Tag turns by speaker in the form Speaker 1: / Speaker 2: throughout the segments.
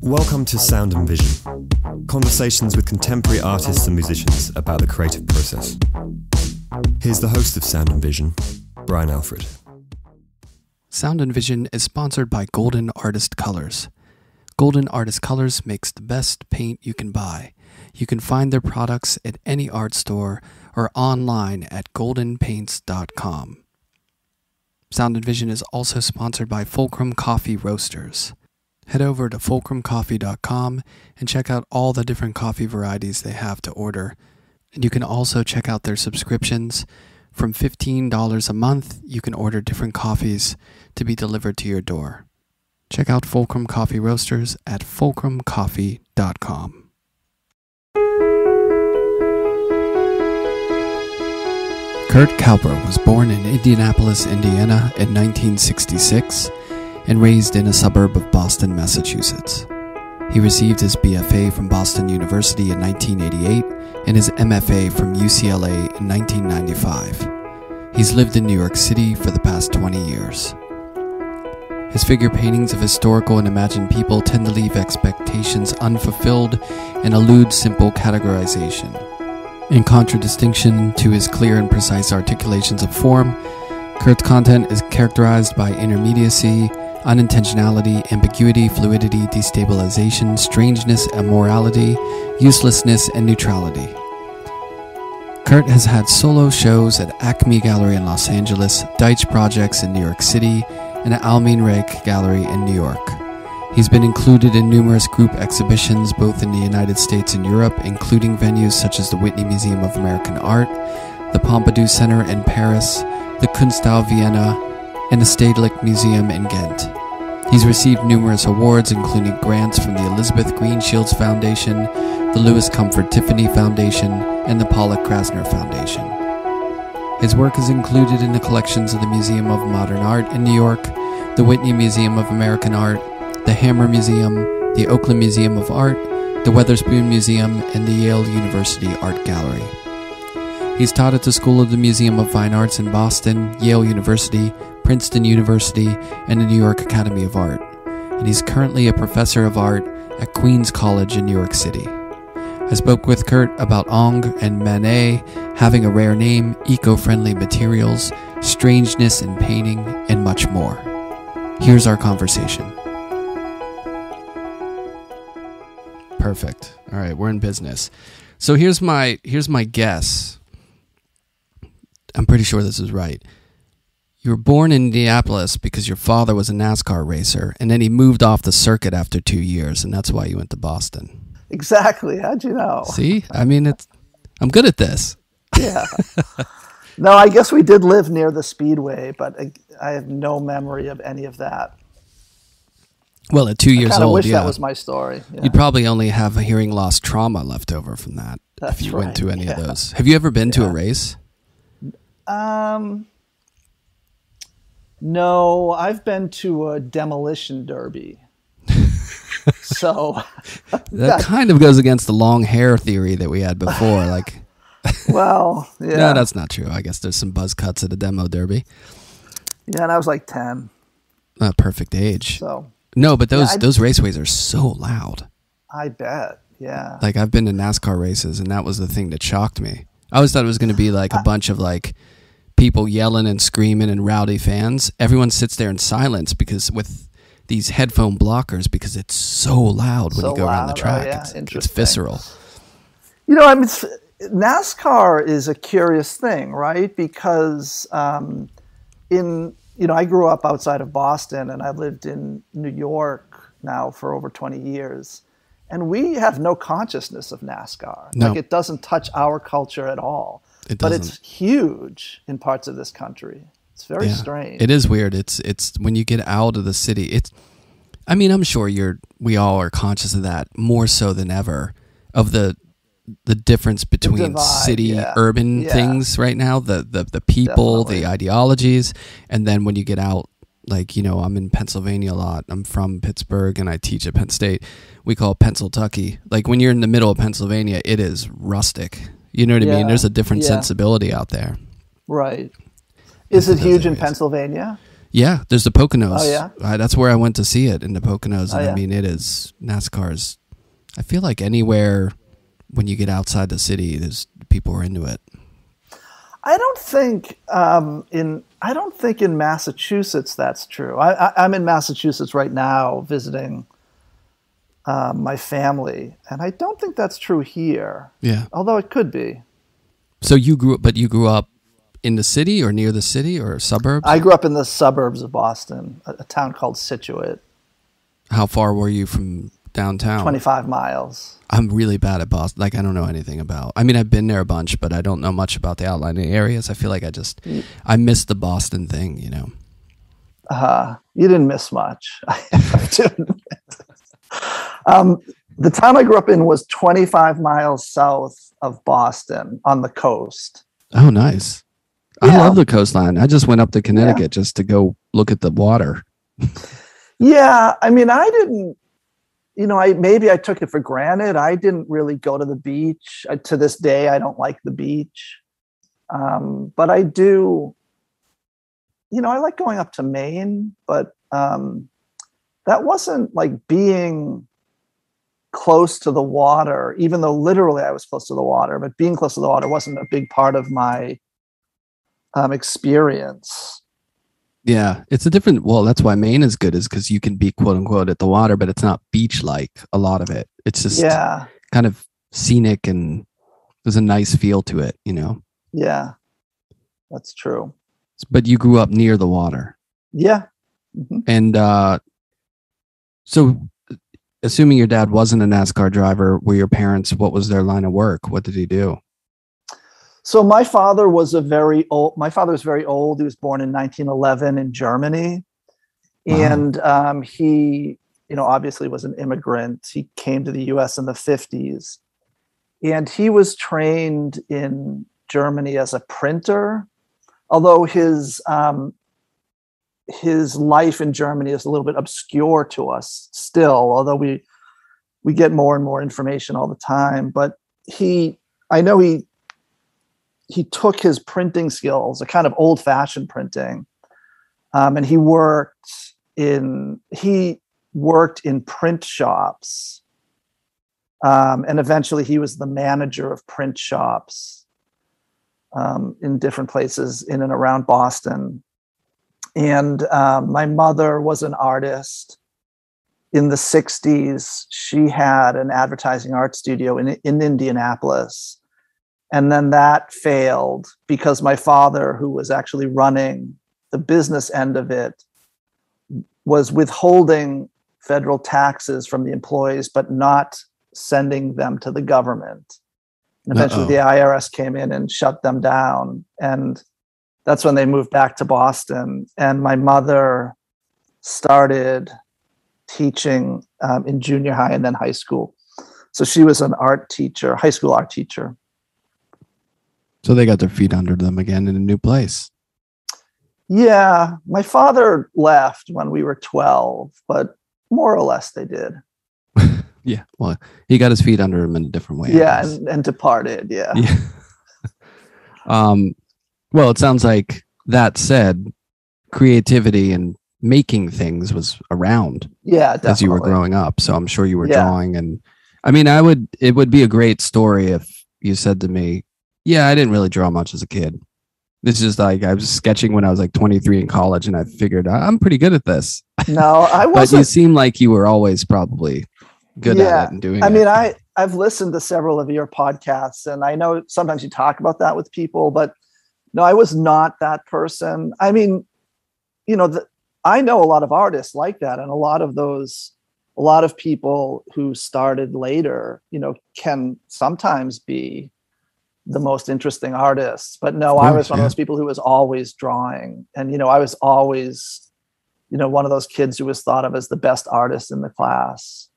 Speaker 1: Welcome to Sound and Vision conversations with contemporary artists and musicians about the creative process. Here's the host of Sound and Vision, Brian Alfred.
Speaker 2: Sound and Vision is sponsored by Golden Artist Colors. Golden Artist Colors makes the best paint you can buy. You can find their products at any art store or online at goldenpaints.com. Sound and Vision is also sponsored by Fulcrum Coffee Roasters. Head over to fulcrumcoffee.com and check out all the different coffee varieties they have to order. And you can also check out their subscriptions. From $15 a month, you can order different coffees to be delivered to your door. Check out Fulcrum Coffee Roasters at fulcrumcoffee.com. Kurt Kauper was born in Indianapolis, Indiana in 1966 and raised in a suburb of Boston, Massachusetts. He received his BFA from Boston University in 1988 and his MFA from UCLA in 1995. He's lived in New York City for the past 20 years. His figure paintings of historical and imagined people tend to leave expectations unfulfilled and elude simple categorization. In contradistinction to his clear and precise articulations of form, Kurt's content is characterized by intermediacy, unintentionality, ambiguity, fluidity, destabilization, strangeness, immorality, uselessness, and neutrality. Kurt has had solo shows at Acme Gallery in Los Angeles, Deitch Projects in New York City, and at Almin Gallery in New York. He's been included in numerous group exhibitions both in the United States and Europe, including venues such as the Whitney Museum of American Art, the Pompidou Center in Paris, the Kunsthaus Vienna, and the Stedelijk Museum in Ghent. He's received numerous awards, including grants from the Elizabeth Greenshields Foundation, the Louis Comfort Tiffany Foundation, and the Pollock Krasner Foundation. His work is included in the collections of the Museum of Modern Art in New York, the Whitney Museum of American Art, the Hammer Museum, the Oakland Museum of Art, the Weatherspoon Museum, and the Yale University Art Gallery. He's taught at the School of the Museum of Fine Arts in Boston, Yale University, Princeton University, and the New York Academy of Art. And he's currently a professor of art at Queens College in New York City. I spoke with Kurt about Ingres and Manet having a rare name, eco friendly materials, strangeness in painting, and much more. Here's our conversation. Perfect. All right, we're in business. So here's my here's my guess I'm pretty sure this is right. You were born in Indianapolis because your father was a NASCAR racer, and then he moved off the circuit after two years, and that's why you went to Boston.
Speaker 3: Exactly. How'd you know?
Speaker 2: See, I mean, it's I'm good at this.
Speaker 3: Yeah. no, I guess we did live near the speedway, but I, I have no memory of any of that.
Speaker 2: Well, at two years
Speaker 3: I
Speaker 2: old,
Speaker 3: wish
Speaker 2: yeah,
Speaker 3: that was my story. Yeah.
Speaker 2: you'd probably only have a hearing loss trauma left over from that
Speaker 3: That's
Speaker 2: if you
Speaker 3: right,
Speaker 2: went to any of those. Have you ever been to a race?
Speaker 3: Um, no, I've been to a demolition derby. so,
Speaker 2: That kind of goes against the long hair theory that we had before. Like,
Speaker 3: well, yeah,
Speaker 2: no, that's not true. I guess there's some buzz cuts at a demo derby.
Speaker 3: yeah, and I was like ten.
Speaker 2: A perfect age.
Speaker 3: So
Speaker 2: No, but those
Speaker 3: I-
Speaker 2: those raceways are so loud.
Speaker 3: I bet, yeah.
Speaker 2: Like I've been to NASCAR races, and that was the thing that shocked me. I always thought it was going to be like a bunch of like people yelling and screaming and rowdy fans. Everyone sits there in silence because with these headphone blockers because it's so loud when
Speaker 3: So
Speaker 2: you go around the
Speaker 3: loud. Oh,
Speaker 2: track.
Speaker 3: yeah.
Speaker 2: It's, it's visceral.
Speaker 3: You know, I mean, NASCAR is a curious thing, right? Because um, in you know, I grew up outside of Boston, and I lived in New York now for over 20 years, and we have no consciousness of NASCAR.
Speaker 2: No.
Speaker 3: Like it doesn't touch our culture at all.
Speaker 2: It
Speaker 3: but it's huge in parts of this country. It's very
Speaker 2: Yeah.
Speaker 3: strange.
Speaker 2: It is weird. It's it's when you get out of the city. It's. I mean, I'm sure you're. We all are conscious of that more so than ever. Of the the difference between
Speaker 3: divide,
Speaker 2: city
Speaker 3: yeah.
Speaker 2: urban
Speaker 3: Yeah.
Speaker 2: things right now the the, the people
Speaker 3: Definitely.
Speaker 2: the ideologies and then when you get out like you know i'm in pennsylvania a lot i'm from pittsburgh and i teach at penn state we call it pennsyltucky like when you're in the middle of pennsylvania it is rustic you know what i mean there's a different
Speaker 3: Yeah.
Speaker 2: sensibility out there
Speaker 3: Right. Is it huge in. Pennsylvania?
Speaker 2: Yeah, there's the Poconos.
Speaker 3: Oh, yeah?
Speaker 2: Uh, that's where I went to see it in the Poconos, and
Speaker 3: Oh, yeah.
Speaker 2: I mean, it is NASCAR's. I feel like anywhere when you get outside the city, there's people are into it.
Speaker 3: I don't think um, in I don't think in Massachusetts that's true. I, I, I'm in Massachusetts right now visiting um, my family, and I don't think that's true here.
Speaker 2: Yeah.
Speaker 3: Although it could be.
Speaker 2: So you grew up, but you grew up in the city or near the city or suburbs?
Speaker 3: I grew up in the suburbs of Boston, a, a town called Scituate,
Speaker 2: How far were you from downtown?
Speaker 3: 25 miles.
Speaker 2: I'm really bad at Boston. Like I don't know anything about. I mean, I've been there a bunch, but I don't know much about the outlying areas. I feel like I just I missed the Boston thing. You know.
Speaker 3: Uh, you didn't miss much. I have to um, the town I grew up in was 25 miles south of Boston on the coast.
Speaker 2: Oh, nice. I love the coastline. I just went up to Connecticut just to go look at the water.
Speaker 3: Yeah, I mean, I didn't. You know, I maybe I took it for granted. I didn't really go to the beach. I, to this day, I don't like the beach, um, but I do. You know, I like going up to Maine, but um, that wasn't like being close to the water. Even though literally I was close to the water, but being close to the water wasn't a big part of my um, experience.
Speaker 2: Yeah, it's a different. Well, that's why Maine is good, is because you can be quote unquote at the water, but it's not beach like. A lot of it, it's just
Speaker 3: Yeah,
Speaker 2: kind of scenic and there's a nice feel to it, you know.
Speaker 3: yeah, that's true.
Speaker 2: But you grew up near the water,
Speaker 3: Yeah. Mhm.
Speaker 2: and uh, so assuming your dad wasn't a NASCAR driver, were your parents? What was their line of work? What did he do?
Speaker 3: So my father was a very old. My father was very old. He was born in 1911 in Germany,
Speaker 2: Wow.
Speaker 3: and um, he, you know, obviously was an immigrant. He came to the U.S. in the 50s, and he was trained in Germany as a printer. Although his um, his life in Germany is a little bit obscure to us still, although we we get more and more information all the time. But he, I know he he took his printing skills, a kind of old fashioned printing, um, and he worked in he worked in print shops, um, and eventually he was the manager of print shops um, in different places in and around Boston. And um, my mother was an artist. In the 60s, she had an advertising art studio in, in Indianapolis and then that failed because my father who was actually running the business end of it was withholding federal taxes from the employees but not sending them to the government. And eventually
Speaker 2: Uh-oh.
Speaker 3: the irs came in and shut them down. And that's when they moved back to boston. And my mother started teaching um, in junior high and then high school. So she was an art teacher high school art teacher
Speaker 2: So they got their feet under them again in a new place.
Speaker 3: Yeah, my father left when we were 12, but more or less they did.
Speaker 2: Yeah. Well, he got his feet under him in a different way.
Speaker 3: Yeah, and, and departed. Yeah.
Speaker 2: yeah. um, well, it sounds like that said, creativity and making things was around
Speaker 3: Yeah, definitely.
Speaker 2: as you were growing up. So I'm sure you were
Speaker 3: Yeah.
Speaker 2: drawing. And I mean, I would, it would be a great story if you said to me, Yeah, I didn't really draw much as a kid. This is like I was sketching when I was like 23 in college, and I figured "I- I'm pretty good at this.
Speaker 3: No, I
Speaker 2: wasn't. You seem like you were always probably good
Speaker 3: Yeah,
Speaker 2: at it and doing
Speaker 3: I
Speaker 2: it.
Speaker 3: mean, I I've listened to several of your podcasts, and I know sometimes you talk about that with people, but no, I was not that person. I mean, you know, the, I know a lot of artists like that, and a lot of those, a lot of people who started later, you know, can sometimes be the most interesting artists. But no, I was one of those people who was always drawing, and you know, I was always, you know, one of those kids who was thought of as the best artist in the class.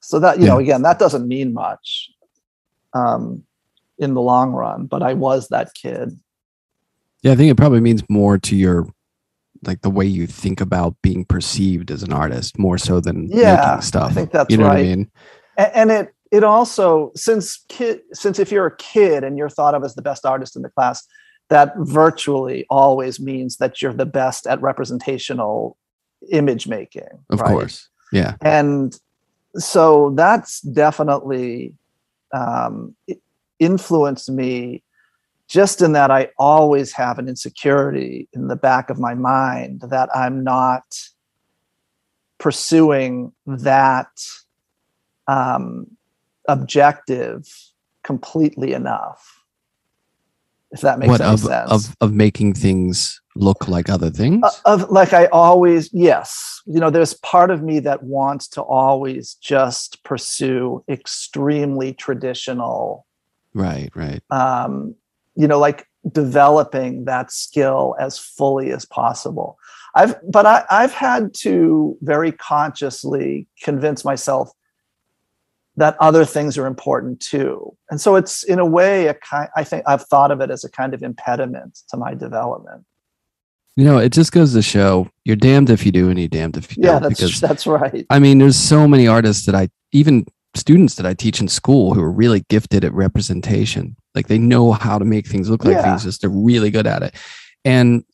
Speaker 3: So that you know, again, that doesn't mean much um, in the long run. But I was that kid.
Speaker 2: Yeah, I think it probably means more to your like the way you think about being perceived as an artist, more so than
Speaker 3: Yeah,
Speaker 2: making stuff.
Speaker 3: I think that's
Speaker 2: you know
Speaker 3: right.
Speaker 2: what I mean?
Speaker 3: A- and it it also since kid since if you're a kid and you're thought of as the best artist in the class that virtually always means that you're the best at representational image making.
Speaker 2: Of
Speaker 3: right?
Speaker 2: course. Yeah.
Speaker 3: And so that's definitely um, influenced me just in that I always have an insecurity in the back of my mind that I'm not pursuing that um, objective completely enough. If that makes
Speaker 2: what
Speaker 3: any
Speaker 2: of,
Speaker 3: sense.
Speaker 2: of of making things look like other things?
Speaker 3: Uh, of like I always yes, you know, there's part of me that wants to always just pursue extremely traditional
Speaker 2: right, right.
Speaker 3: um, you know, like developing that skill as fully as possible. I've, but I, I've had to very consciously convince myself that other things are important too. And so it's in a way, a kind, I think I've thought of it as a kind of impediment to my development.
Speaker 2: You know, it just goes to show you're damned if you do and you're damned if you
Speaker 3: Yeah,
Speaker 2: don't.
Speaker 3: Yeah, that's,
Speaker 2: because
Speaker 3: that's right.
Speaker 2: I mean, there's so many artists that I even students that I teach in school who are really gifted at representation. Like they know how to make things look like
Speaker 3: Yeah.
Speaker 2: things, just they're really good at it. And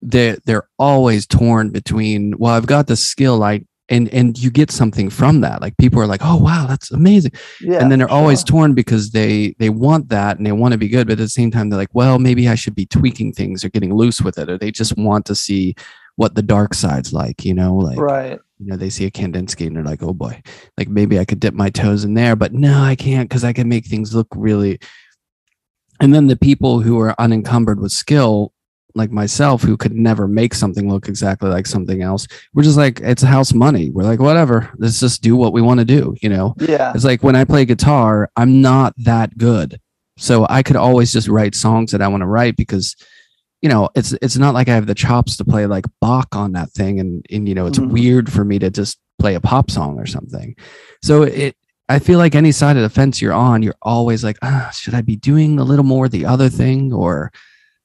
Speaker 2: they're they're always torn between, well, I've got the skill, I and and you get something from that. Like people are like, oh wow, that's amazing.
Speaker 3: Yeah.
Speaker 2: and then they're always torn because they they want that and they want to be good, but at the same time they're like, well, maybe I should be tweaking things or getting loose with it, or they just want to see what the dark side's like, you know, like
Speaker 3: right.
Speaker 2: you know, they see a Kandinsky and they're like, oh boy, like maybe I could dip my toes in there, but no, I can't because I can make things look really. And then the people who are unencumbered with skill, like myself, who could never make something look exactly like something else, we're just like, it's house money. We're like, whatever, let's just do what we want to do, you know?
Speaker 3: Yeah.
Speaker 2: It's like when I play guitar, I'm not that good. So I could always just write songs that I want to write because you know, it's it's not like I have the chops to play like Bach on that thing and and you know, it's
Speaker 3: Mhm.
Speaker 2: weird for me to just play a pop song or something. So it I feel like any side of the fence you're on, you're always like, ah, should I be doing a little more the other thing or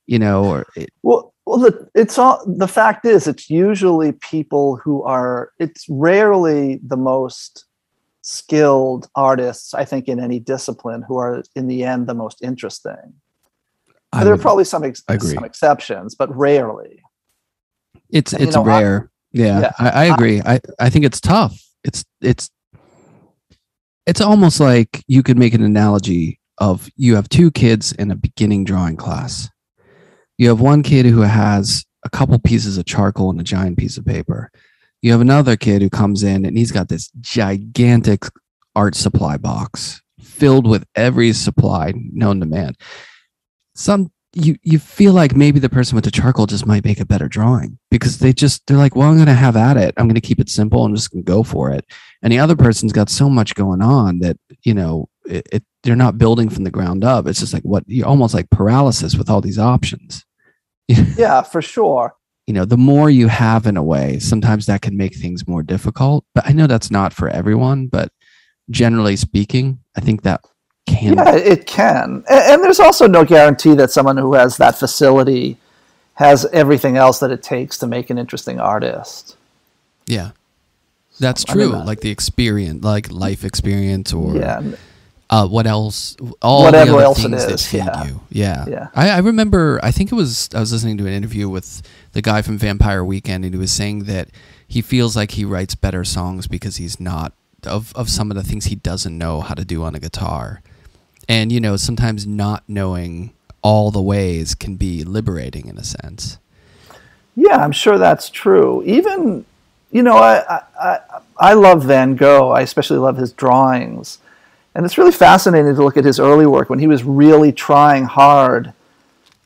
Speaker 2: you know, or it,
Speaker 3: Well, well, the, it's all the fact is, it's usually people who are. It's rarely the most skilled artists, I think, in any discipline, who are in the end the most interesting.
Speaker 2: I
Speaker 3: there are probably some ex- some exceptions, but rarely.
Speaker 2: it's
Speaker 3: and, you
Speaker 2: it's
Speaker 3: know, I-
Speaker 2: rare. yeah,
Speaker 3: yeah,
Speaker 2: I, I agree. I, I think it's tough. It's it's it's almost like you could make an analogy of you have two kids in a beginning drawing class. You have one kid who has a couple pieces of charcoal and a giant piece of paper. You have another kid who comes in and he's got this gigantic art supply box filled with every supply known to man. Some you you feel like maybe the person with the charcoal just might make a better drawing because they just they're like, well, I'm gonna have at it. I'm gonna keep it simple. I'm just gonna go for it. And the other person's got so much going on that you know it, it they're not building from the ground up. It's just like what you almost like paralysis with all these options.
Speaker 3: Yeah, for sure.
Speaker 2: you know, the more you have in a way, sometimes that can make things more difficult. But I know that's not for everyone, but generally speaking, I think that can
Speaker 3: Yeah, it can. And, and there's also no guarantee that someone who has that facility has everything else that it takes to make an interesting artist.
Speaker 2: Yeah. That's
Speaker 3: I mean,
Speaker 2: true. like the experience, like life experience or
Speaker 3: Yeah.
Speaker 2: Uh, what else? All
Speaker 3: Whatever
Speaker 2: the
Speaker 3: else it is,
Speaker 2: feed
Speaker 3: yeah.
Speaker 2: you. Yeah.
Speaker 3: Yeah.
Speaker 2: I, I remember, I think it was, I was listening to an interview with the guy from Vampire Weekend and he was saying that he feels like he writes better songs because he's not, of, of some of the things he doesn't know how to do on a guitar. And, you know, sometimes not knowing all the ways can be liberating in a sense.
Speaker 3: Yeah, I'm sure that's true. Even, you know, I, I, I, I love Van Gogh. I especially love his drawings. And it's really fascinating to look at his early work when he was really trying hard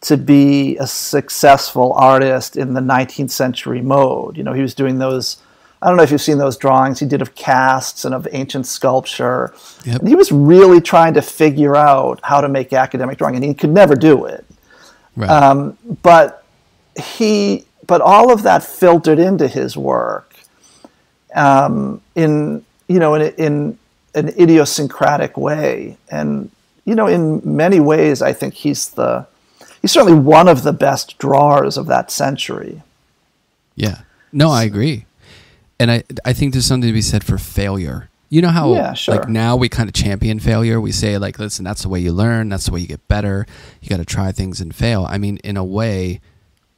Speaker 3: to be a successful artist in the 19th century mode. You know, he was doing those, I don't know if you've seen those drawings he did of casts and of ancient sculpture.
Speaker 2: Yep.
Speaker 3: He was really trying to figure out how to make academic drawing, and he could never do it
Speaker 2: Right.
Speaker 3: um, but he but all of that filtered into his work um, in you know in, in an idiosyncratic way and you know in many ways i think he's the he's certainly one of the best drawers of that century
Speaker 2: Yeah. No, I agree. And I I think there's something to be said for failure. You know how
Speaker 3: Yeah, sure.
Speaker 2: like now we kind of champion failure. We say like, listen, that's the way you learn. That's the way you get better. You got to try things and fail. I mean, in a way,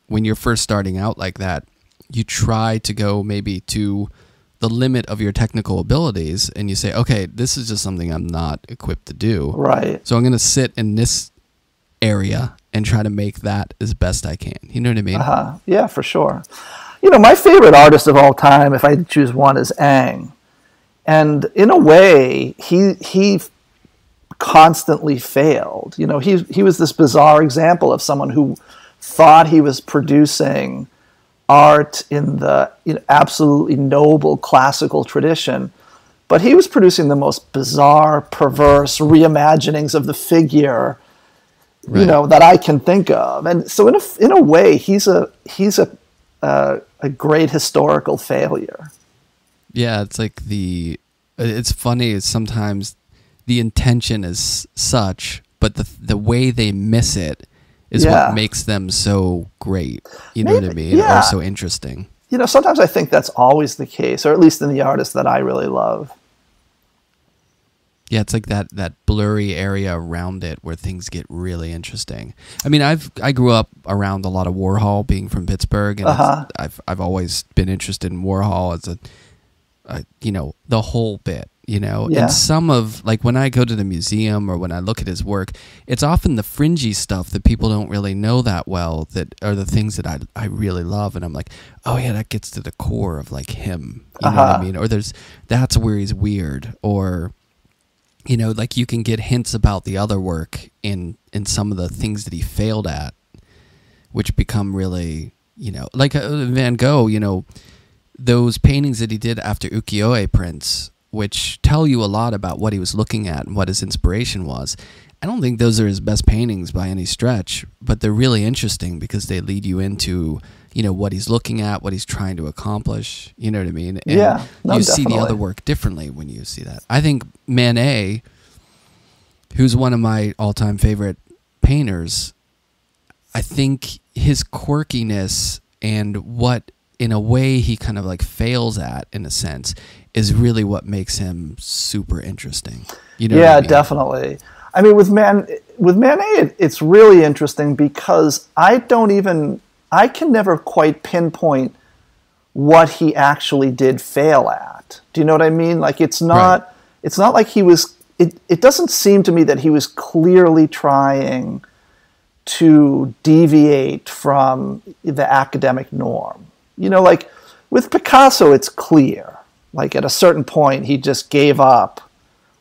Speaker 2: when you're first starting out like that, you try to go maybe to the limit of your technical abilities, and you say, okay, this is just something I'm not equipped to do.
Speaker 3: Right.
Speaker 2: So I'm going to sit in this area and try to make that as best I can. You know what I mean?
Speaker 3: Uh-huh. Yeah, for sure. You know, my favorite artist of all time, if I had to choose one, is Ingres. And in a way, he he constantly failed. You know, he he was this bizarre example of someone who thought he was producing art in the you know, absolutely noble classical tradition, but he was producing the most bizarre, perverse reimaginings of the figure you know that I can think of. And so in a in a way, he's a he's a uh, a great historical failure.
Speaker 2: Yeah, it's like the. It's funny. is sometimes the intention is such, but the the way they miss it is
Speaker 3: Yeah.
Speaker 2: what makes them so great. You know what I mean?
Speaker 3: yeah.
Speaker 2: Or so interesting.
Speaker 3: You know, sometimes I think that's always the case, or at least in the artists that I really love.
Speaker 2: Yeah, it's like that that blurry area around it where things get really interesting. I mean, I've I grew up around a lot of Warhol, being from Pittsburgh, and
Speaker 3: Uh-huh.
Speaker 2: I've I've always been interested in Warhol as a, a you know, the whole bit. You know,
Speaker 3: Yeah.
Speaker 2: and some of like when I go to the museum or when I look at his work, it's often the fringy stuff that people don't really know that well that are the things that I I really love, and I'm like, oh yeah, that gets to the core of like him. You know what I
Speaker 3: Uh-huh.
Speaker 2: mean? Or there's that's where he's weird, or you know like you can get hints about the other work in in some of the things that he failed at which become really you know like uh, van gogh you know those paintings that he did after ukiyo-e prints which tell you a lot about what he was looking at and what his inspiration was. I don't think those are his best paintings by any stretch but they're really interesting because they lead you into you know what he's looking at what he's trying to accomplish you know what i mean? And
Speaker 3: Yeah, no,
Speaker 2: you see the other work differently when you see that. I think manet who's one of my all-time favorite painters i think his quirkiness and what in a way he kind of like fails at in a sense is really what makes him super interesting you know
Speaker 3: yeah,
Speaker 2: I mean?
Speaker 3: definitely. I mean, with man with Manet, it, it's really interesting because I don't even I can never quite pinpoint what he actually did fail at. Do you know what I mean? Like it's not
Speaker 2: Right.
Speaker 3: it's not like he was. It it doesn't seem to me that he was clearly trying to deviate from the academic norm. You know, like with Picasso, it's clear. Like at a certain point, he just gave up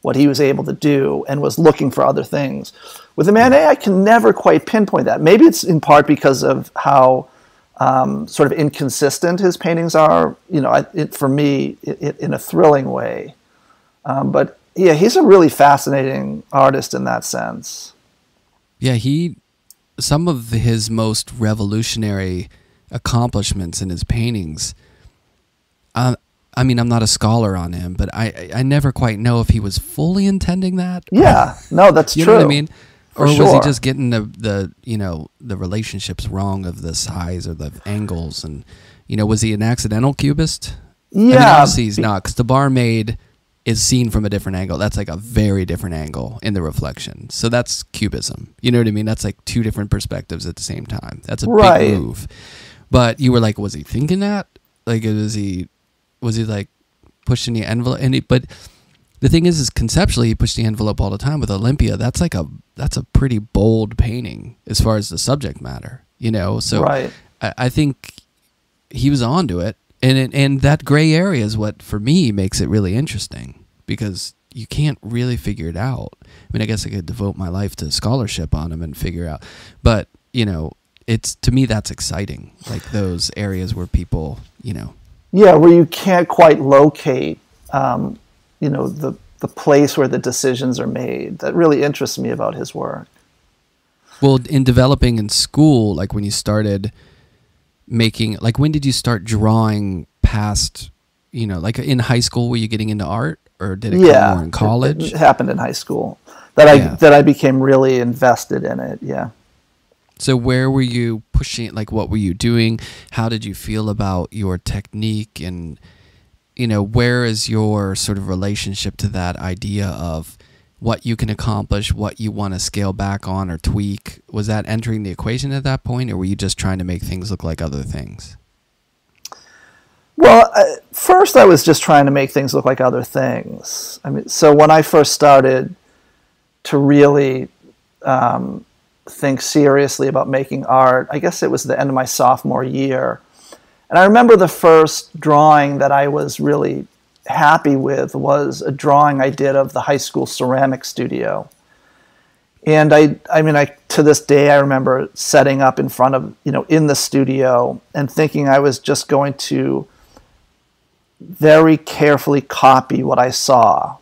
Speaker 3: what he was able to do and was looking for other things. With the Manet, I can never quite pinpoint that. Maybe it's in part because of how um, sort of inconsistent his paintings are. You know, it, for me, it, it, in a thrilling way. Um, but yeah, he's a really fascinating artist in that sense.
Speaker 2: Yeah, he some of his most revolutionary accomplishments in his paintings. Uh, I mean, I'm not a scholar on him, but I I never quite know if he was fully intending that.
Speaker 3: Yeah, no, that's
Speaker 2: you
Speaker 3: true.
Speaker 2: know what I mean?
Speaker 3: For
Speaker 2: or was he just getting the the you know the relationships wrong of the size or the angles and you know was he an accidental cubist? I mean,
Speaker 3: Yeah,
Speaker 2: obviously he's not because the barmaid is seen from a different angle. That's like a very different angle in the reflection. So that's cubism. You know what I mean? That's like two different perspectives at the same time. That's a
Speaker 3: Right.
Speaker 2: big move. But you were like, was he thinking that? Like, was he, was he like pushing the envelope? And he, but the thing is, is conceptually he pushed the envelope all the time with Olympia. That's like a that's a pretty bold painting as far as the subject matter. You know, so
Speaker 3: Right.
Speaker 2: I, I think he was onto it, and it, and that gray area is what for me makes it really interesting because you can't really figure it out. I mean, I guess I could devote my life to scholarship on him and figure out, but you know, it's to me that's exciting. Like those areas where people, you know,
Speaker 3: yeah, where you can't quite locate, um, you know, the the place where the decisions are made. That really interests me about his work.
Speaker 2: Well, in developing in school, like when you started making, like when did you start drawing past, you know, like in high school, were you getting into art or did it
Speaker 3: yeah,
Speaker 2: come more in college?
Speaker 3: It, it happened in high school. That I
Speaker 2: Yeah.
Speaker 3: that I became really invested in it. Yeah.
Speaker 2: So where were you pushing? Like, what were you doing? How did you feel about your technique? And you know, where is your sort of relationship to that idea of what you can accomplish, what you want to scale back on or tweak? Was that entering the equation at that point, or were you just trying to make things look like other things?
Speaker 3: Well, uh, first I was just trying to make things look like other things. I mean, so when I first started to really um, think seriously about making art, I guess it was the end of my sophomore year. And I remember the first drawing that I was really happy with was a drawing I did of the high school ceramic studio. And I, I mean, I to this day I remember setting up in front of, you know, in the studio and thinking I was just going to very carefully copy what I saw.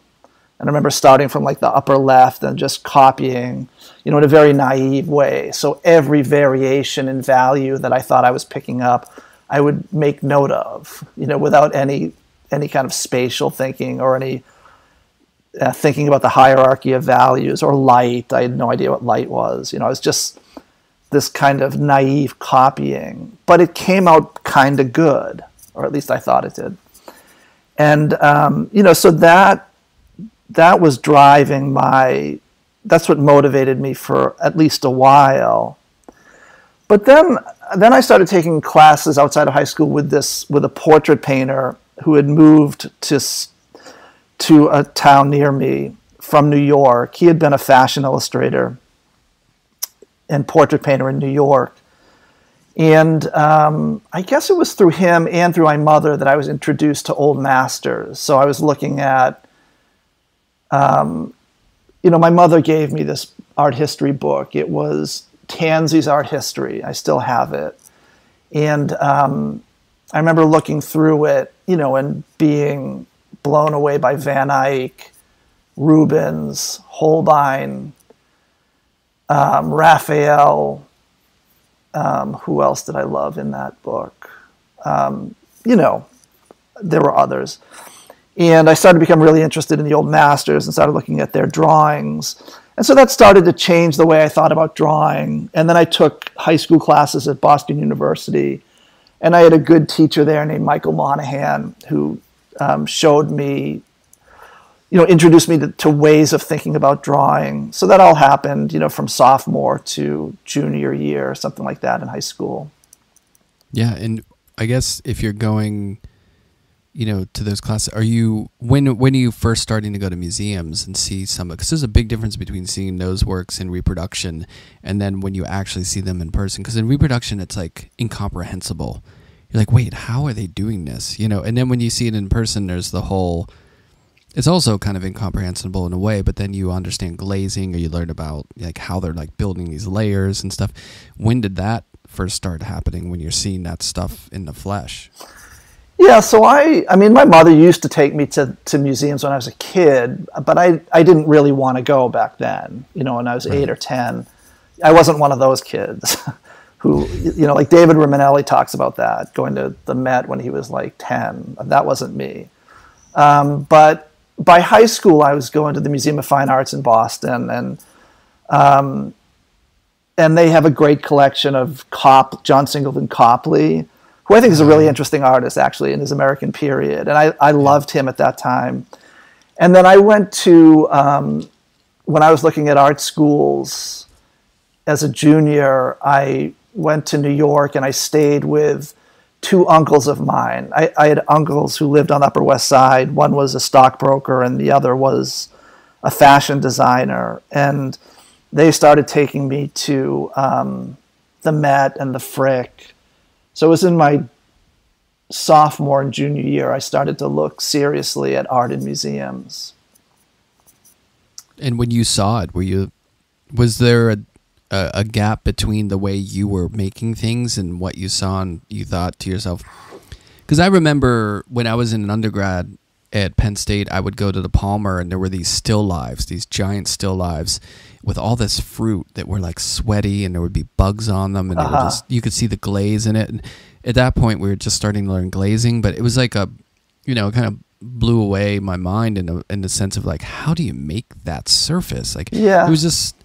Speaker 3: And I remember starting from like the upper left and just copying, you know, in a very naive way. So every variation in value that I thought I was picking up, I would make note of, you know, without any any kind of spatial thinking or any uh, thinking about the hierarchy of values or light. I had no idea what light was. You know, it was just this kind of naive copying, but it came out kind of good, or at least I thought it did. And um, you know, so that that was driving my. That's what motivated me for at least a while. But then, then I started taking classes outside of high school with this with a portrait painter who had moved to to a town near me from New York. He had been a fashion illustrator and portrait painter in New York. And um, I guess it was through him and through my mother that I was introduced to old masters. So I was looking at, um, you know, my mother gave me this art history book. It was Janson's Art History. I still have it. And um, I remember looking through it, you know, and being blown away by Van Eyck, Rubens, Holbein, um, Raphael. Um, who else did I love in that book? Um, you know, there were others. And I started to become really interested in the old masters and started looking at their drawings. And so that started to change the way I thought about drawing. And then I took high school classes at Boston University and I had a good teacher there named Michael Monahan who um, showed me, you know, introduced me to, to, ways of thinking about drawing. So that all happened, you know, from sophomore to junior year, something like that in high school.
Speaker 2: Yeah, and I guess if you're going, you know, to those classes, are you when when are you first starting to go to museums and see some? Because there's a big difference between seeing those works in reproduction and then when you actually see them in person. Because in reproduction, it's like incomprehensible you're like, wait, how are they doing this? You know, and then when you see it in person, there's the whole. It's also kind of incomprehensible in a way, but then you understand glazing, or you learn about like how they're like building these layers and stuff. When did that first start happening? When you're seeing that stuff in the flesh?
Speaker 3: Yeah, so I, I mean, my mother used to take me to, to museums when I was a kid, but I, I didn't really want to go back then. You know, when I was right. eight or ten, I wasn't one of those kids. who you know like David Romanelli talks about that going to the Met when he was like 10 that wasn't me um, but by high school I was going to the Museum of Fine Arts in Boston and um, and they have a great collection of Cop John Singleton Copley who I think is a really mm-hmm. interesting artist actually in his American period and I, I loved him at that time and then I went to um, when I was looking at art schools as a junior, I went to New York and I stayed with two uncles of mine. I, I, had uncles who lived on the Upper West Side. One was a stockbroker, and the other was a fashion designer. And they started taking me to um, the Met and the Frick. So it was in my sophomore and junior year I started to look seriously at art in museums.
Speaker 2: And when you saw it, were you was there a a, gap between the way you were making things and what you saw and you thought to yourself because i remember when i was in an undergrad at penn state i would go to the palmer and there were these still lives these giant still lives with all this fruit that were like sweaty and there would be bugs on them and uh-huh. just, you could see the glaze in it and at that point we were just starting to learn glazing but it was like a you know kind of blew away my mind in, a, in the sense of like how do you make that surface like yeah it was just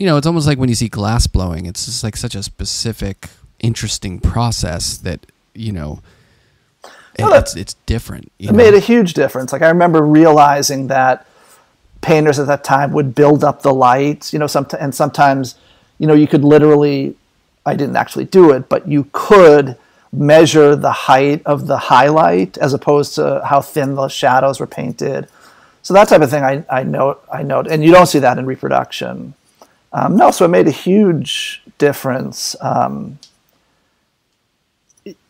Speaker 2: you know, it's almost like when you see glass blowing. It's just like such a specific, interesting process that you know. Well, it's it's different.
Speaker 3: it know? made a huge difference. Like I remember realizing that painters at that time would build up the lights, you know, some, and sometimes, you know, you could literally, I didn't actually do it, but you could measure the height of the highlight as opposed to how thin the shadows were painted. So that type of thing I, I note, I note, and you don't see that in reproduction. Um, no, so it made a huge difference um,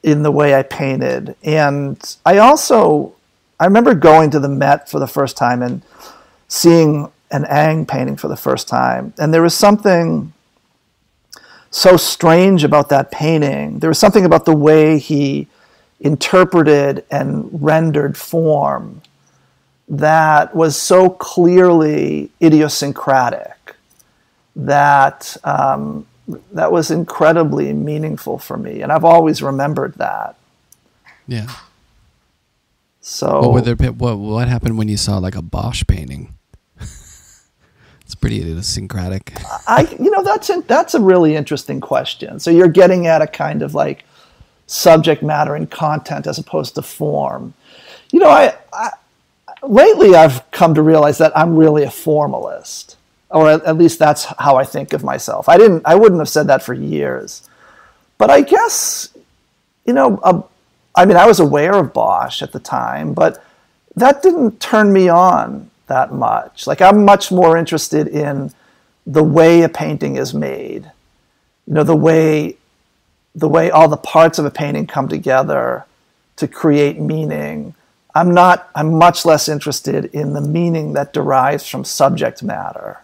Speaker 3: in the way I painted. And I also, I remember going to the Met for the first time and seeing an Ingres painting for the first time. And there was something so strange about that painting. There was something about the way he interpreted and rendered form that was so clearly idiosyncratic that um, that was incredibly meaningful for me, and I've always remembered that.
Speaker 2: Yeah.
Speaker 3: So
Speaker 2: what were there? What what happened when you saw like a Bosch painting? it's pretty idiosyncratic.
Speaker 3: I you know that's a, that's a really interesting question. So you're getting at a kind of like subject matter and content as opposed to form. You know, I, I lately I've come to realize that I'm really a formalist or at, least that's how I think of myself. I didn't, I wouldn't have said that for years, but I guess, you know, uh, I mean, I was aware of Bosch at the time, but that didn't turn me on that much. Like I'm much more interested in the way a painting is made, you know, the way, the way all the parts of a painting come together to create meaning. I'm not, I'm much less interested in the meaning that derives from subject matter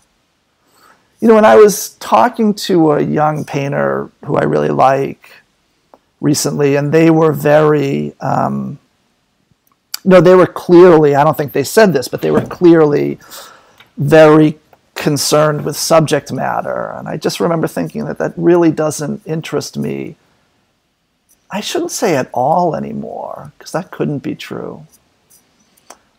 Speaker 3: you know, when I was talking to a young painter who I really like recently, and they were very, um, no, they were clearly, I don't think they said this, but they were clearly very concerned with subject matter. And I just remember thinking that that really doesn't interest me. I shouldn't say at all anymore, because that couldn't be true.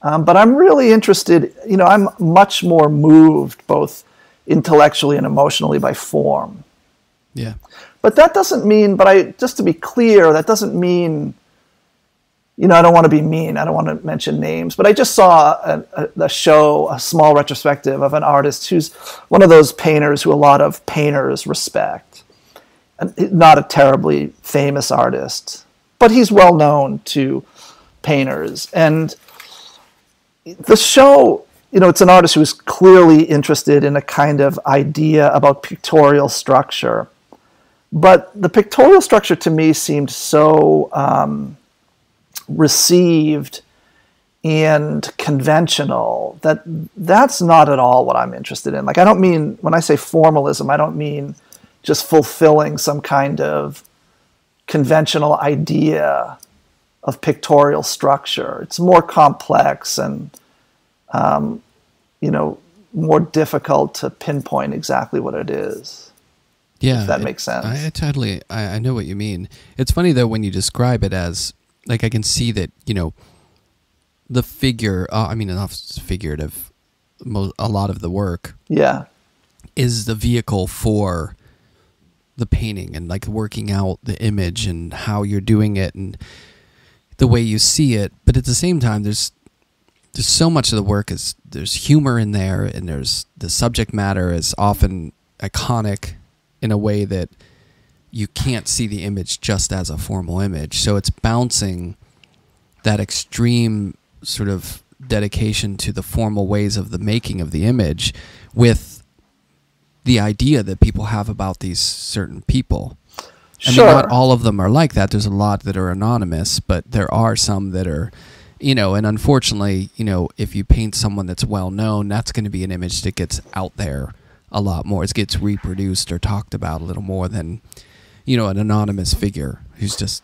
Speaker 3: Um, but I'm really interested, you know, I'm much more moved both intellectually and emotionally by form.
Speaker 2: Yeah.
Speaker 3: But that doesn't mean, but I, just to be clear, that doesn't mean, you know, I don't want to be mean. I don't want to mention names, but I just saw a, a, a show, a small retrospective of an artist who's one of those painters who a lot of painters respect. And not a terribly famous artist, but he's well known to painters. And the show you know, it's an artist who's clearly interested in a kind of idea about pictorial structure. But the pictorial structure to me seemed so um, received and conventional that that's not at all what I'm interested in. Like, I don't mean, when I say formalism, I don't mean just fulfilling some kind of conventional idea of pictorial structure. It's more complex and um, you know, more difficult to pinpoint exactly what it is.
Speaker 2: Yeah,
Speaker 3: that it, makes sense.
Speaker 2: I, I totally, I, I know what you mean. It's funny though when you describe it as like I can see that you know the figure. Uh, I mean, enough figurative. A lot of the work.
Speaker 3: Yeah.
Speaker 2: Is the vehicle for the painting and like working out the image and how you're doing it and the way you see it. But at the same time, there's there's so much of the work is there's humor in there and there's the subject matter is often iconic in a way that you can't see the image just as a formal image so it's bouncing that extreme sort of dedication to the formal ways of the making of the image with the idea that people have about these certain people I
Speaker 3: sure.
Speaker 2: not all of them are like that. There's a lot that are anonymous, but there are some that are you know, and unfortunately, you know, if you paint someone that's well known, that's going to be an image that gets out there a lot more. It gets reproduced or talked about a little more than, you know, an anonymous figure who's just.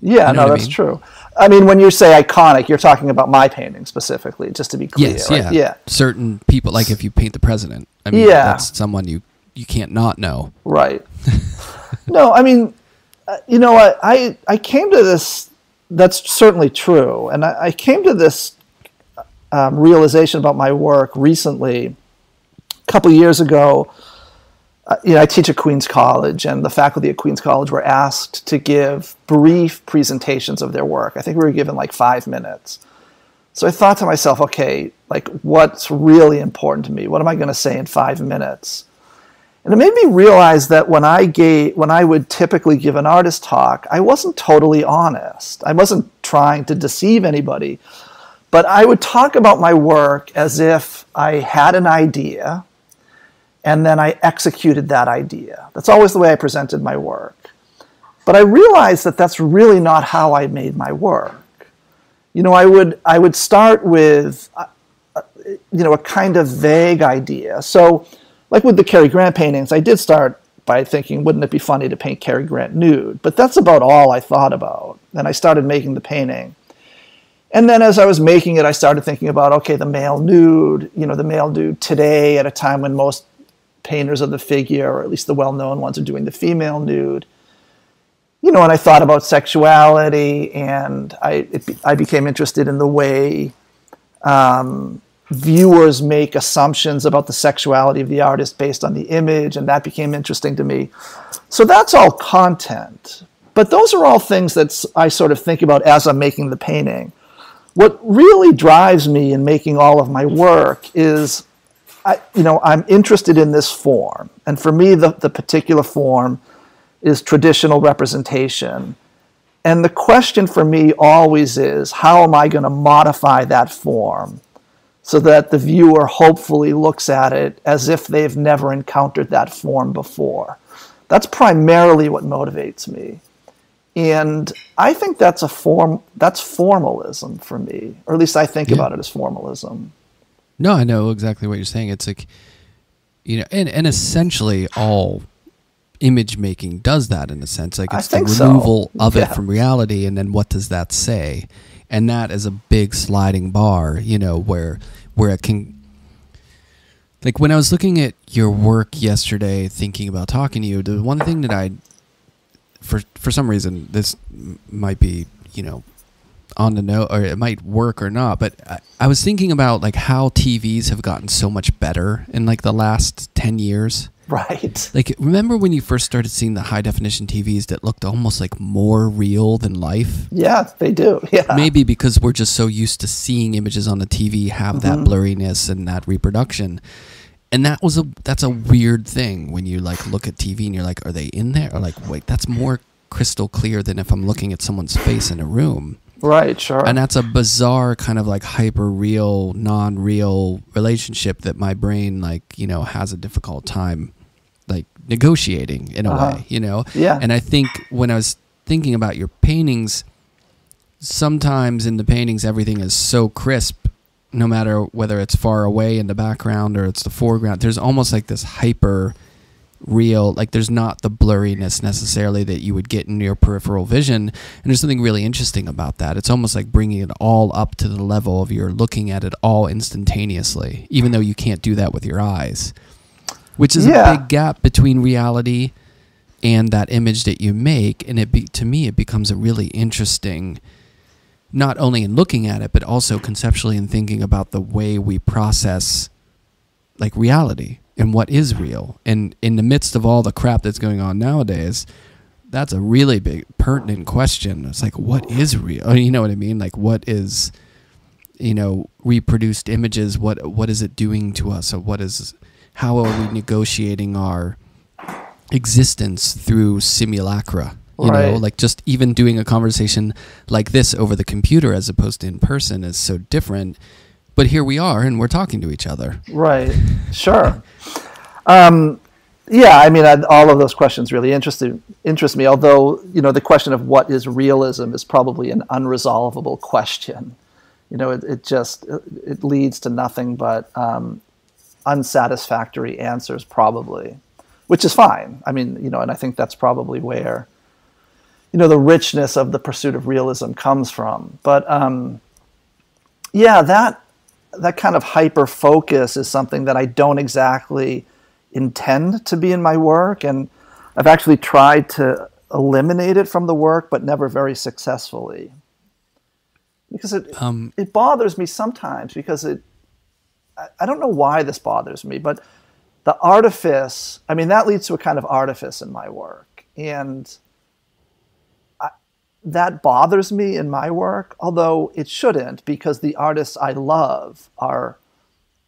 Speaker 3: Yeah,
Speaker 2: you know
Speaker 3: no, that's
Speaker 2: I mean?
Speaker 3: true. I mean, when you say iconic, you're talking about my painting specifically, just to be clear.
Speaker 2: Yes,
Speaker 3: right?
Speaker 2: yeah,
Speaker 3: yeah.
Speaker 2: Certain people, like if you paint the president, I mean,
Speaker 3: yeah.
Speaker 2: that's someone you you can't not know.
Speaker 3: Right. no, I mean, uh, you know, I, I I came to this that's certainly true. And I, I came to this um, realization about my work recently. A couple years ago, uh, you know, I teach at Queens College, and the faculty at Queens College were asked to give brief presentations of their work. I think we were given like five minutes. So I thought to myself, okay, like what's really important to me? What am I going to say in five minutes? And it made me realize that when I gave, when I would typically give an artist talk, I wasn't totally honest. I wasn't trying to deceive anybody, but I would talk about my work as if I had an idea and then I executed that idea. That's always the way I presented my work. But I realized that that's really not how I made my work. You know, I would I would start with uh, uh, you know a kind of vague idea. So, like with the Cary Grant paintings, I did start by thinking, wouldn't it be funny to paint Cary Grant nude? But that's about all I thought about. And I started making the painting. And then as I was making it, I started thinking about, okay, the male nude, you know, the male nude today at a time when most painters of the figure, or at least the well-known ones, are doing the female nude. You know, and I thought about sexuality, and I it, I became interested in the way um, viewers make assumptions about the sexuality of the artist based on the image, and that became interesting to me. So that's all content, but those are all things that I sort of think about as I'm making the painting. What really drives me in making all of my work is I, you know, I'm interested in this form. And for me, the, the particular form is traditional representation. And the question for me always is how am I going to modify that form so that the viewer hopefully looks at it as if they've never encountered that form before? That's primarily what motivates me. And I think that's a form that's formalism for me, or at least I think yeah. about it as formalism.
Speaker 2: No, I know exactly what you're saying. It's like, you know, and, and essentially all image making does that in a sense. Like it's the removal so. of yeah. it from reality, and then what does that say? And that is a big sliding bar, you know, where where it can. Like when I was looking at your work yesterday, thinking about talking to you, the one thing that I, for for some reason, this might be you know on the note, or it might work or not. But I, I, was thinking about like how TVs have gotten so much better in like the last ten years.
Speaker 3: Right.
Speaker 2: Like, remember when you first started seeing the high definition TVs that looked almost like more real than life?
Speaker 3: Yeah, they do. Yeah.
Speaker 2: Maybe because we're just so used to seeing images on the TV have mm-hmm. that blurriness and that reproduction. And that was a that's a weird thing when you like look at TV and you're like, are they in there? Or like, wait, that's more crystal clear than if I'm looking at someone's face in a room.
Speaker 3: Right, sure.
Speaker 2: And that's a bizarre kind of like hyper real, non real relationship that my brain like, you know, has a difficult time like negotiating in a uh-huh. way, you know?
Speaker 3: Yeah.
Speaker 2: And I think when I was thinking about your paintings, sometimes in the paintings everything is so crisp no matter whether it's far away in the background or it's the foreground. There's almost like this hyper real like there's not the blurriness necessarily that you would get in your peripheral vision and there's something really interesting about that it's almost like bringing it all up to the level of you're looking at it all instantaneously even though you can't do that with your eyes which is yeah. a big gap between reality and that image that you make and it be, to me it becomes a really interesting not only in looking at it but also conceptually in thinking about the way we process like reality and what is real. And in the midst of all the crap that's going on nowadays, that's a really big pertinent question. It's like what is real? You know what I mean? Like what is you know reproduced images what what is it doing to us or what is how are we negotiating our existence through simulacra? You right. know like just even doing a conversation like this over the computer as opposed to in person is so different. But here we are and we're talking to each other.
Speaker 3: Right. Sure. Um, yeah i mean I, all of those questions really interest, interest me although you know the question of what is realism is probably an unresolvable question. You know it, it just it leads to nothing but um, unsatisfactory answers probably which is fine. I mean you know and i think that's probably where you know the richness of the pursuit of realism comes from. But um, yeah that that kind of hyper focus is something that I don't exactly intend to be in my work, and I've actually tried to eliminate it from the work, but never very successfully. Because it um, it bothers me sometimes because it I, don't know why this bothers me, but the artifice, I mean, that leads to a kind of artifice in my work. And I, that bothers me in my work, although it shouldn't, because the artists I love are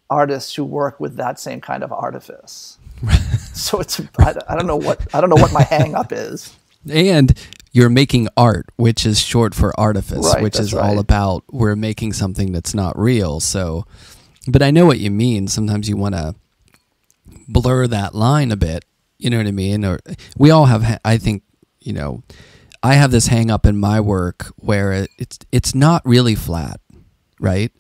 Speaker 3: artists who work with that same kind of artifice. so it's I, I don't know what I don't know what my hang up is.
Speaker 2: And you're making art, which is short for artifice,
Speaker 3: Right,
Speaker 2: which is all about we're making something that's not real. So, but I know what you mean. Sometimes you want to blur that line a bit. You know what I mean? Or we all have. I think you know. I have this hang up in my work where it, it's it's not really flat, right?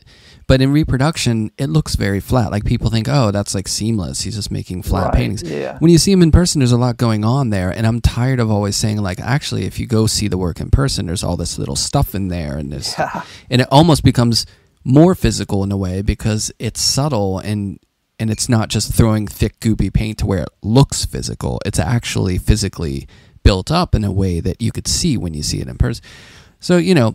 Speaker 2: But in reproduction, it looks very flat. Like people think, oh, that's like seamless. He's just making flat
Speaker 3: Right,
Speaker 2: paintings.
Speaker 3: yeah.
Speaker 2: When you see him in person, there's a lot going on there, and I'm tired of always saying like, actually, if you go see the work in person, there's all this little stuff in there, and there's,
Speaker 3: Yeah.
Speaker 2: and it almost becomes more physical in a way because it's subtle and and it's not just throwing thick goopy paint to where it looks physical. It's actually physically built up in a way that you could see when you see it in person. So you know,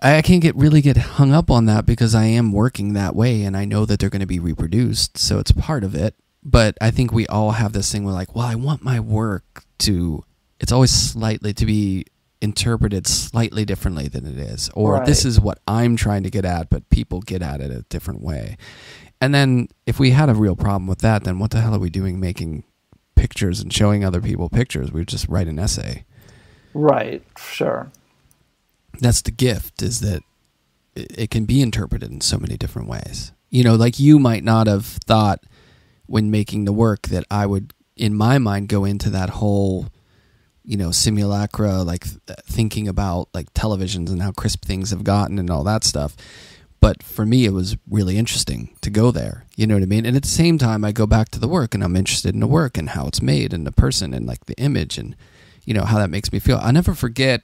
Speaker 2: I can't get really get hung up on that because I am working that way and I know that they're going to be reproduced, so it's part of it. But I think we all have this thing where like, well, I want my work to it's always slightly to be interpreted slightly differently than it is or this is what I'm trying to get at but people get at it a different way. And then if we had a real problem with that, then what the hell are we doing making pictures and showing other people pictures? We just write an essay
Speaker 3: Right, sure.
Speaker 2: that's the gift is that it can be interpreted in so many different ways. You know, like you might not have thought when making the work that I would, in my mind, go into that whole, you know, simulacra, like th- thinking about like televisions and how crisp things have gotten and all that stuff. But for me, it was really interesting to go there. You know what I mean? And at the same time, I go back to the work and I'm interested in the work and how it's made and the person and like the image and, you know, how that makes me feel. I never forget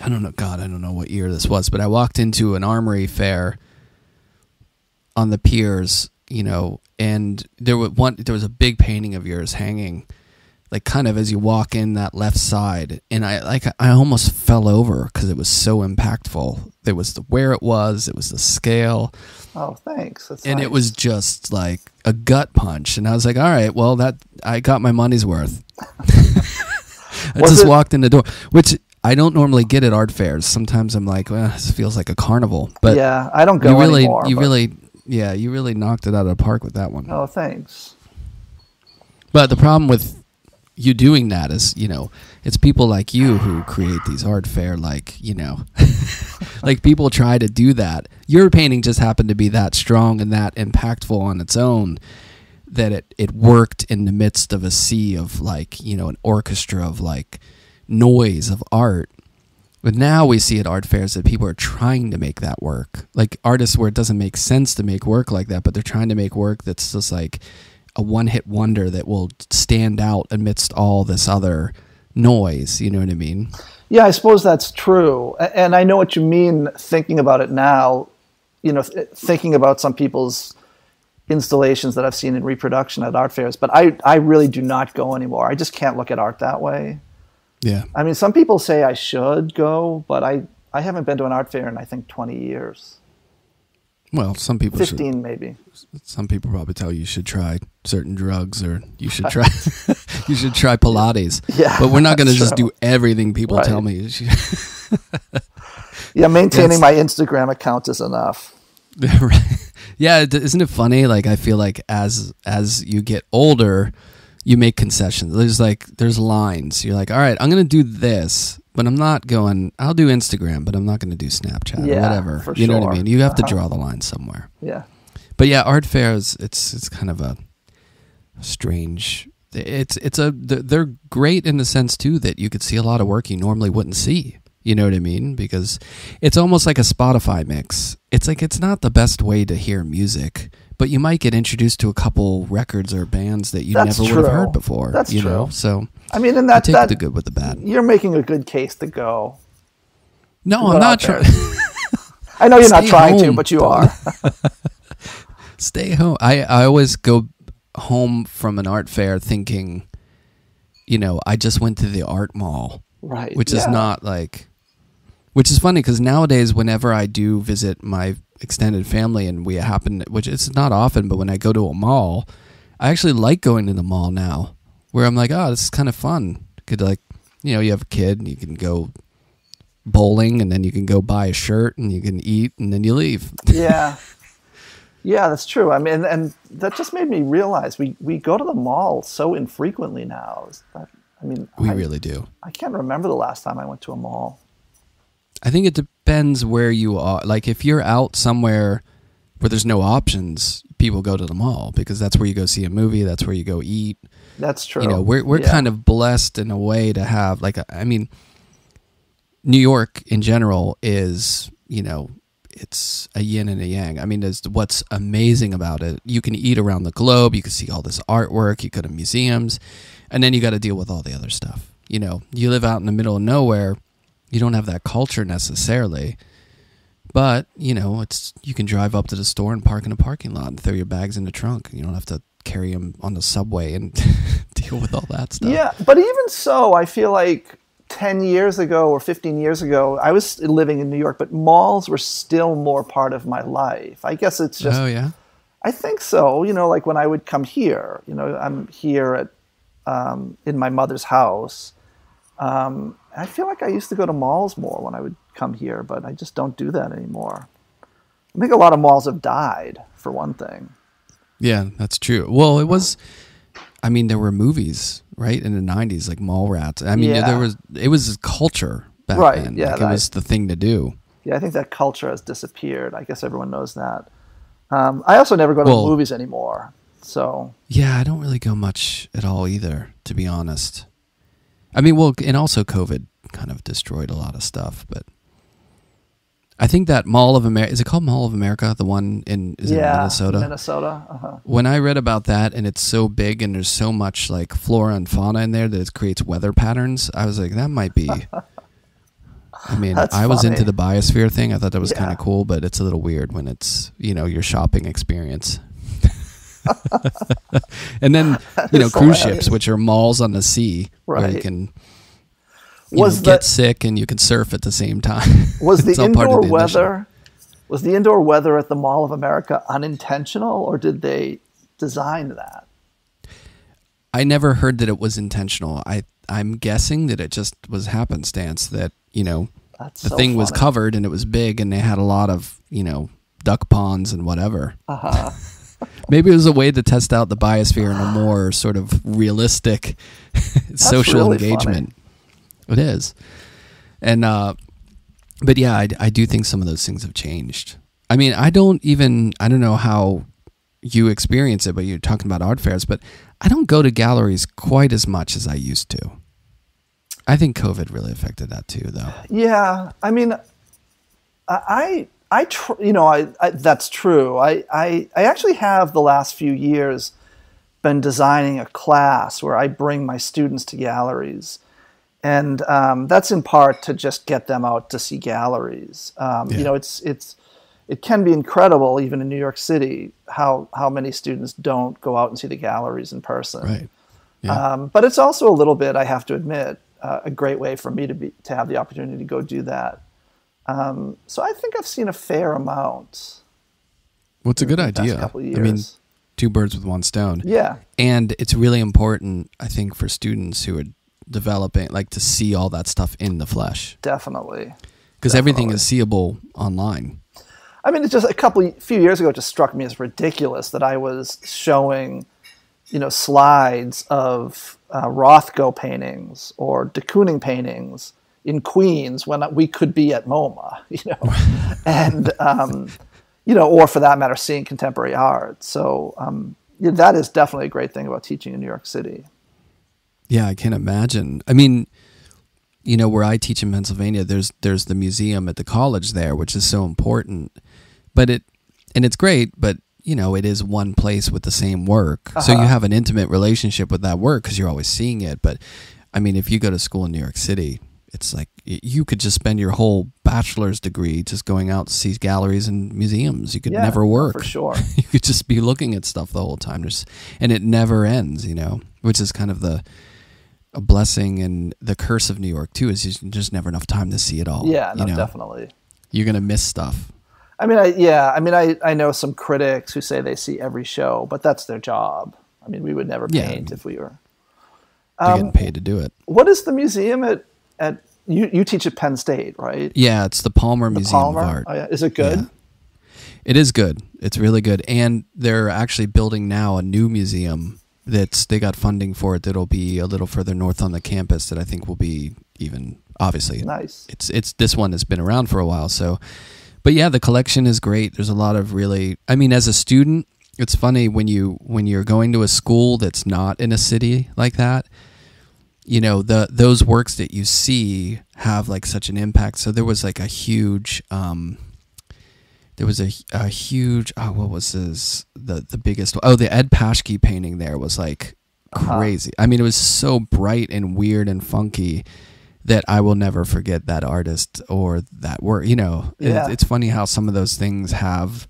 Speaker 2: I don't know, God, I don't know what year this was, but I walked into an armory fair on the piers, you know, and there was one, there was a big painting of yours hanging, like kind of as you walk in that left side, and I like I almost fell over because it was so impactful. There was the where it was, it was the scale,
Speaker 3: Oh, thanks. That's
Speaker 2: and
Speaker 3: nice.
Speaker 2: it was just like a gut punch, and I was like, all right, well that I got my money's worth. I
Speaker 3: Was
Speaker 2: just
Speaker 3: it-
Speaker 2: walked in the door, which I don't normally get at art fairs. Sometimes I'm like, well, this feels like a carnival, but
Speaker 3: yeah. I don't go
Speaker 2: you really,
Speaker 3: anymore.
Speaker 2: you
Speaker 3: but-
Speaker 2: really, yeah, you really knocked it out of the park with that one.
Speaker 3: Oh, thanks.
Speaker 2: But the problem with you doing that is, you know, it's people like you who create these art fair, like, you know, like people try to do that. Your painting just happened to be that strong and that impactful on its own that it, it worked in the midst of a sea of like, you know, an orchestra of like noise of art. But now we see at art fairs that people are trying to make that work. Like artists where it doesn't make sense to make work like that, but they're trying to make work that's just like a one hit wonder that will stand out amidst all this other noise. You know what I mean?
Speaker 3: Yeah, I suppose that's true. And I know what you mean thinking about it now, you know, th- thinking about some people's installations that I've seen in reproduction at art fairs, but I, I really do not go anymore. I just can't look at art that way.
Speaker 2: Yeah.
Speaker 3: I mean, some people say I should go, but I, I haven't been to an art fair in, I think, 20 years.
Speaker 2: Well, some people should,
Speaker 3: 15 maybe.
Speaker 2: some people probably tell you you should try certain drugs or you should try you should try Pilates.
Speaker 3: Yeah,
Speaker 2: But we're not going to just
Speaker 3: true.
Speaker 2: do everything people
Speaker 3: Right.
Speaker 2: tell me.
Speaker 3: Yeah, maintaining my Instagram account is enough.
Speaker 2: right. Yeah, isn't it funny? Like I feel like as as you get older, you make concessions. There's like there's lines. You're like, all right, I'm gonna do this, but I'm not going. I'll do Instagram, but I'm not gonna do Snapchat or whatever. you know what I mean? You have to
Speaker 3: Uh-huh.
Speaker 2: draw the line somewhere.
Speaker 3: Yeah.
Speaker 2: But yeah, art fairs. It's it's kind of a strange. It's it's a they're they're great in the sense too that you could see a lot of work you normally wouldn't see. You know what I mean? Because it's almost like a Spotify mix. It's like it's not the best way to hear music, but you might get introduced to a couple records or bands that you
Speaker 3: That's
Speaker 2: never would have heard before.
Speaker 3: That's
Speaker 2: you know,
Speaker 3: true.
Speaker 2: so
Speaker 3: I mean, and
Speaker 2: I
Speaker 3: that,
Speaker 2: take
Speaker 3: that
Speaker 2: the good with the bad.
Speaker 3: you're making a good case to go.
Speaker 2: No, I'm not trying.
Speaker 3: I know you're not
Speaker 2: Stay
Speaker 3: trying to, but you are.
Speaker 2: stay home. I, I always go home from an art fair thinking, you know, I just went to the art mall,
Speaker 3: Right.
Speaker 2: which is not like, which is funny because nowadays, whenever I do visit my extended family, and we happen, which it's not often, but when I go to a mall, I actually like going to the mall now, where I'm like, oh, this is kind of fun. Could like, you know, you have a kid, and you can go bowling, and then you can go buy a shirt, and you can eat, and then you leave.
Speaker 3: yeah. Yeah, that's true. I mean, and that just made me realize we, we go to the mall so infrequently now. That, I mean,
Speaker 2: we
Speaker 3: I,
Speaker 2: really do.
Speaker 3: I can't remember the last time I went to a mall.
Speaker 2: I think it depends where you are. Like if you're out somewhere where there's no options, people go to the mall because that's where you go see a movie. That's where you go eat.
Speaker 3: That's true.
Speaker 2: You know, we're we're
Speaker 3: Yeah.
Speaker 2: kind of blessed in a way to have like I mean, New York in general is you know it's a yin and a yang. I mean, there's what's amazing about it. You can eat around the globe. You can see all this artwork. You go to museums, and then you got to deal with all the other stuff. You know, you live out in the middle of nowhere. You don't have that culture necessarily, but you know, it's you can drive up to the store and park in a parking lot and throw your bags in the trunk. You don't have to carry them on the subway and deal with all that stuff.
Speaker 3: Yeah, but even so, I feel like 10 years ago or 15 years ago, I was living in New York, but malls were still more part of my life. I guess it's just,
Speaker 2: oh yeah.
Speaker 3: I think so. You know, like when I would come here, you know, I'm here at, um, in my mother's house. Um, I feel like I used to go to malls more when I would come here, but I just don't do that anymore. I think a lot of malls have died, for one thing.
Speaker 2: Yeah, that's true. Well, it was. I mean, there were movies right in the '90s, like Mallrats. I mean,
Speaker 3: Yeah.
Speaker 2: there was it was culture back
Speaker 3: Right,
Speaker 2: then.
Speaker 3: yeah,
Speaker 2: like, it was the thing to do.
Speaker 3: Yeah, I think that culture has disappeared. I guess everyone knows that. Um, I also never go to
Speaker 2: Well-
Speaker 3: movies anymore. So
Speaker 2: Yeah, I don't really go much at all either, to be honest. I mean, well, and also COVID kind of destroyed a lot of stuff, but I think that Mall of America is it called Mall of America, the one in is it
Speaker 3: yeah,
Speaker 2: Minnesota?
Speaker 3: Minnesota. Uh-huh.
Speaker 2: when I read about that and it's so big and there's so much like flora and fauna in there that it creates weather patterns, I was like, that might be. I mean,
Speaker 3: That's
Speaker 2: I was into the biosphere thing. I thought that was kind of cool, but it's a little weird when it's you know your shopping experience. and then you know cruise
Speaker 3: hilarious.
Speaker 2: ships, which are malls on the sea, where you can you
Speaker 3: Was
Speaker 2: know, get sick and you can surf at the same time.
Speaker 3: Was the
Speaker 2: It's part of
Speaker 3: indoor
Speaker 2: the
Speaker 3: weather was the indoor weather at the Mall of America unintentional, or did they design that?
Speaker 2: I never heard that it was intentional. I I'm guessing that it just was happenstance that you know
Speaker 3: That's
Speaker 2: the
Speaker 3: so
Speaker 2: thing was covered and it was big and they had a lot of you know duck ponds and whatever.
Speaker 3: Uh-huh.
Speaker 2: Maybe it was a way to test out the biosphere in a more sort of realistic social
Speaker 3: really
Speaker 2: engagement. It is, and uh, but yeah, I, I do think some of those things have changed. I mean, I don't even I don't know how you experience it, but you're talking about art fairs, but I don't go to galleries quite as much as I used to. I think COVID really affected that too, though.
Speaker 3: Yeah, I mean, I, I, tr- you know, I, I that's true. I, I, I actually have the last few years been designing a class where I bring my students to galleries, and um, that's in part to just get them out to see galleries. Um,
Speaker 2: Yeah.
Speaker 3: You know, it's it's it can be incredible even in New York City how how many students don't go out and see the galleries in person.
Speaker 2: Right. Yeah.
Speaker 3: Um, but it's also a little bit, I have to admit, uh, a great way for me to be to have the opportunity to go do that. Um, so I think I've seen a fair amount.
Speaker 2: well, it's a good idea. I mean, two birds with one stone.
Speaker 3: Yeah,
Speaker 2: And it's really important, I think, for students who are developing, like to see all that stuff in the flesh.
Speaker 3: definitely.
Speaker 2: Because everything is seeable online.
Speaker 3: I mean, it's just a couple, few years ago, it just struck me as ridiculous that I was showing, you know, slides of uh, Rothko paintings or de Kooning paintings in Queens when we could be at MoMA, you know, and um, you know, or for that matter, seeing contemporary art. So um, yeah, that is definitely a great thing about teaching in New York City.
Speaker 2: Yeah, I can't imagine. I mean, you know, where I teach in Pennsylvania, there's there's the museum at the college there, which is so important. But it and it's great, but you know, it is one place with the same work. So you have an intimate relationship with that work because you're always seeing it. But I mean, if you go to school in New York City, it's like you could just spend your whole bachelor's degree just going out to see galleries and museums. You could
Speaker 3: Yeah,
Speaker 2: never work
Speaker 3: for sure.
Speaker 2: you could just be looking at stuff the whole time. There's, and it never ends, you know, which is kind of the a blessing and the curse of New York too. Is you just never enough time to see it all.
Speaker 3: Yeah,
Speaker 2: you know,
Speaker 3: definitely.
Speaker 2: you're gonna miss stuff.
Speaker 3: I mean, I, yeah, I mean, I, I know some critics who say they see every show, but that's their job. I mean, we would never
Speaker 2: Yeah.
Speaker 3: paint if we were. Um,
Speaker 2: getting paid to do it.
Speaker 3: What is the museum at, at you, you teach at Penn State, right?
Speaker 2: Yeah, it's the Palmer Museum
Speaker 3: Palmer?
Speaker 2: of Art.
Speaker 3: Oh, yeah. Is it good?
Speaker 2: Yeah. It is good. It's really good, and they're actually building now a new museum that's they got funding for it. That'll be a little further north on the campus. That I think will be even obviously
Speaker 3: Nice.
Speaker 2: it's it's this one has been around for a while so but yeah the collection is great there's a lot of really i mean as a student it's funny when you when you're going to a school that's not in a city like that you know the those works that you see have like such an impact. So there was like a huge um there was a, a huge oh what was this the the biggest oh the ed paschke painting there was like
Speaker 3: Uh-huh.
Speaker 2: crazy. I mean it was so bright and weird and funky that i will never forget that artist or that work you know it- it's funny how some of those things have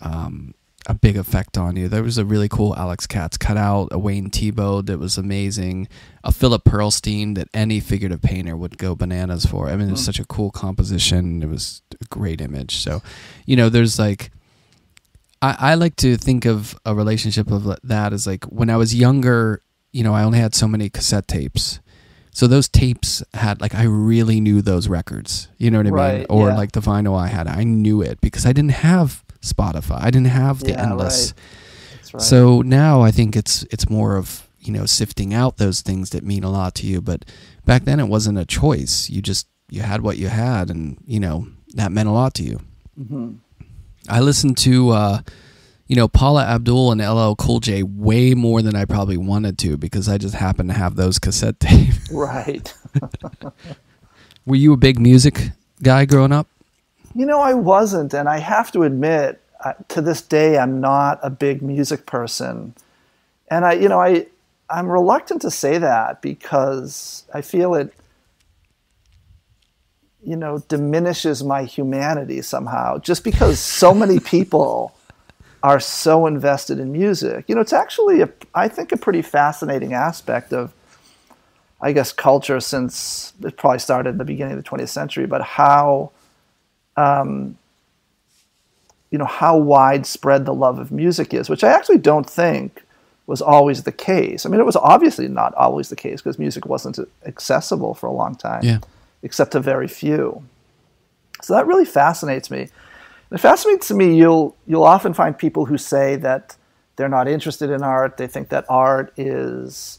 Speaker 2: um a big effect on you. There was a really cool Alex Katz cutout, a Wayne Thiebaud that was amazing, a Philip Pearlstein that any figurative painter would go bananas for. I mean, it was mm. such a cool composition. It was a great image. So, you know, there's like, I, I like to think of a relationship of that as like when I was younger, you know, I only had so many cassette tapes. So those tapes had like I really knew those records. You know what I mean? Or
Speaker 3: yeah.
Speaker 2: like the vinyl I had, I knew it because I didn't have Spotify. I didn't have the
Speaker 3: Yeah,
Speaker 2: endless.
Speaker 3: right. That's right.
Speaker 2: So now I think it's it's more of you know sifting out those things that mean a lot to you. But back then it wasn't a choice. You just you had what you had, and you know that meant a lot to you.
Speaker 3: Mhm.
Speaker 2: I listened to uh, you know Paula Abdul and LL Cool J way more than I probably wanted to because I just happened to have those cassette tapes.
Speaker 3: Right.
Speaker 2: Were you a big music guy growing up?
Speaker 3: You know, I wasn't, and I have to admit, uh, to this day, I'm not a big music person, and I, you know, I, I'm reluctant to say that because I feel it, you know, diminishes my humanity somehow. Just because so many people are so invested in music, you know, it's actually, a, I think, a pretty fascinating aspect of, I guess, culture since it probably started in the beginning of the 20th century, but how Um, you know how widespread the love of music is, which I actually don't think was always the case. I mean, it was obviously not always the case because music wasn't accessible for a long time,
Speaker 2: Yeah.
Speaker 3: except to very few. So that really fascinates me. It fascinates me. You'll you'll often find people who say that they're not interested in art. They think that art is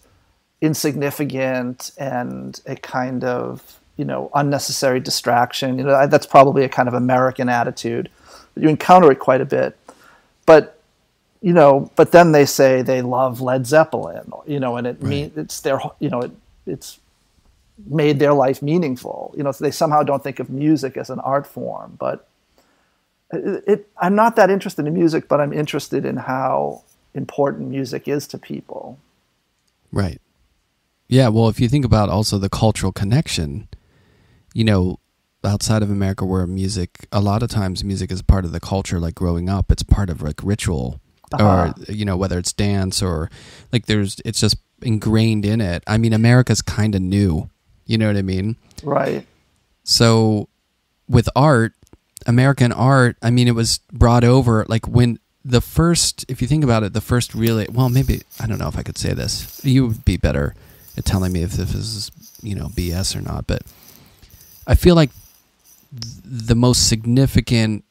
Speaker 3: insignificant and a kind of you know unnecessary distraction. You know that's probably a kind of American attitude. You encounter it quite a bit, but you know, but then they say they love Led Zeppelin. You know, and it mean it's their you know it it's made their life meaningful. You know, so they somehow don't think of music as an art form, but it, it, I'm not that interested in music, but I'm interested in how important music is to people.
Speaker 2: Right. Yeah, well, if you think about also the cultural connection, you know, outside of America where music a lot of times music is part of the culture like growing up, it's part of like ritual
Speaker 3: Uh-huh.
Speaker 2: or you know, whether it's dance or like there's it's just ingrained in it. I mean, America's kind of new. You know what I mean?
Speaker 3: Right.
Speaker 2: So with art, American art, I mean, it was brought over like when the first, if you think about it, the first really, well, maybe, I don't know if I could say this. You would be better at telling me if this is, you know, BS or not. But I feel like th- the most significant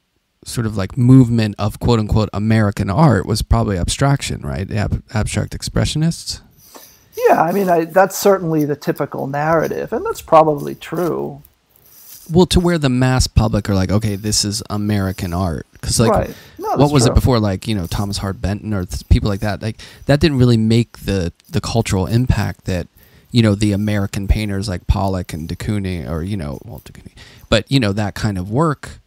Speaker 2: sort of like movement of quote unquote American art was probably abstraction, right? Ab- abstract expressionists.
Speaker 3: Yeah, I mean, I, that's certainly the typical narrative, and that's probably true.
Speaker 2: Well, to where the mass public are like, okay, this is American art, because like,
Speaker 3: Right. No,
Speaker 2: what was it before? Like, you know, Thomas Hart Benton or th- people like that. Like, that didn't really make the the cultural impact that you know the American painters like Pollock and de Kooning, or you know, well, de Kooning, but you know that kind of work.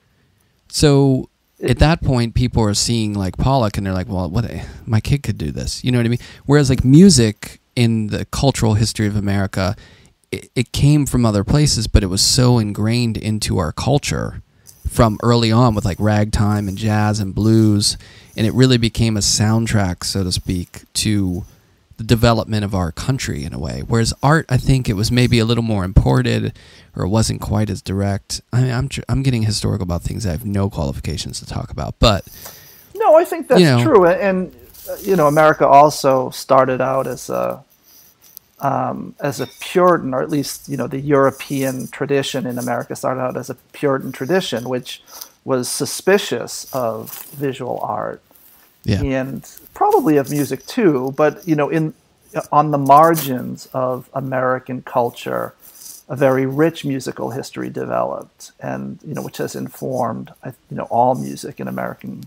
Speaker 2: So at that point, people are seeing like Pollock, and they're like, well, what? My kid could do this. You know what I mean? Whereas like music in the cultural history of America it, it came from other places, but it was so ingrained into our culture from early on with like ragtime and jazz and blues, and it really became a soundtrack, so to speak, to the development of our country in a way. Whereas art, I think it was maybe a little more imported, or it wasn't quite as direct. I mean, I'm I'm getting historical about things I have no qualifications to talk about, but
Speaker 3: no, I think that's
Speaker 2: you know,
Speaker 3: true. And uh, you know, America also started out as a um, as a Puritan, or at least you know the European tradition in America started out as a Puritan tradition, which was suspicious of visual art
Speaker 2: yeah.
Speaker 3: and probably of music too. But you know, in on the margins of American culture, a very rich musical history developed, and you know, which has informed you know all music in American,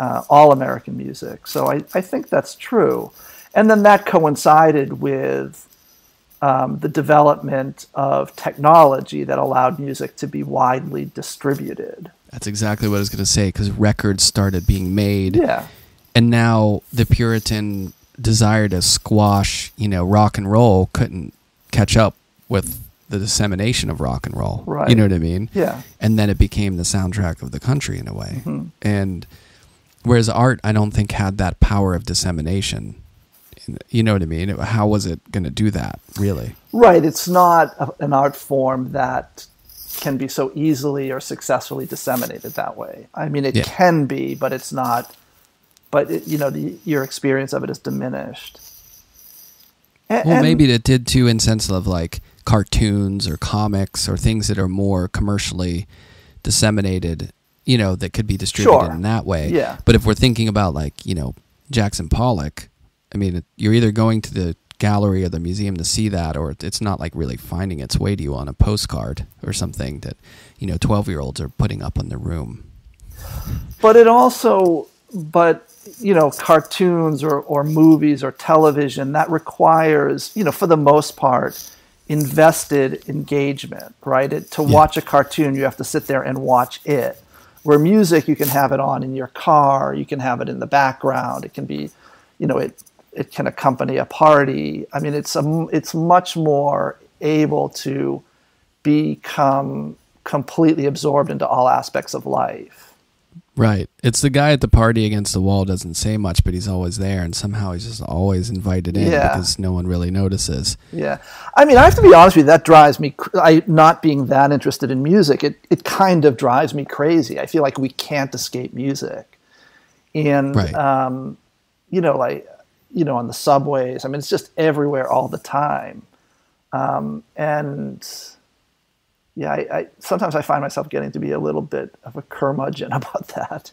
Speaker 3: uh, all American music. So I, I think that's true, and then that coincided with. Um, the development of technology that allowed music to be widely distributed.
Speaker 2: That's exactly what I was going to say because records started being made.
Speaker 3: Yeah.
Speaker 2: And now the Puritan desire to squash, you know, rock and roll couldn't catch up with the dissemination of rock and roll.
Speaker 3: Right.
Speaker 2: You know what I mean?
Speaker 3: Yeah.
Speaker 2: And then it became the soundtrack of the country in a way.
Speaker 3: Mm-hmm.
Speaker 2: And whereas art, I don't think had that power of dissemination. You know what I mean? How was it going to do that, really?
Speaker 3: Right. It's not a, an art form that can be so easily or successfully disseminated that way. I mean, it
Speaker 2: Yeah.
Speaker 3: can be, but it's not. But it, you know, the, your experience of it is diminished. A-
Speaker 2: Well, maybe it did too, in sense of like cartoons or comics or things that are more commercially disseminated. You know, that could be distributed
Speaker 3: Sure.
Speaker 2: in that way.
Speaker 3: Yeah.
Speaker 2: But if we're thinking about like you know Jackson Pollock, I mean, you're either going to the gallery or the museum to see that, or it's not like really finding its way to you on a postcard or something that you know twelve year olds are putting up in their room.
Speaker 3: but it also but you know cartoons or, or movies or television that requires you know for the most part invested engagement right? It, to watch a cartoon you have to sit there and watch it. Where music you can have it on in your car you can have it in the background it can be you know it it can accompany a party. I mean it's a, it's much more able to become completely absorbed into all aspects of life
Speaker 2: Right. It's the guy at the party against the wall doesn't say much, but he's always there, and somehow he's just always invited in
Speaker 3: Yeah.
Speaker 2: because no one really notices.
Speaker 3: Yeah, I mean, I have to be honest with you. That drives me. cr- I not being that interested in music, it it kind of drives me crazy. I feel like we can't escape music, and
Speaker 2: Right.
Speaker 3: um, you know, like you know, on the subways. I mean, it's just everywhere all the time, um, and yeah, I, I sometimes I find myself getting to be a little bit of a curmudgeon about that.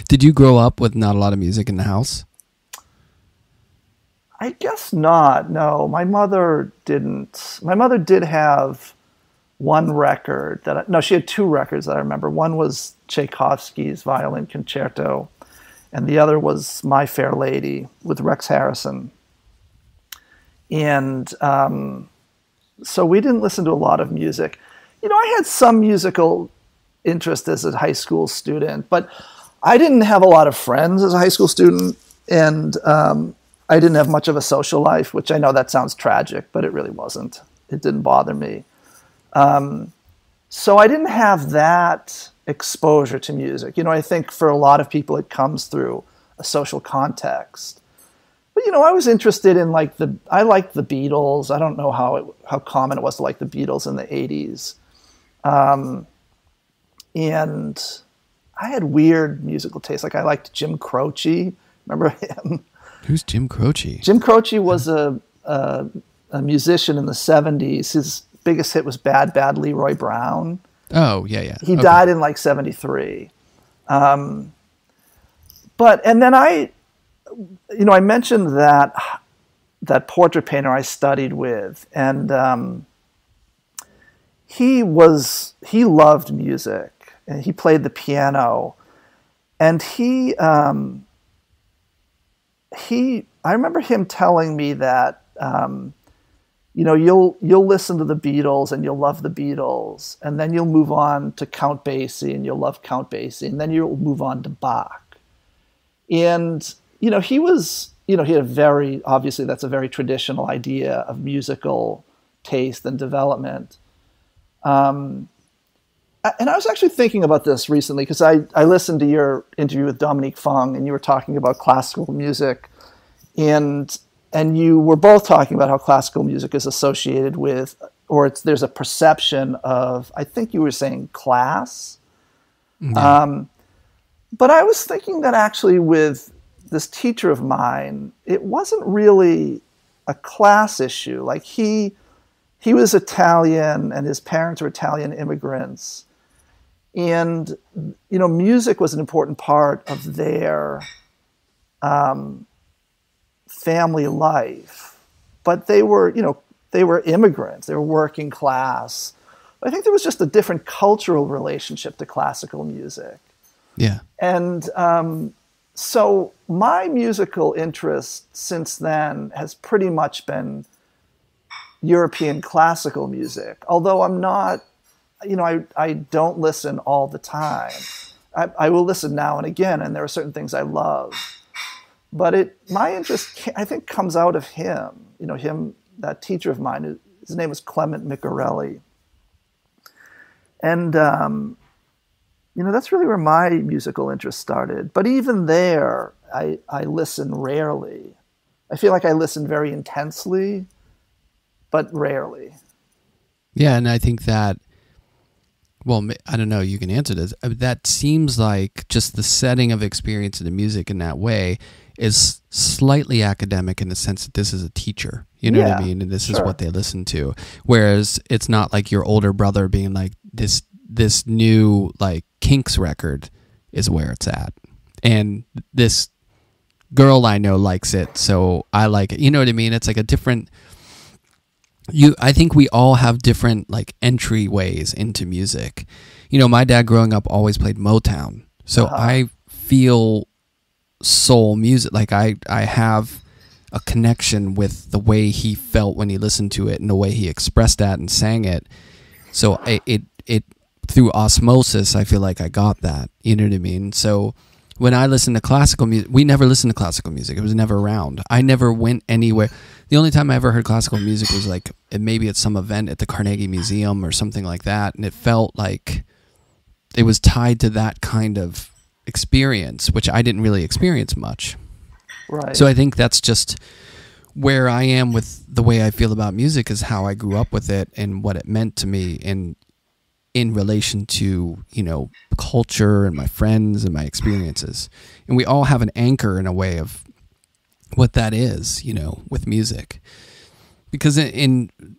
Speaker 2: Did you grow up with not a lot of music in the house?
Speaker 3: I guess not. No, my mother didn't. My mother did have one record that I, no, she had two records that I remember. One was Tchaikovsky's Violin Concerto, and the other was My Fair Lady with Rex Harrison. And um, so we didn't listen to a lot of music. You know, I had some musical interest as a high school student, but I didn't have a lot of friends as a high school student, and um, I didn't have much of a social life, which I know that sounds tragic, but it really wasn't. It didn't bother me. Um, so I didn't have that exposure to music. You know, I think for a lot of people it comes through a social context. But you know, I was interested in like the I liked the Beatles. I don't know how it, how common it was to like the Beatles in the '80s, um, and I had weird musical tastes. Like I liked Jim Croce. Remember him?
Speaker 2: Who's Jim Croce?
Speaker 3: Jim Croce was a, a, a musician in the 70s. His biggest hit was Bad Bad Leroy Brown.
Speaker 2: Oh, yeah, yeah.
Speaker 3: He
Speaker 2: Okay.
Speaker 3: died in like 73. Um, but, and then I, you know, I mentioned that, that portrait painter I studied with, and um, he was, he loved music, and he played the piano, and he, um, he I remember him telling me that um, you know you'll you'll listen to the Beatles and you'll love the Beatles and then you'll move on to Count Basie and you'll love Count Basie and then you'll move on to Bach. And you know he was you know he had a very obviously that's a very traditional idea of musical taste and development um, and I was actually thinking about this recently because I, I listened to your interview with Dominique Fung and you were talking about classical music and and you were both talking about how classical music is associated with, or it's there's a perception of. I think you were saying class. Um, but I was thinking that actually with this teacher of mine, it wasn't really a class issue. Like he he was Italian and his parents were Italian immigrants. And you know, music was an important part of their um, family life. But they were, you know, they were immigrants, they were working class. I think there was just a different cultural relationship to classical music.
Speaker 2: Yeah.
Speaker 3: And um, so my musical interest since then has pretty much been European classical music, although I'm not, you know, I, I don't listen all the time. I, I will listen now and again, and there are certain things I love. But it, my interest, I think, comes out of him. You know, him, that teacher of mine, his name was Clement Micarelli. And, um, you know, that's really where my musical interest started. But even there, I, I listen rarely. I feel like I listen very intensely, but rarely.
Speaker 2: Yeah, and I think that well, I don't know, you can answer this. Uh, that seems like just the setting of experience in the music in that way is slightly academic in the sense that this is a teacher. You know
Speaker 3: Yeah,
Speaker 2: what I mean? And this is what they listen to. Whereas it's not like your older brother being like this this new like Kinks record is where it's at. And this girl I know likes it, so I like it. You know what I mean? It's like a different you I think we all have different like entryways into music. You know, my dad growing up always played Motown. So
Speaker 3: Uh-huh.
Speaker 2: I feel soul music like I I have a connection with the way he felt when he listened to it and the way he expressed that and sang it. So it it, it through osmosis I feel like I got that. You know what I mean? So when I listen to classical music, we never listened to classical music. It was never around. I never went anywhere. The only time I ever heard classical music was like maybe at some event at the Carnegie Museum or something like that, and it felt like it was tied to that kind of experience, which I didn't really experience much.
Speaker 3: Right.
Speaker 2: So I think that's just where I am with the way I feel about music is how I grew up with it and what it meant to me in in relation to, you know, culture and my friends and my experiences. And we all have an anchor in a way of what that is, you know, with music. Because in, in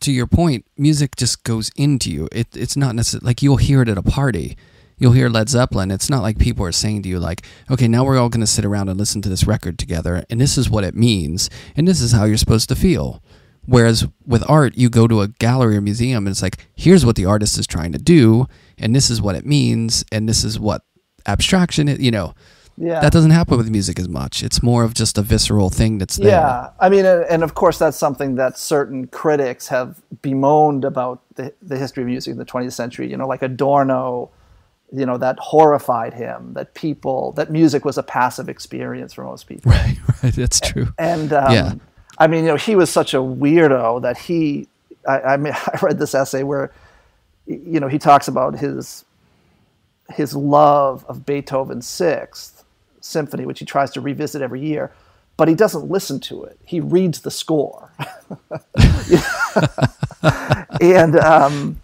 Speaker 2: to your point, music just goes into you. It, it's not necessarily like you'll hear it at a party. You'll hear Led Zeppelin. It's not like people are saying to you, like, okay, now we're all going to sit around and listen to this record together, and this is what it means, and this is how you're supposed to feel. Whereas with art, you go to a gallery or museum, and it's like, here's what the artist is trying to do, and this is what it means, and this is what abstraction is, you know.
Speaker 3: yeah.
Speaker 2: That doesn't happen with music as much. It's more of just a visceral thing that's there.
Speaker 3: Yeah, I mean, and, and of course, that's something that certain critics have bemoaned about the, the history of music in the 20th century. You know, like Adorno, you know, that horrified him that people that music was a passive experience for most people.
Speaker 2: Right, right. That's true.
Speaker 3: And um,
Speaker 2: Yeah.
Speaker 3: I mean, you know, he was such a weirdo that he. I, I mean, I read this essay where, you know, he talks about his his love of Beethoven's Sixth Symphony, which he tries to revisit every year, but he doesn't listen to it. He reads the score. and um,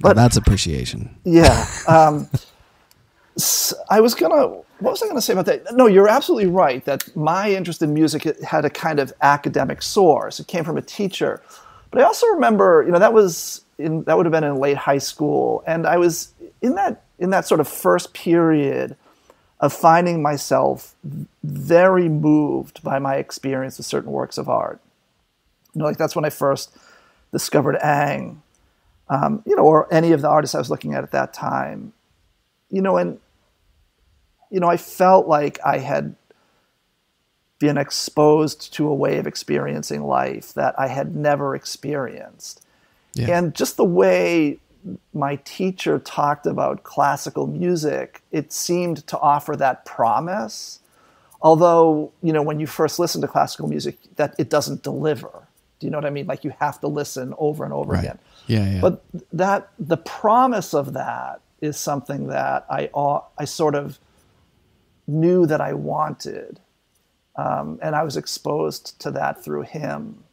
Speaker 2: But that's appreciation.
Speaker 3: yeah. Um, s- I was gonna. What was I gonna say about that? No, you're absolutely right. That my interest in music had a kind of academic source. It came from a teacher, but I also remember, you know, that was in that would have been in late high school, and I was in that in that sort of first period of finding myself very moved by my experience with certain works of art. You know, like that's when I first discovered Ingres, um, you know, or any of the artists I was looking at at that time. You know, and you know, I felt like I had been exposed to a way of experiencing life that I had never experienced.
Speaker 2: Yeah.
Speaker 3: And just the way my teacher talked about classical music, it seemed to offer that promise. Although, you know, when you first listen to classical music, that it doesn't deliver. Do you know what I mean? Like you have to listen over and over
Speaker 2: Right.
Speaker 3: again.
Speaker 2: Yeah, yeah.
Speaker 3: But that the promise of that is something that I I sort of knew that I wanted. um, and I was exposed to that through him.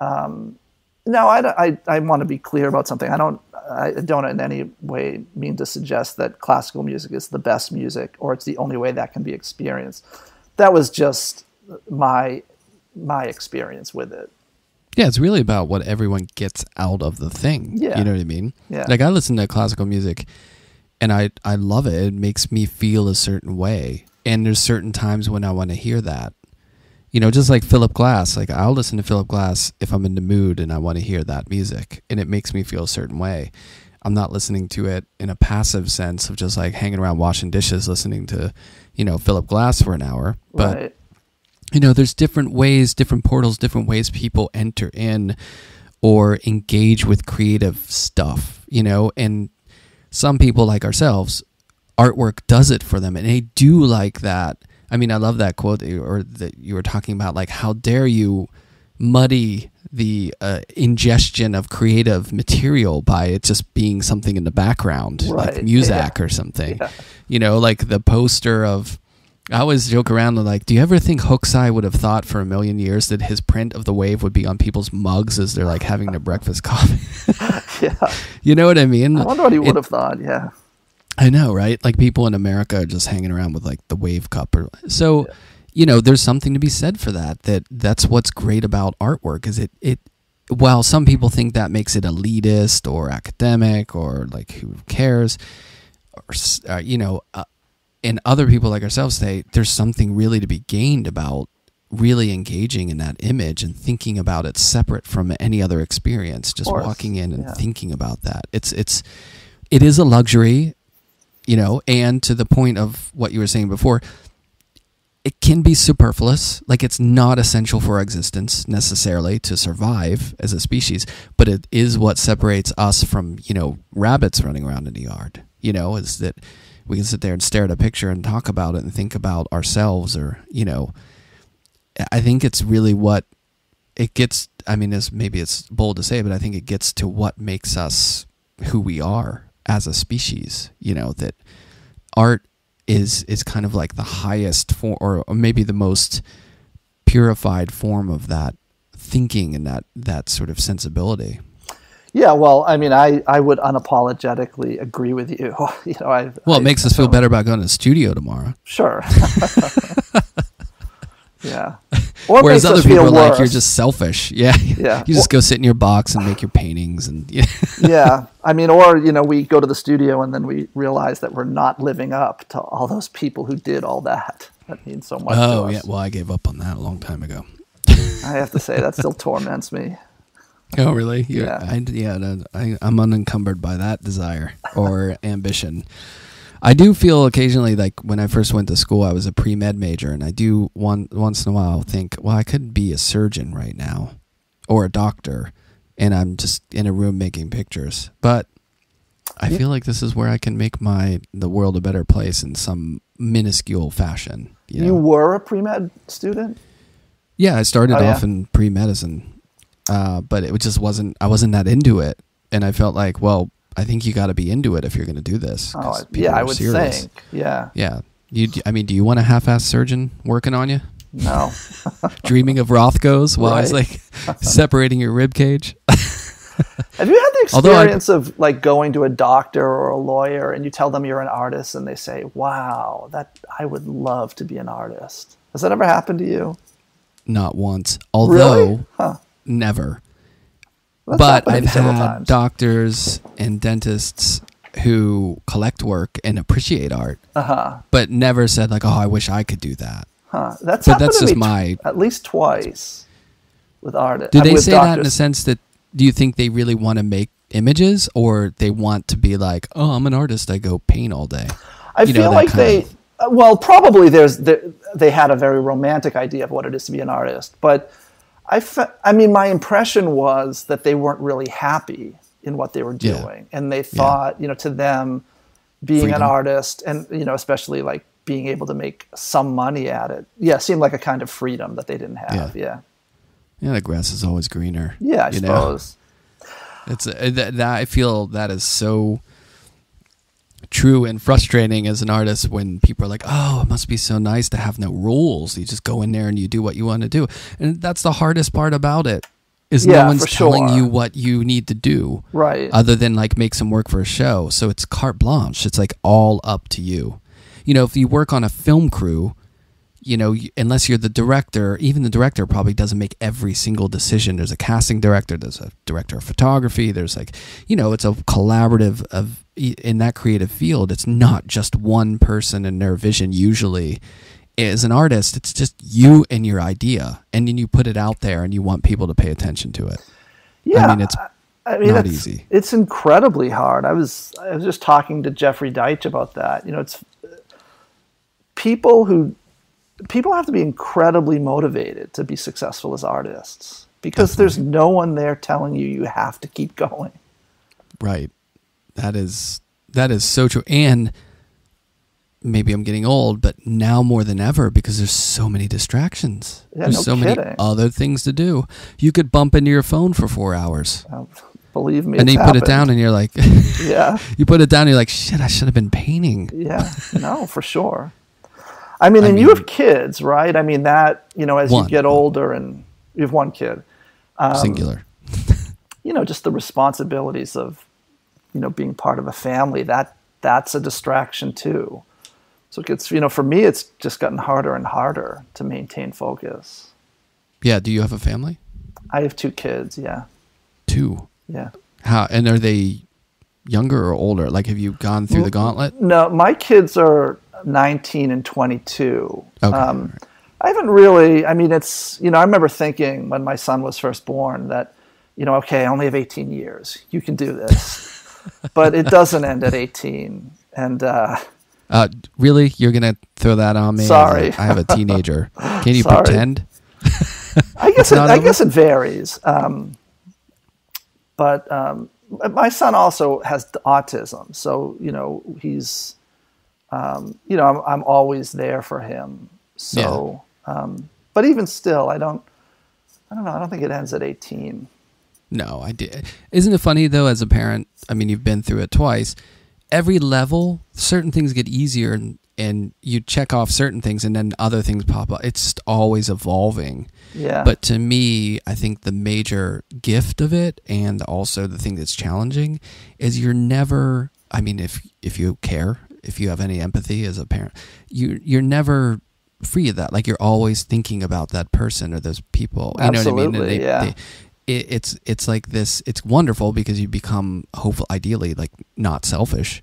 Speaker 3: Um, now, I, I, I want to be clear about something. I don't I don't in any way mean to suggest that classical music is the best music or it's the only way that can be experienced. That was just my my experience with it.
Speaker 2: Yeah, it's really about what everyone gets out of the thing.
Speaker 3: Yeah.
Speaker 2: You know what I mean?
Speaker 3: Yeah.
Speaker 2: Like I listen to classical music and I I love it. It makes me feel a certain way. And there's certain times when I want to hear that. You know, just like Philip Glass, like I'll listen to Philip Glass if I'm in the mood and I want to hear that music and it makes me feel a certain way. I'm not listening to it in a passive sense of just like hanging around washing dishes listening to, you know, Philip Glass for an hour. But
Speaker 3: right.
Speaker 2: you know there's different ways different portals different ways people enter in or engage with creative stuff you know and some people like ourselves artwork does it for them and they do like that i mean i love that quote that you, or that you were talking about like how dare you muddy the uh, ingestion of creative material by it just being something in the background
Speaker 3: Right,
Speaker 2: like music
Speaker 3: yeah.
Speaker 2: or something
Speaker 3: Yeah.
Speaker 2: you know like the poster of I always joke around like, do you ever think Hokusai would have thought for a million years that his print of the wave would be on people's mugs as they're like having their breakfast coffee?
Speaker 3: Yeah.
Speaker 2: you know what I mean?
Speaker 3: I wonder what he would have thought. Yeah.
Speaker 2: I know, right? Like people in America are just hanging around with like the wave cup or so you know, there's something to be said for that that that's what's great about artwork is it it while some people think that makes it elitist or academic or like who cares or uh, you know, uh, and other people like ourselves say there's something really to be gained about really engaging in that image and thinking about it separate from any other experience just walking in and
Speaker 3: yeah.
Speaker 2: thinking about that. It's it's it is a luxury you know and to the point of what you were saying before it can be superfluous. Like it's not essential for existence necessarily to survive as a species but it is what separates us from you know rabbits running around in the yard you know is that we can sit there and stare at a picture and talk about it and think about ourselves or you know i think it's really what it gets i mean it's maybe it's bold to say but i think it gets to what makes us who we are as a species you know that art is is kind of like the highest form or, maybe the most purified form of that thinking and that that sort of sensibility
Speaker 3: Yeah, well, I mean, I, I would unapologetically agree with you. you know, I
Speaker 2: well it
Speaker 3: I-
Speaker 2: makes us feel better about going to the studio tomorrow
Speaker 3: Sure. yeah. Or
Speaker 2: Whereas other people are like you're just selfish. Yeah.
Speaker 3: Yeah.
Speaker 2: you just go sit in your box and make your paintings and yeah.
Speaker 3: yeah. I mean, or you know, we go to the studio and then we realize that we're not living up to all those people who did all that. That means so much.
Speaker 2: Oh
Speaker 3: to us.
Speaker 2: yeah. Well, I gave up on that a long time ago.
Speaker 3: I have to say that still torments me.
Speaker 2: Oh really? You're-
Speaker 3: Yeah.
Speaker 2: I, yeah. I, I'm unencumbered by that desire or ambition. I do feel occasionally like when I first went to school, I was a pre med major, and I do one once in a while think, well, I could be a surgeon right now, or a doctor, and I'm just in a room making pictures. But I feel like this is where I can make my the world a better place in some minuscule fashion. You,
Speaker 3: You,
Speaker 2: know?
Speaker 3: were a pre med student.
Speaker 2: Yeah, I started
Speaker 3: Oh, yeah.
Speaker 2: off in pre medicine, uh, but it just wasn't. I wasn't that into it, and I felt like, well, I think you got to be into it if you're going to do this.
Speaker 3: Oh, yeah, I would
Speaker 2: serious.
Speaker 3: think. Yeah.
Speaker 2: Yeah, you. I mean, do you want a half-ass surgeon working on you,
Speaker 3: No.
Speaker 2: dreaming of Rothkos while he's
Speaker 3: Right.
Speaker 2: like separating your rib cage?
Speaker 3: Have you had the
Speaker 2: Although I-
Speaker 3: experience of like going to a doctor or a lawyer and you tell them you're an artist and they say, "Wow, that I would love to be an artist." Has that ever happened to you?
Speaker 2: Not once, although
Speaker 3: Really? Huh.
Speaker 2: never.
Speaker 3: That's
Speaker 2: but I've had
Speaker 3: times.
Speaker 2: doctors and dentists who collect work and appreciate art,
Speaker 3: uh-huh.
Speaker 2: but never said like, "Oh, I wish I could do that."
Speaker 3: Huh. That's
Speaker 2: But that's just my-
Speaker 3: at least twice with artists.
Speaker 2: Do they
Speaker 3: with
Speaker 2: say that in
Speaker 3: doctors.
Speaker 2: the sense that do you think they really want to make images or they want to be like, oh, I'm an artist, I go paint all day?
Speaker 3: I
Speaker 2: you
Speaker 3: feel
Speaker 2: that
Speaker 3: like they,
Speaker 2: of-
Speaker 3: uh, well, probably there's there, they had a very romantic idea of what it is to be an artist, but I, fe- I mean, my impression was that they weren't really happy in what they were
Speaker 2: Yeah.
Speaker 3: doing, and they thought, you know, to them, being
Speaker 2: Freedom.
Speaker 3: an artist, and you know, especially like being able to make some money at it, yeah, seemed like a kind of freedom that they didn't have. Yeah,
Speaker 2: Yeah, yeah the grass is always greener.
Speaker 3: yeah, I
Speaker 2: you know?
Speaker 3: suppose.
Speaker 2: It's uh, that I feel that is so true and frustrating as an artist when people are like, "Oh, it must be so nice to have no rules. You just go in there and you do what you want to do." And that's the hardest part about it. Is
Speaker 3: Yeah,
Speaker 2: no one's telling
Speaker 3: sure.
Speaker 2: you what you need to do
Speaker 3: Right.
Speaker 2: other than like make some work for a show. So it's carte blanche. It's like all up to you. You know, if you work on a film crew, you know, unless you're the director, even the director probably doesn't make every single decision. There's a casting director, there's a director of photography, there's like, you know, it's a collaborative of in that creative field. It's not just one person and their vision usually. As an artist, it's just you and your idea, and then you put it out there, and you want people to pay attention to it.
Speaker 3: yeah.
Speaker 2: I mean, it's
Speaker 3: I mean,
Speaker 2: not
Speaker 3: it's,
Speaker 2: easy.
Speaker 3: It's incredibly hard. I was I was just talking to Jeffrey Deitch about that. You know, it's people who people have to be incredibly motivated to be successful as artists because there's no one there telling you you have to keep going.
Speaker 2: Right. That is that is so true. And maybe I'm getting old, but now more than ever because there's so many distractions.
Speaker 3: Yeah,
Speaker 2: there's
Speaker 3: no
Speaker 2: so many other things to do. You could bump into your phone for four hours.
Speaker 3: Uh, believe me,
Speaker 2: and you put it down and you're like
Speaker 3: Yeah.
Speaker 2: you put it down and you're like, shit, I should have been painting.
Speaker 3: Yeah, no, for sure. I mean, and you have kids, right? I mean, that, you know, as
Speaker 2: One.
Speaker 3: you get older and you have one kid, Um,
Speaker 2: Singular.
Speaker 3: you know, just the responsibilities of, you know, being part of a family, that that's a distraction too. So it gets, you know, for me, it's just gotten harder and harder to maintain focus.
Speaker 2: Yeah, do you have a family?
Speaker 3: I have two kids. Yeah.
Speaker 2: Two.
Speaker 3: Yeah.
Speaker 2: How and are they younger or older? Like have you gone through the gauntlet?
Speaker 3: No, my kids are 19 and 22.
Speaker 2: Okay.
Speaker 3: Um, I haven't really, I mean, it's, you know, I remember thinking when my son was first born that, you know, okay, I only have 18 years. You can do this. but it doesn't end at 18. And, uh,
Speaker 2: Uh, really? You're gonna throw that on me?
Speaker 3: Sorry.
Speaker 2: I have a teenager. Can you
Speaker 3: Sorry.
Speaker 2: pretend?
Speaker 3: I guess it, I
Speaker 2: over?
Speaker 3: guess it varies. Um, but um, my son also has autism, so you know he's, um, you know, I'm, I'm always there for him. So, um, but even still, I don't, I don't know. I don't think it ends at 18.
Speaker 2: No, I did. Isn't it funny though? As a parent, I mean, you've been through it twice. Every level, certain things get easier, and and you check off certain things, and then other things pop up. It's always evolving.
Speaker 3: Yeah.
Speaker 2: But to me, I think the major gift of it, and also the thing that's challenging, is you're never. I mean, if if you care, if you have any empathy as a parent, you you're never free of that. Like you're always thinking about that person or those people. You know what I mean? And
Speaker 3: Absolutely, yeah.
Speaker 2: it, it's it's like this. It's wonderful because you become hopeful, ideally, like not selfish.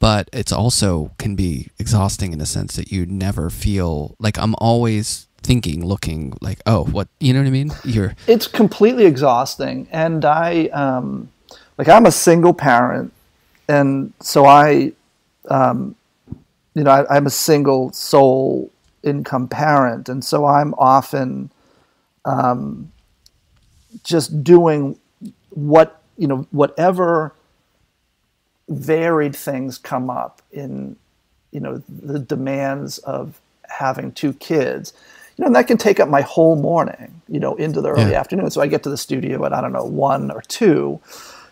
Speaker 2: But it's also can be exhausting in the sense that you never feel like I'm always thinking, looking like, oh, what you know what I mean? You're
Speaker 3: it's completely exhausting and i um, like i'm a single parent and so i um, you know I, i'm a single sole income parent and so i'm often um, just doing what you know whatever varied things come up in you know the demands of having two kids you know and that can take up my whole morning you know into the early
Speaker 2: Yeah.
Speaker 3: afternoon so i get to the studio at i don't know one or two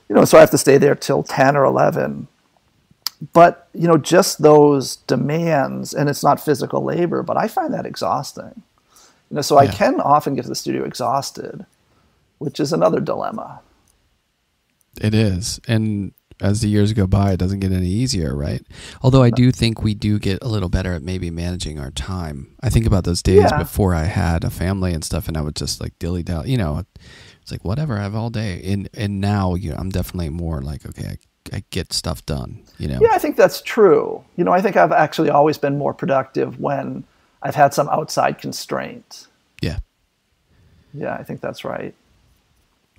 Speaker 3: you know so i have to stay there till 10 or 11 but you know just those demands and it's not physical labor but i find that exhausting you know so i can often get to the studio exhausted which is another dilemma
Speaker 2: It is. And as the years go by, it doesn't get any easier, right? Although I do think we do get a little better at maybe managing our time. I think about those days
Speaker 3: Yeah.
Speaker 2: before I had a family and stuff, and I would just like dilly dally, you know, it's like whatever, I have all day. And and now, you know, I'm definitely more like, okay, I, get stuff done, you know?
Speaker 3: Yeah, I think that's true. You know, I think I've actually always been more productive when I've had some outside constraint.
Speaker 2: Yeah.
Speaker 3: Yeah, I think that's right.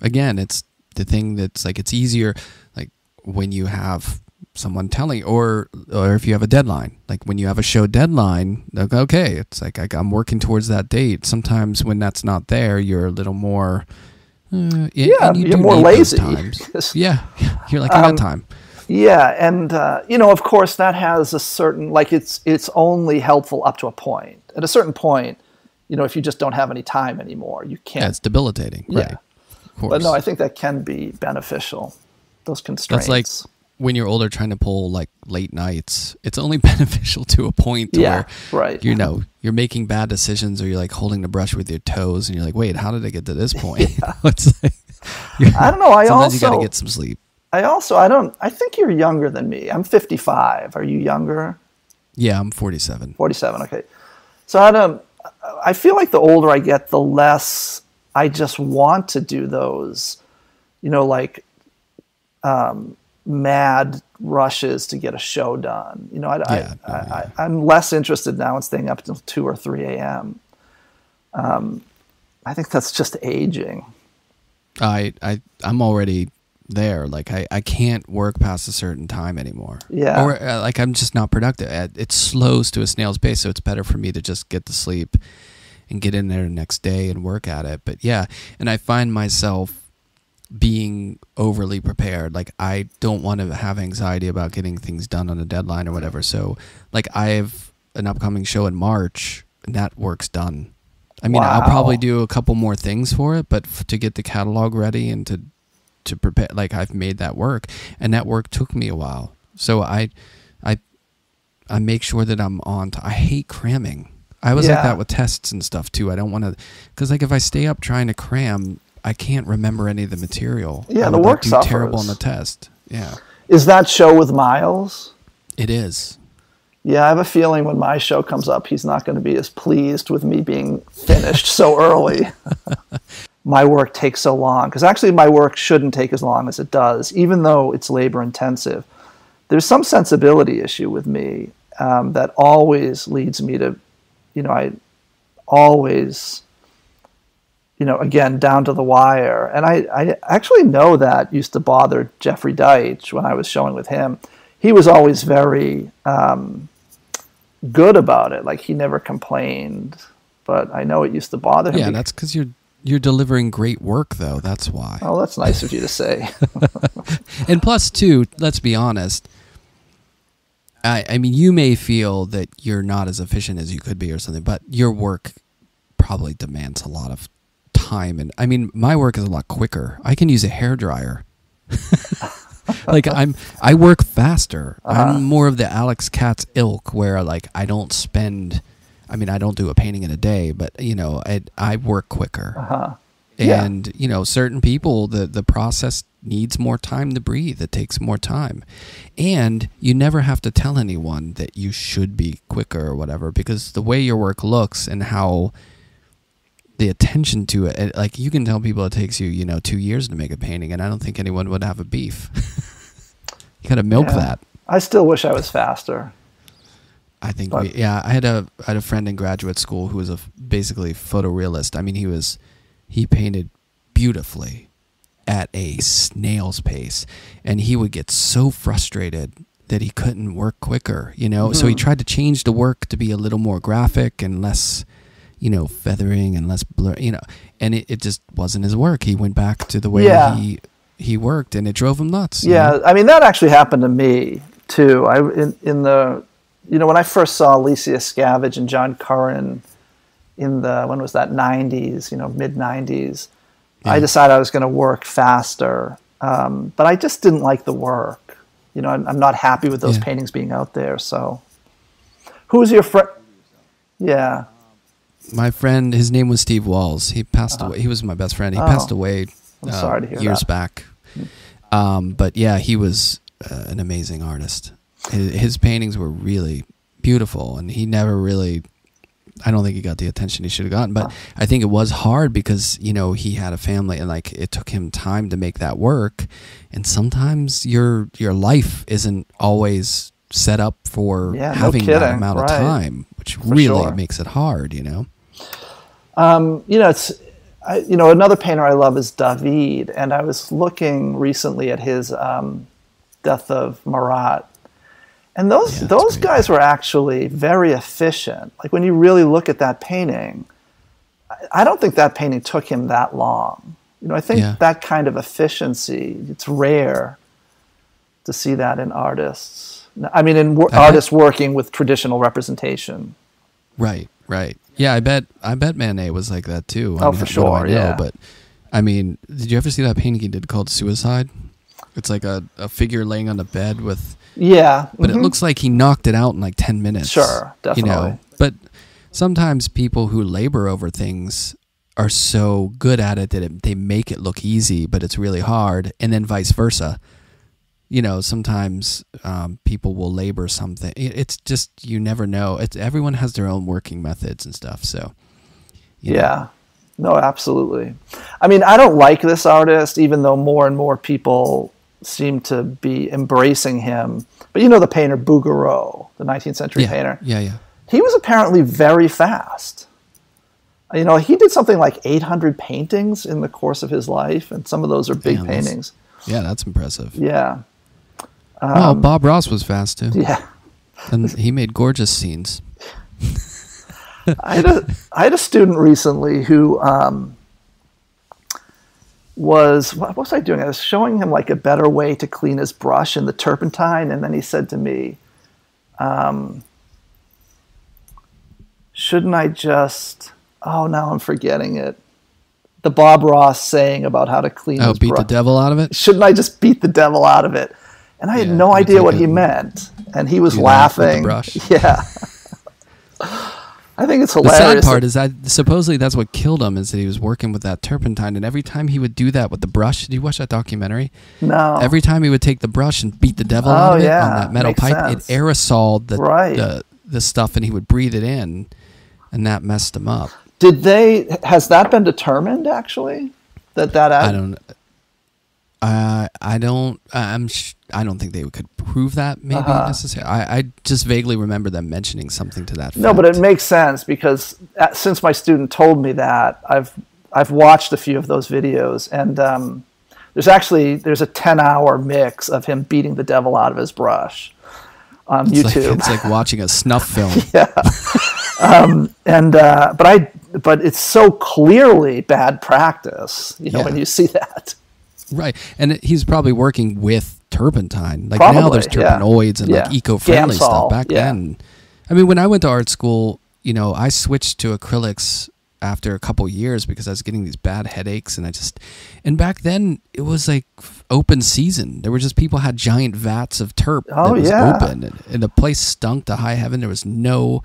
Speaker 2: again, it's the thing that's like it's easier like when you have someone telling or or if you have a deadline like when you have a show deadline like okay it's like I, i'm working towards that date sometimes when that's not there you're a little more uh,
Speaker 3: Yeah,
Speaker 2: you
Speaker 3: you're
Speaker 2: do
Speaker 3: more lazy.
Speaker 2: times. yeah you're like i got time
Speaker 3: Yeah, and uh, you know, of course, that has a certain like it's it's only helpful up to a point. At a certain point, you know, if you just don't have any time anymore, you can't.
Speaker 2: it's debilitating
Speaker 3: Yeah.
Speaker 2: right of course
Speaker 3: but no, I think that can be beneficial. Those constraints.
Speaker 2: like when you're older trying to pull like late nights, it's only beneficial to a point
Speaker 3: Yeah,
Speaker 2: where
Speaker 3: right.
Speaker 2: you know you're making bad decisions or you're like holding the brush with your toes and you're like, wait, how did I get to this point? like,
Speaker 3: I don't know. I
Speaker 2: sometimes you got to get some sleep.
Speaker 3: I also I don't I think you're younger than me. I'm 55. Are you younger?
Speaker 2: Yeah, I'm 47.
Speaker 3: 47. Okay. So I don't. I feel like the older I get, the less I just want to do those, you know, like um, mad rushes to get a show done. You know, I,
Speaker 2: Yeah,
Speaker 3: I,
Speaker 2: no,
Speaker 3: I, I, I'm less interested now in staying up until two or three a.m. Um, I think that's just aging.
Speaker 2: I I I'm already there. Like I I can't work past a certain time anymore.
Speaker 3: Yeah.
Speaker 2: Or uh, like I'm just not productive. Uh, It slows to a snail's pace, so it's better for me to just get to sleep and get in there the next day and work at it. But yeah, and I find myself being overly prepared. Like I don't want to have anxiety about getting things done on a deadline or whatever. So like I have an upcoming show in March, and that work's done. I mean, I'll probably do a couple more things for it, but f- to get the catalog ready and to to prepare, like I've made that work, and that work took me a while. So I, I, I make sure that I'm on. I hate cramming. I was like that with tests and stuff too. I don't want to, because like if I stay up trying to cram, I can't remember any of the material.
Speaker 3: Yeah, the work
Speaker 2: do terrible on the test. Yeah,
Speaker 3: Is that show with Miles?
Speaker 2: it is.
Speaker 3: Yeah, I have a feeling when my show comes up, he's not going to be as pleased with me being finished so early. my work takes so long because actually, my work shouldn't take as long as it does, even though it's labor intensive. There's some sensibility issue with me um, that always leads me to, you know, I always, you know, again, down to the wire. And I, I actually know that used to bother Jeffrey Deitch when I was showing with him. He was always very um, good about it. Like he never complained, but I know it used to bother him.
Speaker 2: Yeah, that's because you're you're delivering great work though. That's why.
Speaker 3: oh, that's nice of you to say.
Speaker 2: And plus, too, let's be honest. I, I mean, you may feel that you're not as efficient as you could be or something, but your work probably demands a lot of time. And I mean, my work is a lot quicker. I can use a hair dryer. like I'm, I work faster. I'm more of the Alex Katz ilk, where like I don't spend. I mean, I don't do a painting in a day, but you know, I I work quicker
Speaker 3: Uh-huh. Yeah.
Speaker 2: and you know certain people the the process needs more time to breathe it takes more time and you never have to tell anyone that you should be quicker or whatever because the way your work looks and how the attention to it it- like you can tell people it takes you you know two years to make a painting and i don't think anyone would have a beef you gotta milk
Speaker 3: Yeah.
Speaker 2: that
Speaker 3: I still wish I was faster.
Speaker 2: I think
Speaker 3: But-
Speaker 2: we, yeah, I had a I had a friend in graduate school who was a basically photorealist. I mean, he was he painted beautifully at a snail's pace, and he would get so frustrated that he couldn't work quicker. You know, so he
Speaker 3: Mm-hmm.
Speaker 2: tried to change the work to be a little more graphic and less, you know, feathering and less blur. You know, and it, it just wasn't his work. He went back to the way
Speaker 3: Yeah.
Speaker 2: he he worked, and it drove him nuts.
Speaker 3: Yeah,
Speaker 2: know?
Speaker 3: I mean that actually happened to me too. I in, in the you know when I first saw Lisa Yuskavage and John Currin in the when was that 90s, you know, mid 90s. I decided I was going to work faster. Um, but I just didn't like the work. You know, I'm, I'm not happy with those
Speaker 2: Yeah.
Speaker 3: paintings being out there, so Who's your friend? Yeah.
Speaker 2: My friend his name was steve walls he passed away he was my best friend he.
Speaker 3: Oh.
Speaker 2: passed away uh,
Speaker 3: sorry to hear
Speaker 2: years
Speaker 3: that.
Speaker 2: back um, but yeah he was uh, an amazing artist his, his paintings were really beautiful and he never really i don't think he got the attention he should have gotten but i think it was hard because you know he had a family and like it took him time to make that work and sometimes your your life isn't always set up for
Speaker 3: Yeah, no
Speaker 2: having that amount
Speaker 3: right.
Speaker 2: of time which really
Speaker 3: sure.
Speaker 2: makes it hard you know
Speaker 3: you know, it's I, you know another painter I love is David, and I was looking recently at his um, Death of Marat, and those
Speaker 2: Yeah,
Speaker 3: those
Speaker 2: great.
Speaker 3: guys were actually very efficient. Like when you really look at that painting, I, I don't think that painting took him that long. You know, I think
Speaker 2: Yeah.
Speaker 3: that kind of efficiency it's rare to see that in artists. I mean, in wor- artists working with traditional representation.
Speaker 2: Right, right. Yeah, I bet I bet Manet was like that too. I
Speaker 3: Oh,
Speaker 2: mean,
Speaker 3: for sure,
Speaker 2: know?
Speaker 3: yeah.
Speaker 2: But I mean, did you ever see that painting he did called Suicide? It's like a, a figure laying on the bed with,
Speaker 3: Yeah,
Speaker 2: but
Speaker 3: mhm.
Speaker 2: it looks like he knocked it out in like ten minutes.
Speaker 3: Sure, definitely.
Speaker 2: You know, but sometimes people who labor over things are so good at it that it, they make it look easy, but it's really hard, and then vice versa. You know, sometimes um, people will labor something. It's just you never know. It's everyone has their own working methods and stuff. So, you know.
Speaker 3: Yeah. No, absolutely. I mean, I don't like this artist, even though more and more people seem to be embracing him. But you know the painter Bouguereau, the 19th century
Speaker 2: yeah,
Speaker 3: painter.
Speaker 2: yeah, yeah.
Speaker 3: He was apparently very fast. You know, he did something like 800 paintings in the course of his life, and some of those are big
Speaker 2: Damn,
Speaker 3: paintings.
Speaker 2: Yeah, that's impressive.
Speaker 3: Yeah.
Speaker 2: Well, Bob Ross was fast too,
Speaker 3: Um, Yeah.
Speaker 2: and he made gorgeous scenes.
Speaker 3: I had a I had a student recently who um, was what was I doing? I was showing him like a better way to clean his brush in the turpentine, and then he said to me, um, "Shouldn't I just?" Oh, now I'm forgetting it. The Bob Ross saying about how to clean
Speaker 2: Oh,
Speaker 3: his
Speaker 2: beat the devil out of it.
Speaker 3: Shouldn't I just beat the devil out of it? And I had
Speaker 2: Yeah,
Speaker 3: no idea what he meant, and he was
Speaker 2: Do that with the
Speaker 3: laughing.
Speaker 2: brush.
Speaker 3: Yeah. I think it's hilarious.
Speaker 2: The sad part is that supposedly that's what killed him is that he was working with that turpentine, and every time he would do that with the brush, did you watch that documentary?
Speaker 3: no.
Speaker 2: Every time he would take the brush and beat the devil
Speaker 3: Oh,
Speaker 2: out of it
Speaker 3: yeah,
Speaker 2: on that metal
Speaker 3: makes
Speaker 2: pipe,
Speaker 3: sense.
Speaker 2: it aerosoled the,
Speaker 3: Right.
Speaker 2: the the stuff, and he would breathe it in, and that messed him up.
Speaker 3: Did they? Has that been determined actually? That that
Speaker 2: I don't. Uh, I don't. I'm. Sh- I don't think they could prove that. Maybe
Speaker 3: Uh-huh.
Speaker 2: necessarily. I, I just vaguely remember them mentioning something to that.
Speaker 3: No, but it makes sense because uh, since my student told me that, I've I've watched a few of those videos, and um, there's actually there's a 10 hour mix of him beating the devil out of his brush on
Speaker 2: It's like,
Speaker 3: YouTube.
Speaker 2: it's like watching a snuff film. Yeah.
Speaker 3: and uh, but I but it's so clearly bad practice, you know,
Speaker 2: Yeah.
Speaker 3: when you see that.
Speaker 2: Right, and he's probably working with turpentine. Like now,
Speaker 3: Probably,
Speaker 2: there's
Speaker 3: yeah.
Speaker 2: Turpenoids and like eco-friendly
Speaker 3: Gamsol,
Speaker 2: stuff. Back
Speaker 3: yeah.
Speaker 2: then, I mean, when I went to art school, you know, I switched to acrylics after a couple years because I was getting these bad headaches, and I just, and back then it was like open season. There were just people had giant vats of terp
Speaker 3: Oh,
Speaker 2: that was
Speaker 3: yeah.
Speaker 2: open, and, and the place stunk to high heaven. There was no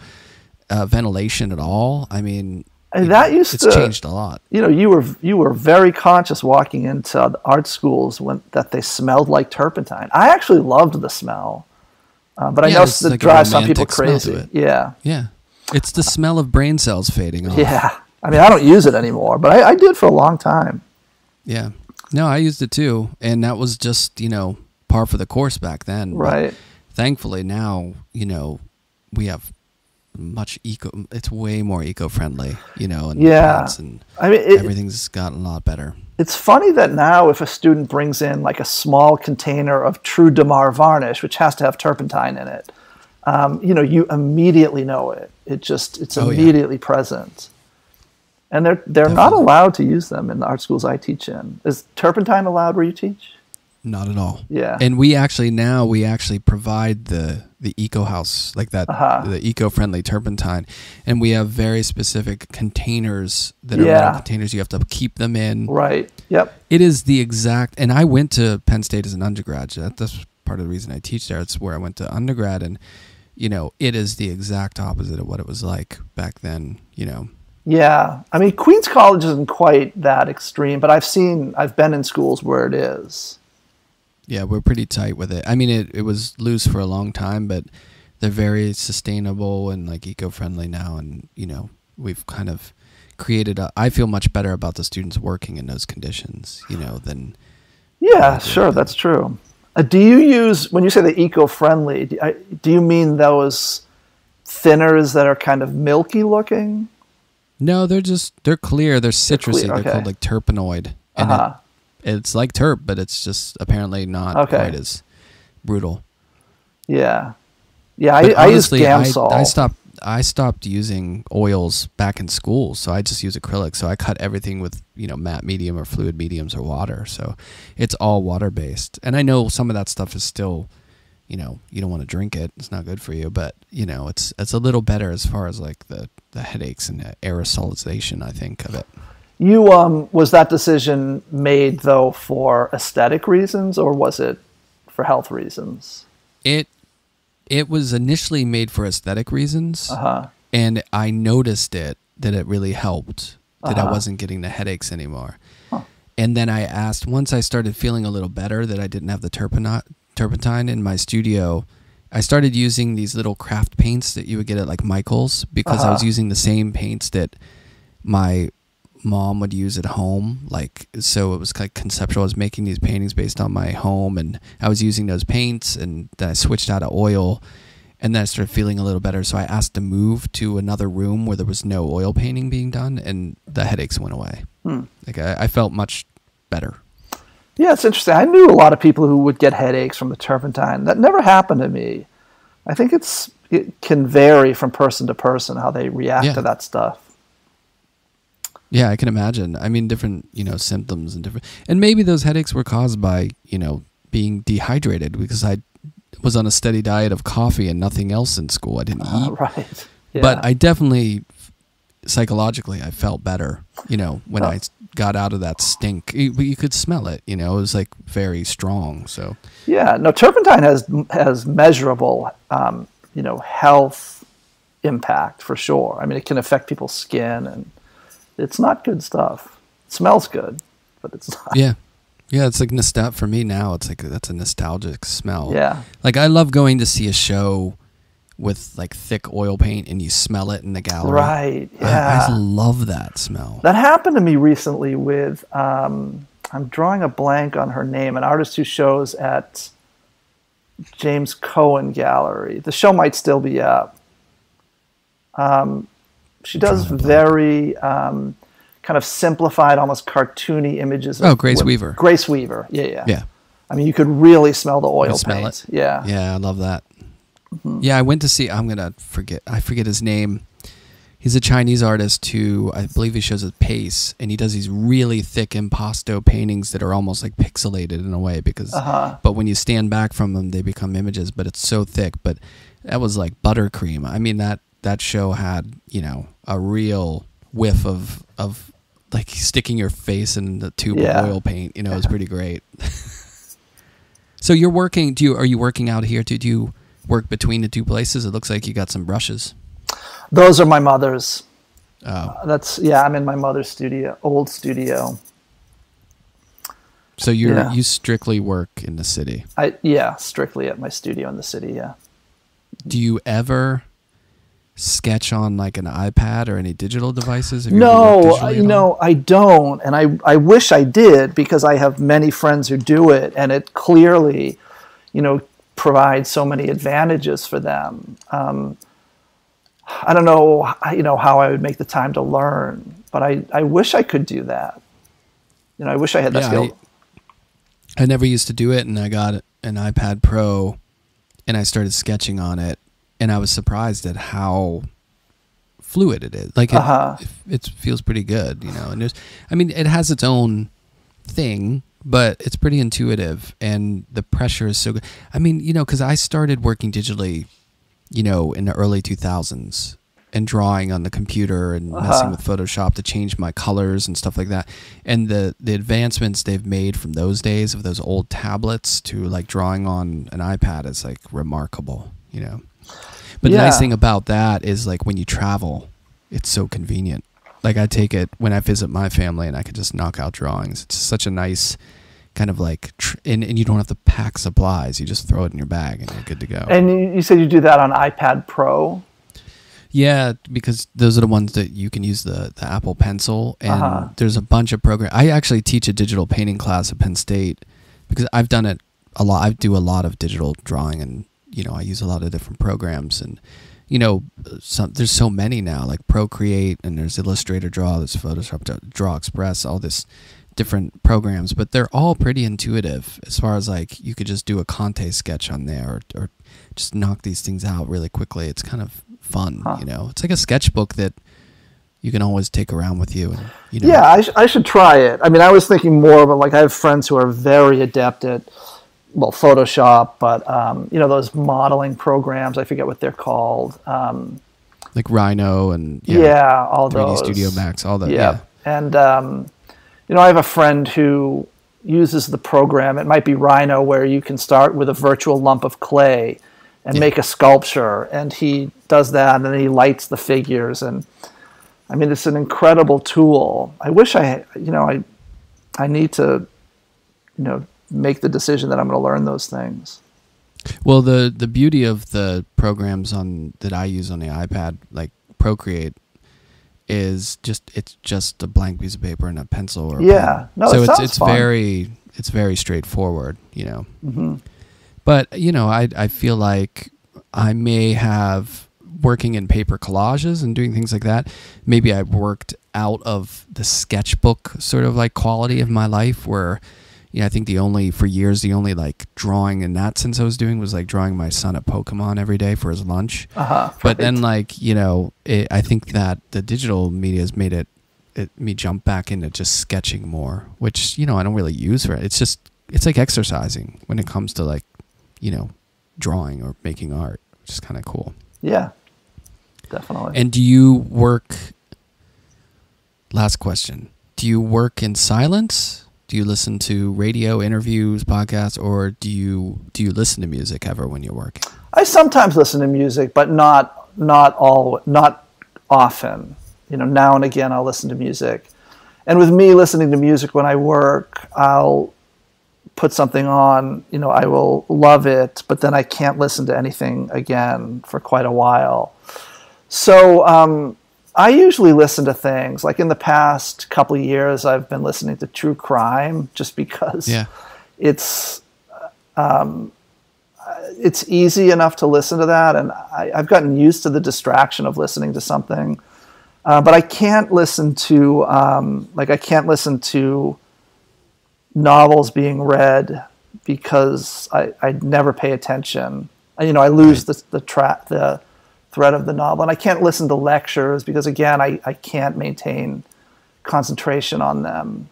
Speaker 2: uh, ventilation at all. I mean,
Speaker 3: And that used
Speaker 2: it's
Speaker 3: to-
Speaker 2: changed a lot.
Speaker 3: you know you were you were very conscious walking into the art schools when that they smelled like turpentine. I actually loved the smell, uh, but I know it
Speaker 2: like
Speaker 3: drives some people
Speaker 2: romantic smell to
Speaker 3: crazy. Yeah,
Speaker 2: Yeah, it's the smell of brain cells fading off.
Speaker 3: yeah. I mean, I don't use it anymore, but I, I did for a long time.
Speaker 2: Yeah. No, I used it too, and that was just you know par for the course back then. But
Speaker 3: Right.
Speaker 2: thankfully, now you know we have much eco. It's way more eco-friendly. You know, and
Speaker 3: Yeah.
Speaker 2: and
Speaker 3: I mean, it,
Speaker 2: everything's gotten a lot better.
Speaker 3: it's funny that now if a student brings in like a small container of True Damar varnish, which has to have turpentine in it, um, you know, you immediately know it. It just it's
Speaker 2: Oh, yeah.
Speaker 3: immediately present. And they're they're not allowed to use them in the art schools I teach in. Is turpentine allowed where you teach?
Speaker 2: Not at all.
Speaker 3: Yeah.
Speaker 2: And we actually now we actually provide the the eco house like that
Speaker 3: Uh-huh.
Speaker 2: the eco friendly turpentine, and we have very specific containers that are
Speaker 3: Yeah.
Speaker 2: metal containers. You have to keep them in.
Speaker 3: Right. Yep.
Speaker 2: It is the exact, and I went to Penn State as an undergrad. That, that's part of the reason I teach there. It's where I went to undergrad, and you know, it is the exact opposite of what it was like back then. You know,
Speaker 3: Yeah. I mean, Queens College isn't quite that extreme, but I've seen I've been in schools where it is.
Speaker 2: Yeah, we're pretty tight with it. I mean, it it was loose for a long time, but they're very sustainable and like eco friendly now, and you know, we've kind of created. A, I feel much better about the students working in those conditions. You know, than
Speaker 3: Yeah, sure, that's true. Uh, do you use when you say the eco-friendly? Do, do you mean those thinners that are kind of milky looking?
Speaker 2: no, they're just they're clear. They're citrusy.
Speaker 3: clear,
Speaker 2: They're called like Turpenoid. And
Speaker 3: Uh-huh.
Speaker 2: It's like terp, but it's just apparently not
Speaker 3: Okay.
Speaker 2: quite as brutal.
Speaker 3: Yeah, yeah. I,
Speaker 2: But
Speaker 3: I use
Speaker 2: honestly, I,
Speaker 3: Gamsol.
Speaker 2: I stopped. I stopped using oils back in school, so I just use acrylic. So I cut everything with you know matte medium or fluid mediums or water. So it's all water based. And I know some of that stuff is still, you know, you don't want to drink it. It's not good for you. But you know, it's it's a little better as far as like the the headaches and the aerosolization. I think of it.
Speaker 3: You um, was that decision made though for aesthetic reasons, or was it for health reasons?
Speaker 2: It it was initially made for aesthetic reasons,
Speaker 3: Uh-huh.
Speaker 2: and I noticed it that it really helped that I
Speaker 3: Uh-huh.
Speaker 2: wasn't getting the headaches anymore. And then I asked once I started feeling a little better that I didn't have the turpentine turpentine in my studio. I started using these little craft paints that you would get at like Michaels because I was
Speaker 3: Uh-huh.
Speaker 2: using the same paints that my mom would use at home. Like, so it was like conceptual. I was making these paintings based on my home and I was using those paints and then I switched out of oil and then I started feeling a little better. So I asked to move to another room where there was no oil painting being done and the headaches went away. Hmm. Like, I, I felt much better.
Speaker 3: Yeah, it's interesting. I knew a lot of people who would get headaches from the turpentine. That never happened to me. I think it's it can vary from person to person how they react
Speaker 2: Yeah.
Speaker 3: to that stuff.
Speaker 2: Yeah, I can imagine. I mean, different, you know, symptoms and different, and maybe those headaches were caused by, you know, being dehydrated because I was on a steady diet of coffee and nothing else in school. I didn't eat,
Speaker 3: right. Yeah.
Speaker 2: but I definitely, psychologically, I felt better. You know, when I got out of that stink, you, you could smell it. You know, it was like very strong. So
Speaker 3: Yeah, no, turpentine has has measurable, um, you know, health impact for sure. I mean, it can affect people's skin, and it's not good stuff. It smells good, but it's not.
Speaker 2: yeah, yeah, it's like nostalgia for me now. It's like that's a nostalgic smell.
Speaker 3: Yeah.
Speaker 2: Like I love going to see a show with like thick oil paint and you smell it in the gallery.
Speaker 3: Right.
Speaker 2: I- I, love that smell.
Speaker 3: That happened to me recently with. Um, I'm drawing a blank on her name, an artist who shows at James Cohan Gallery. The show might still be up. Um, she does
Speaker 2: drawing a blank.
Speaker 3: very um, kind of simplified, almost cartoony images. Of
Speaker 2: Oh, Grace
Speaker 3: with-
Speaker 2: Weaver.
Speaker 3: Grace Weaver. Yeah, yeah.
Speaker 2: yeah.
Speaker 3: I mean, you could really smell the oil
Speaker 2: smell
Speaker 3: paint.
Speaker 2: it?
Speaker 3: Yeah.
Speaker 2: Yeah, I love that.
Speaker 3: Mm-hmm.
Speaker 2: Yeah, I went to see I'm gonna forget I forget his name. He's a Chinese artist who I believe he shows at Pace and he does these really thick impasto paintings that are almost like pixelated in a way because
Speaker 3: Uh-huh.
Speaker 2: but when you stand back from them they become images, but it's so thick. But that was like buttercream. I mean that that show had, you know, a real whiff of of like sticking your face in the tube
Speaker 3: Yeah.
Speaker 2: of oil paint. You know, it was pretty great. so you're working? Do you are you working out here? Do, do you work between the two places? It looks like you got some brushes.
Speaker 3: Those are my mother's.
Speaker 2: Oh, uh,
Speaker 3: That's yeah. I'm in my mother's studio, old studio.
Speaker 2: so you
Speaker 3: Yeah.
Speaker 2: you strictly work in the city.
Speaker 3: I yeah, strictly at my studio in the city. Yeah.
Speaker 2: Do you ever sketch on like an iPad or any digital devices? Have you ever worked
Speaker 3: No, I- no, I don't, and I I wish I did because I have many friends who do it, and it clearly, you know, provides so many advantages for them. Um, I don't know, you know, how I would make the time to learn, but I I wish I could do that. You know, I wish I had that
Speaker 2: Yeah,
Speaker 3: skill.
Speaker 2: I never used to do it, and I got an iPad Pro, and I started sketching on it, and I was surprised at how fluid it is. Like it,
Speaker 3: Uh-huh.
Speaker 2: it, it feels pretty good, you know. And there's, I mean, it has its own thing, but it's pretty intuitive, and the pressure is so good. I mean, you know, because I started working digitally, you know, in the early 2000s. And drawing on the computer and messing
Speaker 3: Uh-huh.
Speaker 2: with Photoshop to change my colors and stuff like that, and the the advancements they've made from those days of those old tablets to like drawing on an iPad is like remarkable, you know. But the nice thing about that is like when you travel, it's so convenient. Like I take it when I visit my family and I can just knock out drawings. It's such a nice kind of like, tr- and, and you don't have to pack supplies. You just throw it in your bag and you're good to go.
Speaker 3: And you, you said you do that on iPad Pro.
Speaker 2: Yeah, because those are the ones that you can use the, the Apple Pencil, and
Speaker 3: Uh-huh.
Speaker 2: there's a bunch of programs. I actually teach a digital painting class at Penn State because I've done it a lot. I do a lot of digital drawing, and you know I use a lot of different programs, and you know some, there's so many now, like Procreate, and there's Illustrator Draw, there's Photoshop Draw- Draw Express, all this different programs, but they're all pretty intuitive as far as like you could just do a Conte sketch on there or, or just knock these things out really quickly. It's kind of fun,
Speaker 3: Huh.
Speaker 2: you know. It's like a sketchbook that you can always take around with you, and you know.
Speaker 3: Yeah, I, sh- I should try it. I mean, I was thinking more of it. Like I have friends who are very adept at, well, Photoshop, but um, you know those modeling programs. I forget what they're called. Um,
Speaker 2: like Rhino and
Speaker 3: yeah, all
Speaker 2: 3D
Speaker 3: those.
Speaker 2: Studio Max, all that.
Speaker 3: Yeah.
Speaker 2: Yeah.
Speaker 3: And um, you know, I have a friend who uses the program. It might be Rhino, where you can start with a virtual lump of clay and
Speaker 2: Yeah.
Speaker 3: make a sculpture, and he does that, and then he lights the figures. And I mean, it's an incredible tool. I wish I, you know, I, I need to, you know, make the decision that I'm going to learn those things.
Speaker 2: Well, the the beauty of the programs on that I use on the iPad, like Procreate, is just it's just a blank piece of paper and a pencil or a
Speaker 3: Yeah.
Speaker 2: pen.
Speaker 3: No,
Speaker 2: so
Speaker 3: it
Speaker 2: it's it's
Speaker 3: fun.
Speaker 2: very it's very straightforward, you know.
Speaker 3: hmm
Speaker 2: But you know, I I feel like I may have working in paper collages and doing things like that. Maybe I worked out of the sketchbook sort of like quality of my life where know, I think the only for years the only like drawing in that sense I was doing was like drawing my son a Pokemon every day for his lunch.
Speaker 3: Uh-huh.
Speaker 2: But then like, you know, it, I think that the digital media has made it it me jump back into just sketching more, which, you know, I don't really use for it. It's just it's like exercising when it comes to like, you know, drawing or making art, which is kind of cool.
Speaker 3: Yeah, definitely.
Speaker 2: And do you work last question. Do you work in silence? Do you listen to radio interviews, podcasts, or do you do you listen to music ever when you're working?
Speaker 3: I sometimes listen to music, but not not all not often. You know, now and again I'll listen to music. And with me listening to music when I work, I'll put something on, you know, I will love it, but then I can't listen to anything again for quite a while. So um, I usually listen to things like in the past couple of years, I've been listening to true crime just because
Speaker 2: Yeah.
Speaker 3: it's um, it's easy enough to listen to that, and I, I've gotten used to the distraction of listening to something. Uh, but I can't listen to um, like I can't listen to novels being read because I, I never pay attention. I- You know, I lose the the tra- the thread of the novel, and I can't listen to lectures because again, I, I can't maintain concentration on them.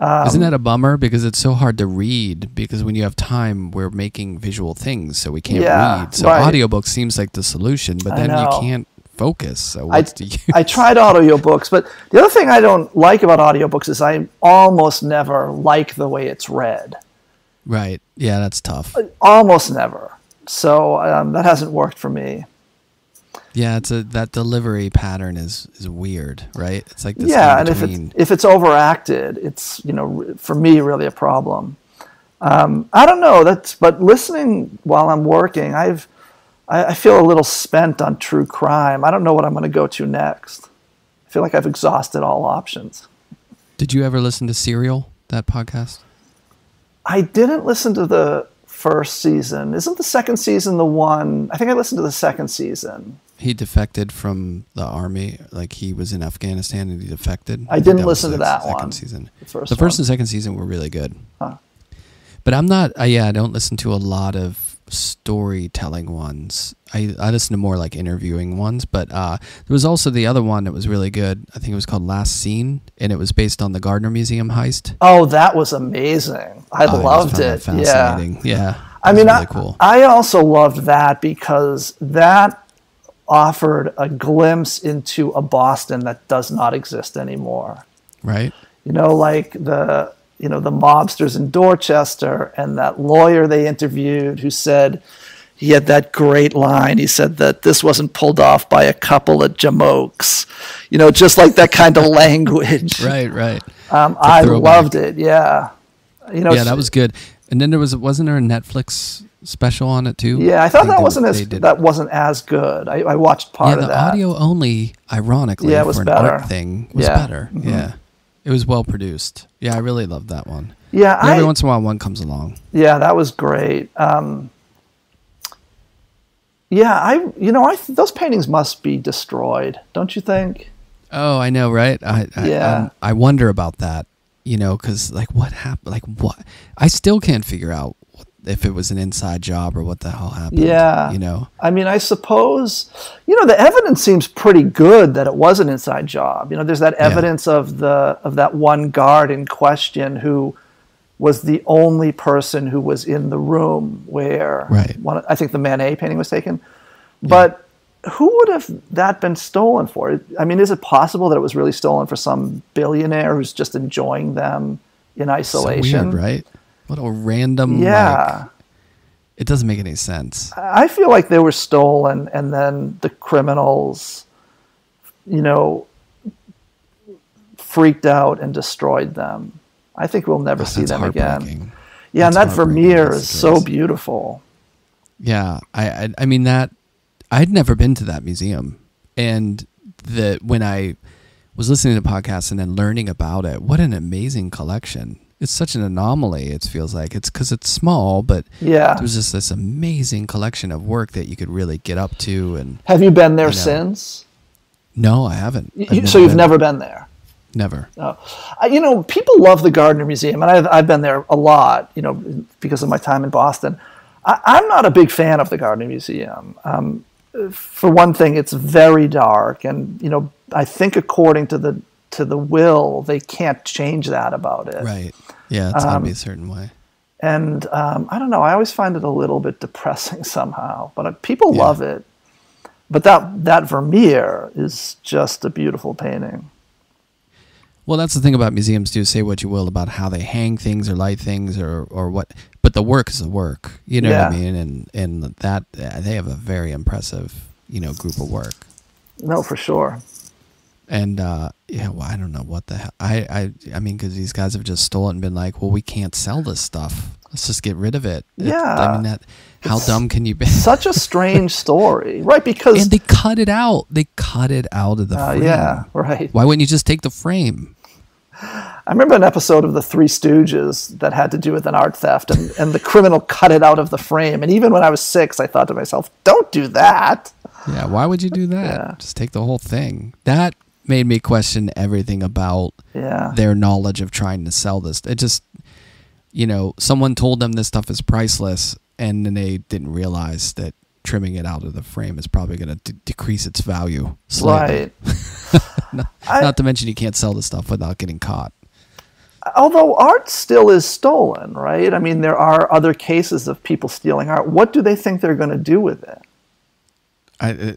Speaker 2: Isn't that a bummer? Because it's so hard to read. Because when you have time, we're making visual things, so we can't
Speaker 3: Yeah,
Speaker 2: read. So
Speaker 3: right.
Speaker 2: audiobook seems like the solution, but then you can't focus. So
Speaker 3: I,
Speaker 2: what's the use?
Speaker 3: I tried audiobooks, but the other thing I don't like about audiobooks is I almost never like the way it's read.
Speaker 2: right? Yeah, that's tough.
Speaker 3: Almost never. So um, that hasn't worked for me.
Speaker 2: Yeah, it's a that delivery pattern is is weird, right? It's like this
Speaker 3: yeah, and if it's, if it's overacted, it's you know for me really a problem. Um, I don't know. That's but listening while I'm working, I've I, I feel a little spent on true crime. I don't know what I'm going to go to next. I feel like I've exhausted all options.
Speaker 2: Did you ever listen to Serial, that podcast?
Speaker 3: I didn't listen to the first season. Isn't the second season the one? I think I listened to the second season.
Speaker 2: He defected from the army, like he was in Afghanistan and he defected.
Speaker 3: I didn't
Speaker 2: was
Speaker 3: listen to that
Speaker 2: second
Speaker 3: one.
Speaker 2: Season.
Speaker 3: The first,
Speaker 2: the first and second season were really good.
Speaker 3: Huh.
Speaker 2: But I'm not. Uh, yeah, I don't listen to a lot of storytelling ones. I I listen to more like interviewing ones. But uh, there was also the other one that was really good. I think it was called Last Seen, and it was based on the Gardner Museum heist.
Speaker 3: Oh, that was amazing. I
Speaker 2: I just
Speaker 3: loved
Speaker 2: found
Speaker 3: it. Yeah.
Speaker 2: fascinating. Yeah.
Speaker 3: I mean,
Speaker 2: really
Speaker 3: I,
Speaker 2: cool.
Speaker 3: I also loved that because that offered a glimpse into a Boston that does not exist anymore.
Speaker 2: right.
Speaker 3: You know, like the you know the mobsters in Dorchester and that lawyer they interviewed who said he had that great line. He said that this wasn't pulled off by a couple of jamokes. You know, just like that kind of language.
Speaker 2: Right. Right.
Speaker 3: Um, I
Speaker 2: throwback.
Speaker 3: loved it. Yeah. You know,
Speaker 2: yeah, that was good. And then there was wasn't there a Netflix special on it too?
Speaker 3: Yeah, I thought that wasn't as
Speaker 2: did-
Speaker 3: that wasn't as good. I, I watched part
Speaker 2: yeah,
Speaker 3: of
Speaker 2: the
Speaker 3: that.
Speaker 2: audio only, ironically,
Speaker 3: Yeah, it was
Speaker 2: for an
Speaker 3: better.
Speaker 2: art thing, was
Speaker 3: Yeah.
Speaker 2: better.
Speaker 3: Mhm.
Speaker 2: Yeah, it was well produced. Yeah, I really loved that one.
Speaker 3: yeah,
Speaker 2: And every once in a while, one comes along.
Speaker 3: yeah, that was great. Um, yeah, I you know I those paintings must be destroyed, don't you think?
Speaker 2: Oh, I know, right? I, I
Speaker 3: Yeah.
Speaker 2: um, I wonder about that. You know, because like, what happened? Like, what? I still can't figure out if it was an inside job or what the hell happened.
Speaker 3: Yeah.
Speaker 2: you know.
Speaker 3: I mean, I suppose you know the evidence seems pretty good that it was an inside job. You know, there's that evidence of the of that one guard in question who was the only person who was in the room where
Speaker 2: Right.
Speaker 3: one, I think the Manet painting was taken. But who would have that been stolen for? I mean, is it possible that it was really stolen for some billionaire who's just enjoying them in
Speaker 2: So
Speaker 3: isolation?
Speaker 2: weird, right? What a random.
Speaker 3: Yeah.
Speaker 2: Like, it doesn't make any sense.
Speaker 3: I feel like they were stolen, and then the criminals, you know, freaked out and destroyed them. I think we'll never see them again. Yeah, and that Vermeer is so beautiful.
Speaker 2: Yeah, I, I I mean that I'd never been to that museum, and the when I was listening to podcasts and then learning about it, what an amazing collection! It's such an anomaly. It feels like it's because it's small, but
Speaker 3: Yeah.
Speaker 2: there's just this amazing collection of work that you could really get up to. And
Speaker 3: Have you been there
Speaker 2: know.
Speaker 3: since?
Speaker 2: no, I haven't.
Speaker 3: You- so you've
Speaker 2: been.
Speaker 3: never been there.
Speaker 2: never.
Speaker 3: Uh, you know, people love the Gardner Museum, and I've, I've been there a lot, you know, because of my time in Boston. I, I'm not a big fan of the Gardner Museum. Um, for one thing, it's very dark, and you know, I think according to the to the will, they can't change that about it.
Speaker 2: Right. Yeah, it's got to
Speaker 3: Um,
Speaker 2: be a certain way.
Speaker 3: And um, I don't know. I always find it a little bit depressing somehow, but uh, people
Speaker 2: Yeah.
Speaker 3: love it. But that that Vermeer is just a beautiful painting.
Speaker 2: Well, that's the thing about museums too. Say what you will about how they hang things or light things or or what, but the work is the work. You know what I mean? And and that uh, they have a very impressive you know group of work.
Speaker 3: No, for sure.
Speaker 2: And uh, yeah, well, I don't know what the hell. I I I mean, because these guys have just stolen and been like, well, we can't sell this stuff. Let's just get rid of it. It- I
Speaker 3: Yeah.
Speaker 2: mean that. How
Speaker 3: It's
Speaker 2: dumb can you be?
Speaker 3: Such a strange story, right? Because
Speaker 2: and they cut it out. They cut it out of the
Speaker 3: uh,
Speaker 2: frame.
Speaker 3: yeah, right.
Speaker 2: Why wouldn't you just take the frame?
Speaker 3: I remember an episode of The Three Stooges that had to do with an art theft, and, and the criminal cut it out of the frame. And even when I was six, I thought to myself, "Don't do that."
Speaker 2: Yeah, why would you do that?
Speaker 3: Yeah.
Speaker 2: Just take the whole thing. That made me question everything about
Speaker 3: Yeah,
Speaker 2: their knowledge of trying to sell this. It just, you know, someone told them this stuff is priceless, and then they didn't realize that trimming it out of the frame is probably going to d- decrease its value slightly.
Speaker 3: right. I-
Speaker 2: Not to mention you can't sell the stuff without getting caught.
Speaker 3: Although art still is stolen, right? I mean, there are other cases of people stealing art. What do they think they're going to do with it?
Speaker 2: I uh,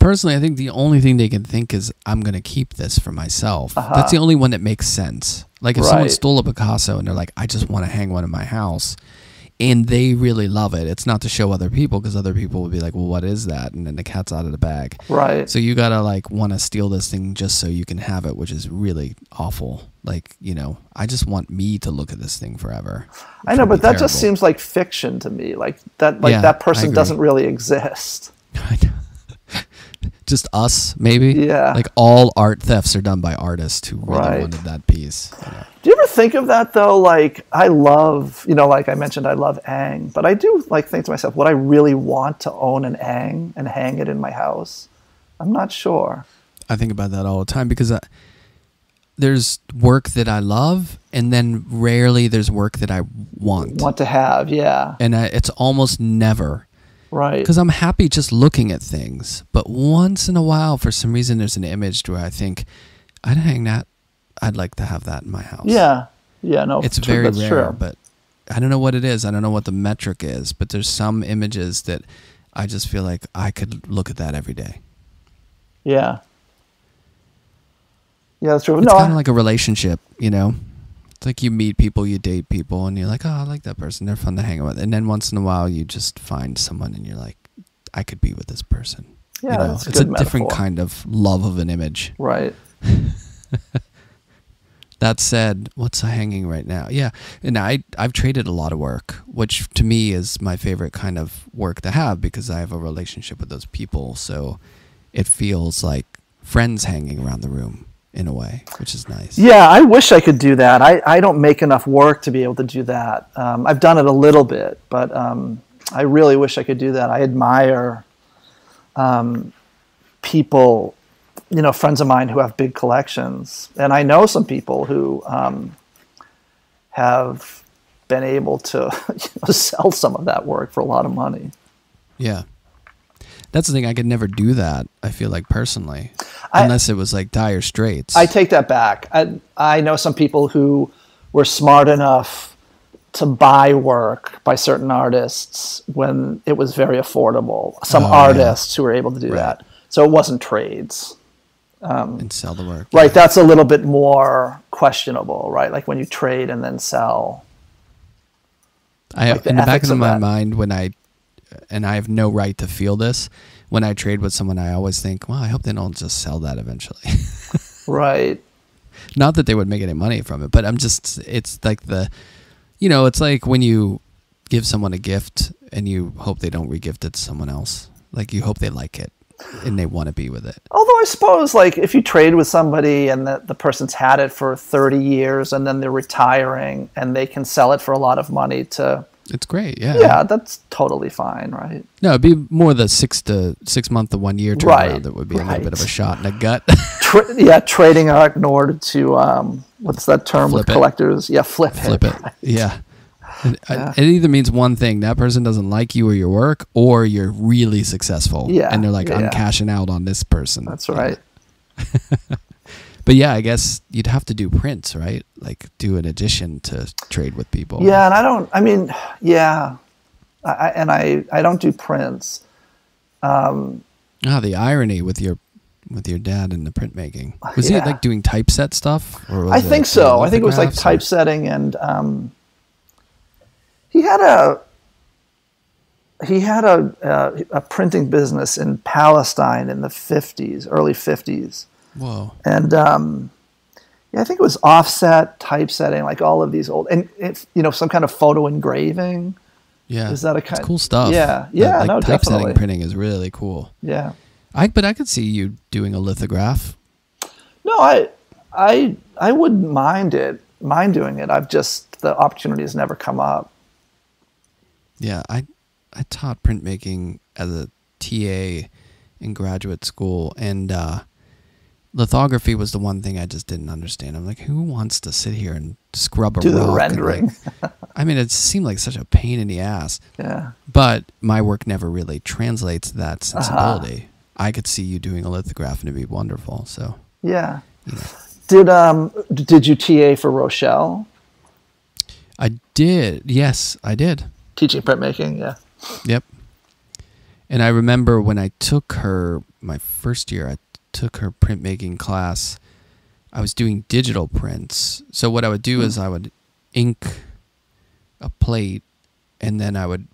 Speaker 2: personally, I think the only thing they can think is I'm going to keep this for myself. That's the only one that makes sense. Like if someone
Speaker 3: Uh-huh.
Speaker 2: Stole a Picasso and they're like, I just want to hang one in my house, and they really love it. It's not to show other people because other people would be like, well, what is that? And then the cat's out of the bag.
Speaker 3: Right.
Speaker 2: So you gotta like want to steal this thing just so you can have it, which is really awful. Like you know, I just want me to look at this thing forever.
Speaker 3: I know, but that just seems like fiction to me. Like that, like
Speaker 2: Yeah,
Speaker 3: that person doesn't really exist.
Speaker 2: just us, maybe.
Speaker 3: Yeah.
Speaker 2: Like all art thefts are done by artists who really
Speaker 3: Right.
Speaker 2: wanted that piece. you know.
Speaker 3: Do you ever think of that though? Like I love, you know, like I mentioned, I love Ingres, but I do like think to myself, would I really want to own an Ingres and hang it in my house? I'm not sure.
Speaker 2: I think about that all the time because I, there's work that I love, and then rarely there's work that I want,
Speaker 3: Want to have, yeah,
Speaker 2: and I, it's almost never.
Speaker 3: Right.
Speaker 2: because I'm happy just looking at things. But once in a while, for some reason, there's an image where I think I'd hang that. I'd like to have that in my house.
Speaker 3: Yeah, yeah, no,
Speaker 2: it's very
Speaker 3: that's
Speaker 2: rare,
Speaker 3: true.
Speaker 2: but I don't know what it is. I don't know what the metric is, but there's some images that I just feel like I could look at that every day.
Speaker 3: yeah, yeah, that's true.
Speaker 2: It's
Speaker 3: no,
Speaker 2: kind of like a relationship, you know. It's like you meet people, you date people, and you're like, oh, I like that person. They're fun to hang out with. And then once in a while, you just find someone, and you're like, I could be with this person.
Speaker 3: Yeah,
Speaker 2: you know,
Speaker 3: a
Speaker 2: it's a
Speaker 3: good
Speaker 2: different kind of love of an image.
Speaker 3: right.
Speaker 2: That said, what's hanging right now? Yeah, and I I've traded a lot of work, which to me is my favorite kind of work to have because I have a relationship with those people. So it feels like friends hanging around the room in a way, which is nice.
Speaker 3: Yeah, I wish I could do that. I, I don't make enough work to be able to do that. Um, I've done it a little bit, but um, I really wish I could do that. I admire um, people, you know, friends of mine who have big collections. And I know some people who um, have been able to you know, sell some of that work for a lot of money.
Speaker 2: Yeah. That's the thing. I could never do that. I feel like personally,
Speaker 3: I-
Speaker 2: unless it was like dire straits.
Speaker 3: I take that back. I, I know some people who were smart enough to buy work by certain artists when it was very affordable. Some
Speaker 2: Oh, yeah.
Speaker 3: artists who were able to do
Speaker 2: Right.
Speaker 3: that. So it wasn't trades.
Speaker 2: Um, and sell the work.
Speaker 3: Right, that's a little bit more questionable, right? Like when you trade and then sell.
Speaker 2: I
Speaker 3: like
Speaker 2: in the back of
Speaker 3: of
Speaker 2: my
Speaker 3: that.
Speaker 2: mind when I and I have no right to feel this. When I trade with someone, I always think, "Well, I hope they don't just sell that eventually."
Speaker 3: Right.
Speaker 2: Not that they would make any money from it, but I'm just it's like the you know, it's like when you give someone a gift and you hope they don't regift it to someone else. Like you hope they like it and they want to be with it.
Speaker 3: Although I suppose, like, if you trade with somebody and the, the person's had it for 30 years and then they're retiring and they can sell it for a lot of money to,
Speaker 2: It's great, yeah.
Speaker 3: yeah, that's totally fine, right?
Speaker 2: No, it'd be more the six to six month to one year turnaround
Speaker 3: Right,
Speaker 2: that would be a little bit of a shot in the gut.
Speaker 3: Tra- yeah, trading art in order to, um, what's that term
Speaker 2: Flip
Speaker 3: with
Speaker 2: it.
Speaker 3: collectors? Yeah, flip,
Speaker 2: Flip it.
Speaker 3: Right.
Speaker 2: Yeah. It,
Speaker 3: Yeah.
Speaker 2: it either means one thing that person doesn't like you or your work, or you're really successful.
Speaker 3: Yeah,
Speaker 2: And they're like, I'm
Speaker 3: yeah.
Speaker 2: cashing out on this person.
Speaker 3: That's right.
Speaker 2: But yeah, I guess you'd have to do prints, right? Like do an edition to trade with people.
Speaker 3: Yeah, and I don't, I mean, yeah. I, and I, I don't do prints.
Speaker 2: Um, Ah, the irony with your with your dad and the printmaking. Was
Speaker 3: Yeah.
Speaker 2: he like doing typeset stuff?
Speaker 3: I think
Speaker 2: uh,
Speaker 3: so. I think it was like typesetting, and um, he had a he had a, a a printing business in Palestine in the fifties, early fifties,
Speaker 2: Whoa.
Speaker 3: and um, yeah, I think it was offset typesetting, like all of these old, and it's you know some kind of photo engraving.
Speaker 2: Yeah.
Speaker 3: Is that a
Speaker 2: It's
Speaker 3: kind-
Speaker 2: cool stuff.
Speaker 3: Yeah, yeah,
Speaker 2: like
Speaker 3: no,
Speaker 2: typesetting
Speaker 3: definitely.
Speaker 2: printing is really cool.
Speaker 3: Yeah.
Speaker 2: I but I could see you doing a lithograph.
Speaker 3: No, I I I wouldn't mind it, mind doing it. I've just the opportunity has never come up.
Speaker 2: Yeah, I I taught printmaking as a TA in graduate school, and uh, lithography was the one thing I just didn't understand. I'm like, who wants to sit here and scrub a
Speaker 3: Do the
Speaker 2: rock and,
Speaker 3: rendering.
Speaker 2: like- I mean, it seemed like such a pain in the ass.
Speaker 3: Yeah.
Speaker 2: But my work never really translates that
Speaker 3: Uh-huh.
Speaker 2: sensibility. I could see you doing a lithograph and it'd be wonderful. So
Speaker 3: Yeah. Did um did you TA for Rochelle
Speaker 2: I did. Yes, I did.
Speaker 3: teaching printmaking? Yeah.
Speaker 2: Yep. And I remember when I took her my first year, I took her printmaking class. I was doing digital prints. So what I would do is I would ink a plate and then I would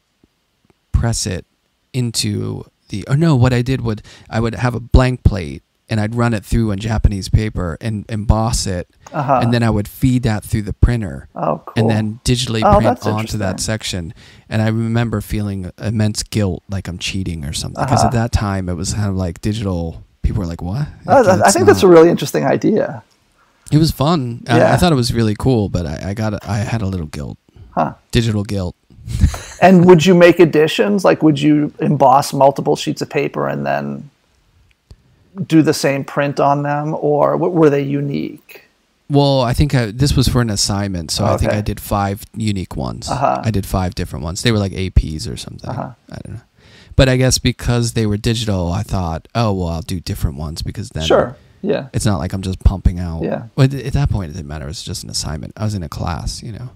Speaker 2: press it into the or no, what I did would I would have a blank plate and I'd run it through on Japanese paper and emboss it
Speaker 3: Uh-huh.
Speaker 2: and then I would feed that through the printer
Speaker 3: Oh, cool.
Speaker 2: and then digitally
Speaker 3: Oh,
Speaker 2: print onto that section. And I remember feeling immense guilt, like I'm cheating or something. Because
Speaker 3: Uh-huh.
Speaker 2: at that time, it was kind of like digital. People were like, "What?" Like,
Speaker 3: I
Speaker 2: it's
Speaker 3: think that's a really interesting idea.
Speaker 2: It was fun. I, I thought it was really cool, but I, I got I had a little guilt,
Speaker 3: Huh.
Speaker 2: digital guilt.
Speaker 3: And would you make additions? Like, would you emboss multiple sheets of paper and then do the same print on them, or were they unique?
Speaker 2: Well, I think I, this was for an assignment, so I think I did five unique ones.
Speaker 3: Uh-huh.
Speaker 2: I did five different ones. They were like APs or something.
Speaker 3: Uh-huh.
Speaker 2: I don't know. But I guess because they were digital, I thought, oh well, I'll do different ones because then
Speaker 3: Sure. Yeah.
Speaker 2: it's not like I'm just pumping out.
Speaker 3: Yeah.
Speaker 2: Well, at- at that point, it didn't matter. It was just an assignment. I was in a class, you know.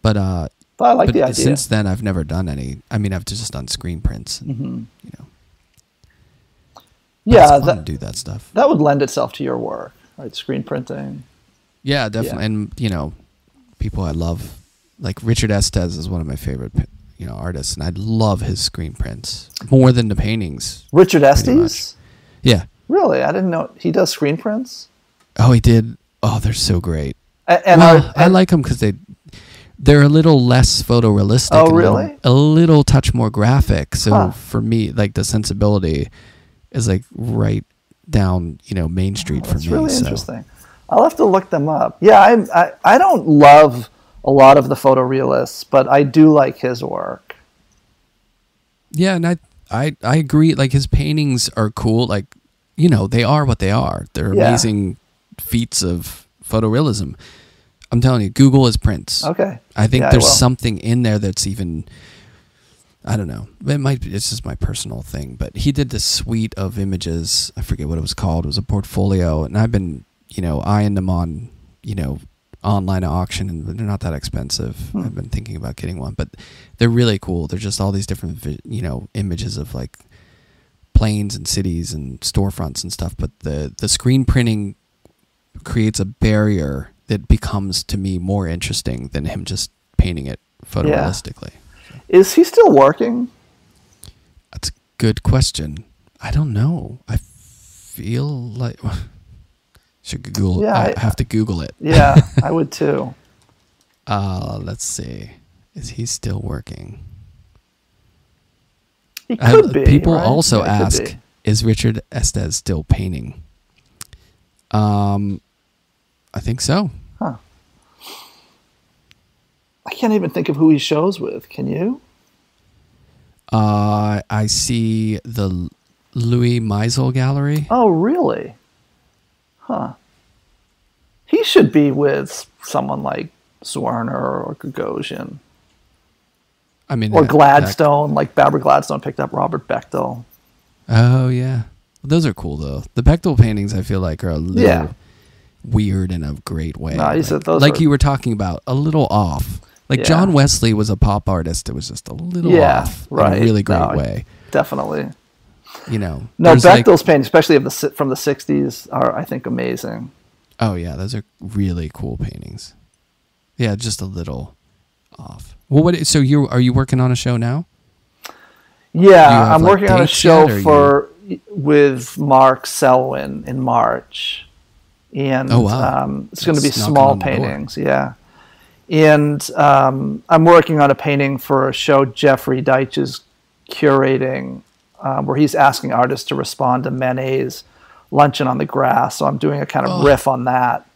Speaker 2: But uh,
Speaker 3: But I like
Speaker 2: but
Speaker 3: the idea.
Speaker 2: since then, I've never done any. I mean, I've just done screen prints. And,
Speaker 3: Mhm.
Speaker 2: You know. But
Speaker 3: Yeah, that,
Speaker 2: do that stuff.
Speaker 3: that would lend itself to your work, right? Screen printing.
Speaker 2: Yeah, definitely.
Speaker 3: Yeah.
Speaker 2: And you know, people I love, like Richard Estes is one of my favorite, you know, artists, and I love his screen prints more than the paintings.
Speaker 3: Richard Estes?
Speaker 2: Yeah.
Speaker 3: Really? I didn't know he does screen prints.
Speaker 2: Oh, he did. Oh, they're so great.
Speaker 3: A- And,
Speaker 2: well,
Speaker 3: are,
Speaker 2: I like them because they they're a little less photorealistic.
Speaker 3: Oh,
Speaker 2: a little-
Speaker 3: really?
Speaker 2: A little touch more graphic. So
Speaker 3: Huh.
Speaker 2: for me, like the sensibility is like right down, you know, Main Street oh, for
Speaker 3: That's
Speaker 2: me.
Speaker 3: really
Speaker 2: so.
Speaker 3: interesting. I'll have to look them up. Yeah, I, I I don't love a lot of the photorealists, but I do like his work.
Speaker 2: Yeah, and I, I I agree. Like his paintings are cool. Like you know, they are what they are. They're
Speaker 3: Yeah.
Speaker 2: amazing feats of photorealism. I'm telling you, Google his prints.
Speaker 3: Okay.
Speaker 2: I think
Speaker 3: Yeah,
Speaker 2: there's
Speaker 3: will.
Speaker 2: something in there that's even I don't know. It might be it's just my personal thing, but he did this suite of images. I forget what it was called. It was a portfolio, and I've been, you know, eyeing them on, you know, online auction, and they're not that expensive. Hmm. I've been thinking about getting one, but they're really cool. They're just all these different, you know, images of like planes and cities and storefronts and stuff. But the the screen printing creates a barrier that becomes to me more interesting than him just painting it photorealistically.
Speaker 3: Is he still working?
Speaker 2: That's a good question. I don't know. I feel like should Google.
Speaker 3: Yeah,
Speaker 2: I
Speaker 3: I-
Speaker 2: have to Google it.
Speaker 3: Yeah, I would too.
Speaker 2: Uh, let's see. Is he still working?
Speaker 3: He could be.
Speaker 2: people
Speaker 3: right?
Speaker 2: also
Speaker 3: Yeah,
Speaker 2: ask, is Richard Estes still painting? Um, I think so.
Speaker 3: Huh. I can't even think of who he shows with. Can you?
Speaker 2: Uh, I see the Louis Meisel Gallery.
Speaker 3: Oh, really? Huh. He should be with someone like Zwirner or Gagosian
Speaker 2: I mean,
Speaker 3: or
Speaker 2: that- that-
Speaker 3: Gladstone, like Barbara Gladstone picked up Robert Bechtle.
Speaker 2: oh yeah, those are cool though. The Bechtle paintings, I feel like, are a little
Speaker 3: Yeah.
Speaker 2: weird in a great way.
Speaker 3: No,
Speaker 2: like,
Speaker 3: said those
Speaker 2: like
Speaker 3: are-
Speaker 2: you were talking about, a little off. Like
Speaker 3: Yeah.
Speaker 2: John Wesley was a pop artist. It was just a little
Speaker 3: Yeah,
Speaker 2: off
Speaker 3: right.
Speaker 2: in a really great
Speaker 3: No,
Speaker 2: way.
Speaker 3: Definitely.
Speaker 2: You know,
Speaker 3: No,
Speaker 2: there's, like-
Speaker 3: Bechtle's paintings, especially of the from the '60s, are I think amazing.
Speaker 2: Oh yeah, those are really cool paintings. Yeah, just a little off. Well, what? So you are you working on a show now?
Speaker 3: Yeah,
Speaker 2: have,
Speaker 3: I'm
Speaker 2: like,
Speaker 3: working on a show
Speaker 2: yet, or you-
Speaker 3: for with Marc Selwyn in March, and
Speaker 2: Oh, wow.
Speaker 3: um, it's going to be small
Speaker 2: on the door.
Speaker 3: paintings. Yeah, and um, I'm working on a painting for a show Jeffrey Deitch is curating, um, where he's asking artists to respond to Manet's "Luncheon on the Grass." So I'm doing a kind of
Speaker 2: Oh.
Speaker 3: riff on that.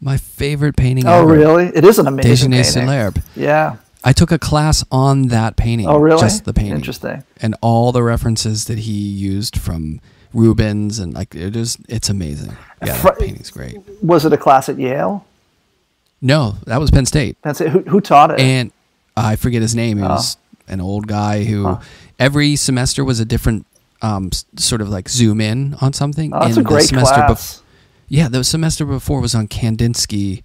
Speaker 2: My favorite painting.
Speaker 3: Oh,
Speaker 2: ever.
Speaker 3: really? It is an amazing
Speaker 2: Déjeuner
Speaker 3: painting.
Speaker 2: Célèbre.
Speaker 3: Yeah.
Speaker 2: I took a class on that painting.
Speaker 3: Oh, really?
Speaker 2: Just the painting.
Speaker 3: Interesting.
Speaker 2: And all the references that he used from Rubens and like it is. It's amazing. Yeah,
Speaker 3: Fr-
Speaker 2: that painting's great.
Speaker 3: Was it a class at Yale?
Speaker 2: No, that was Penn State.
Speaker 3: That's it. Who, who taught it?
Speaker 2: and I forget his name. He
Speaker 3: Oh.
Speaker 2: was an old guy who every semester was a different um, sort of like zoom in on something.
Speaker 3: oh, that's
Speaker 2: And
Speaker 3: a great
Speaker 2: the semester
Speaker 3: class.
Speaker 2: yeah, the semester before was on Kandinsky,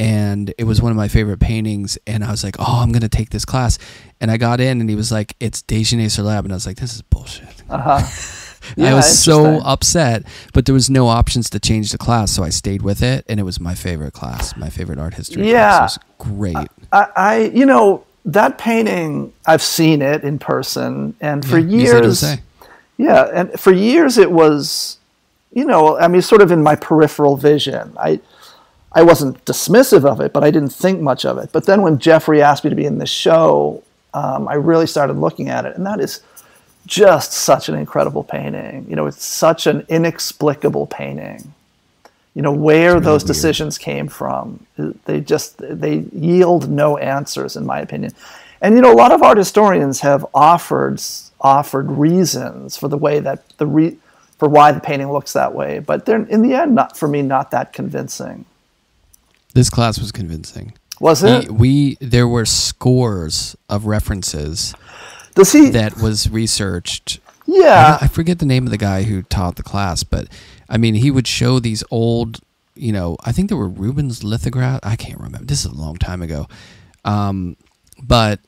Speaker 2: and it was one of my favorite paintings. And I was like, oh, I'm gonna take this class. And I got in, and he was like, it's Déjeuner sur l'herbe, and I was like, this is bullshit.
Speaker 3: Uh-huh.
Speaker 2: I was so upset, but there was no options to change the class, so I stayed with it, and it was my favorite class, my favorite art history
Speaker 3: Yeah.
Speaker 2: class. It was great.
Speaker 3: I, I, you know, that painting, I've seen it in person, and for
Speaker 2: Yeah,
Speaker 3: years. Yeah, and for years it was, you know, I mean, sort of in my peripheral vision. I, I wasn't dismissive of it, but I didn't think much of it. But then when Jeffrey asked me to be in this show, um, I really started looking at it, and that is just such an incredible painting. You know, it's such an inexplicable painting. You know where those
Speaker 2: weird.
Speaker 3: decisions came from. They just they yield no answers, in my opinion. And you know, a lot of art historians have offered offered reasons for the way that the re, for why the painting looks that way, but they're in the end not for me not that convincing.
Speaker 2: This class was convincing.
Speaker 3: Was it?
Speaker 2: we there were scores of references
Speaker 3: Does he?
Speaker 2: that was researched.
Speaker 3: yeah.
Speaker 2: I, I forget the name of the guy who taught the class, but I mean, he would show these old, you know, I think there were Rubens lithographs. I can't remember. This is a long time ago, um, but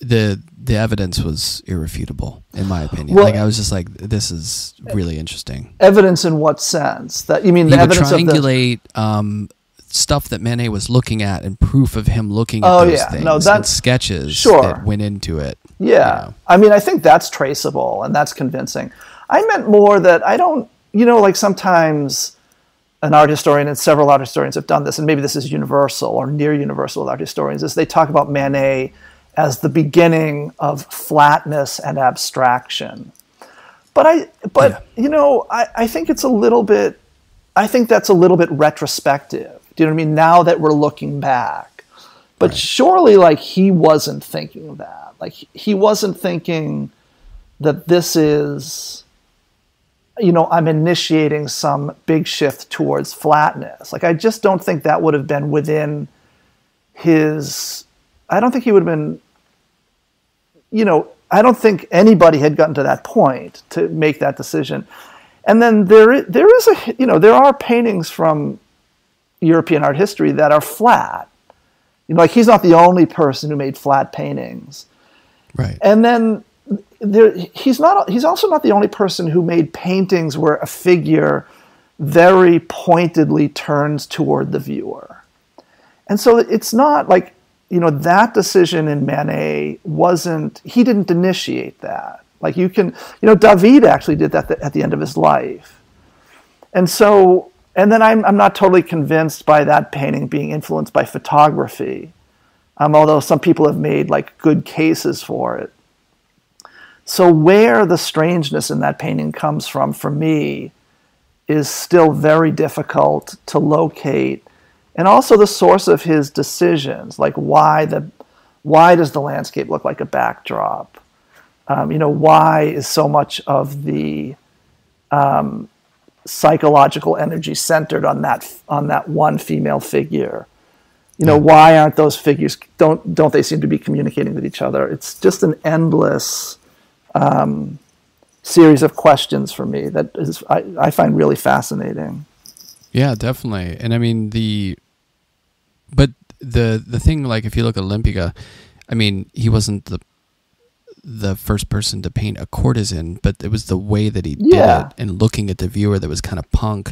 Speaker 2: the the evidence was irrefutable, in my opinion.
Speaker 3: Well-
Speaker 2: like I was just like, this is really interesting.
Speaker 3: evidence in what sense? That you mean
Speaker 2: He
Speaker 3: the
Speaker 2: would
Speaker 3: evidence of the
Speaker 2: triangulate um, stuff that Manet was looking at and proof of him looking at
Speaker 3: Oh,
Speaker 2: those
Speaker 3: yeah.
Speaker 2: things
Speaker 3: No,
Speaker 2: and
Speaker 3: that's-
Speaker 2: sketches
Speaker 3: sure.
Speaker 2: that went into it.
Speaker 3: Yeah.
Speaker 2: you know.
Speaker 3: I mean, I think that's traceable and that's convincing. I meant more that I don't, you know, like sometimes an art historian and several art historians have done this, and maybe this is universal or near universal with art historians, is they talk about Manet as the beginning of flatness and abstraction. But I, but you know, I, I think it's a little bit, I think that's a little bit retrospective. Do you know what I mean? Now that we're looking back. But surely, like, he wasn't thinking that. Like, he wasn't thinking that this is, you know, I'm initiating some big shift towards flatness. Like, I just don't think that would have been within his, I don't think he would have been, you know, I don't think anybody had gotten to that point to make that decision. And then there, there is a, you know, there are paintings from European art history that are flat. You know, like he's not the only person who made flat paintings.
Speaker 2: Right.
Speaker 3: And then there, he's not. He's also not the only person who made paintings where a figure very pointedly turns toward the viewer. And so it's not like you know that decision in Manet wasn't. He didn't initiate that. Like you can, you know, David actually did that at the end of his life. And so, and then I'm I'm not totally convinced by that painting being influenced by photography. Um, although some people have made like good cases for it. So, where the strangeness in that painting comes from, for me, is still very difficult to locate. And also the source of his decisions, like why the why does the landscape look like a backdrop? Um, you know, why is so much of the um, psychological energy centered on that on that one female figure? You know, why aren't those figures don't don't they seem to be communicating with each other? It's just an endless um, series of questions for me that is I, I find really fascinating.
Speaker 2: Yeah, definitely. And I mean the but the the thing like if you look at Olympia, I mean, he wasn't the the first person to paint a courtesan, but it was the way that he
Speaker 3: Yeah.
Speaker 2: did it and looking at the viewer that was kind of punk.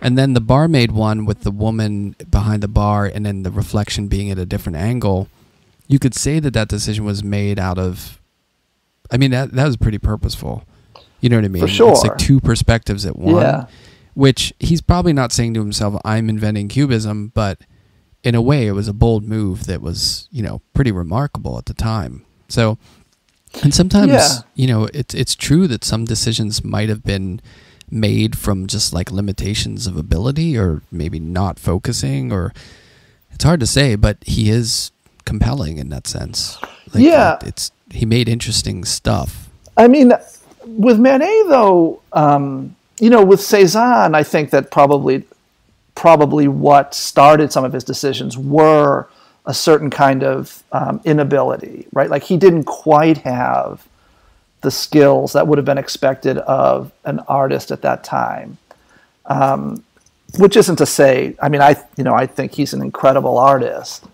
Speaker 2: And then the barmaid one with the woman behind the bar and then the reflection being at a different angle, you could say that that decision was made out of I mean that that was pretty purposeful. You know what I mean? It's
Speaker 3: sure.
Speaker 2: like two perspectives at one.
Speaker 3: Yeah.
Speaker 2: Which he's probably not saying to himself, I'm inventing cubism, but in a way it was a bold move that was, you know, pretty remarkable at the time. So and sometimes,
Speaker 3: Yeah.
Speaker 2: you know, it's it's true that some decisions might have been made from just like limitations of ability or maybe not focusing or it's hard to say, but he is compelling in that sense. Like,
Speaker 3: Yeah.
Speaker 2: it- it's he made interesting stuff.
Speaker 3: I mean, with Manet though, um, you know, with Cezanne, I think that probably probably what started some of his decisions were a certain kind of um, inability, right? Like he didn't quite have the skills that would have been expected of an artist at that time. Um, which isn't to say, I mean, I you know I think he's an incredible artist.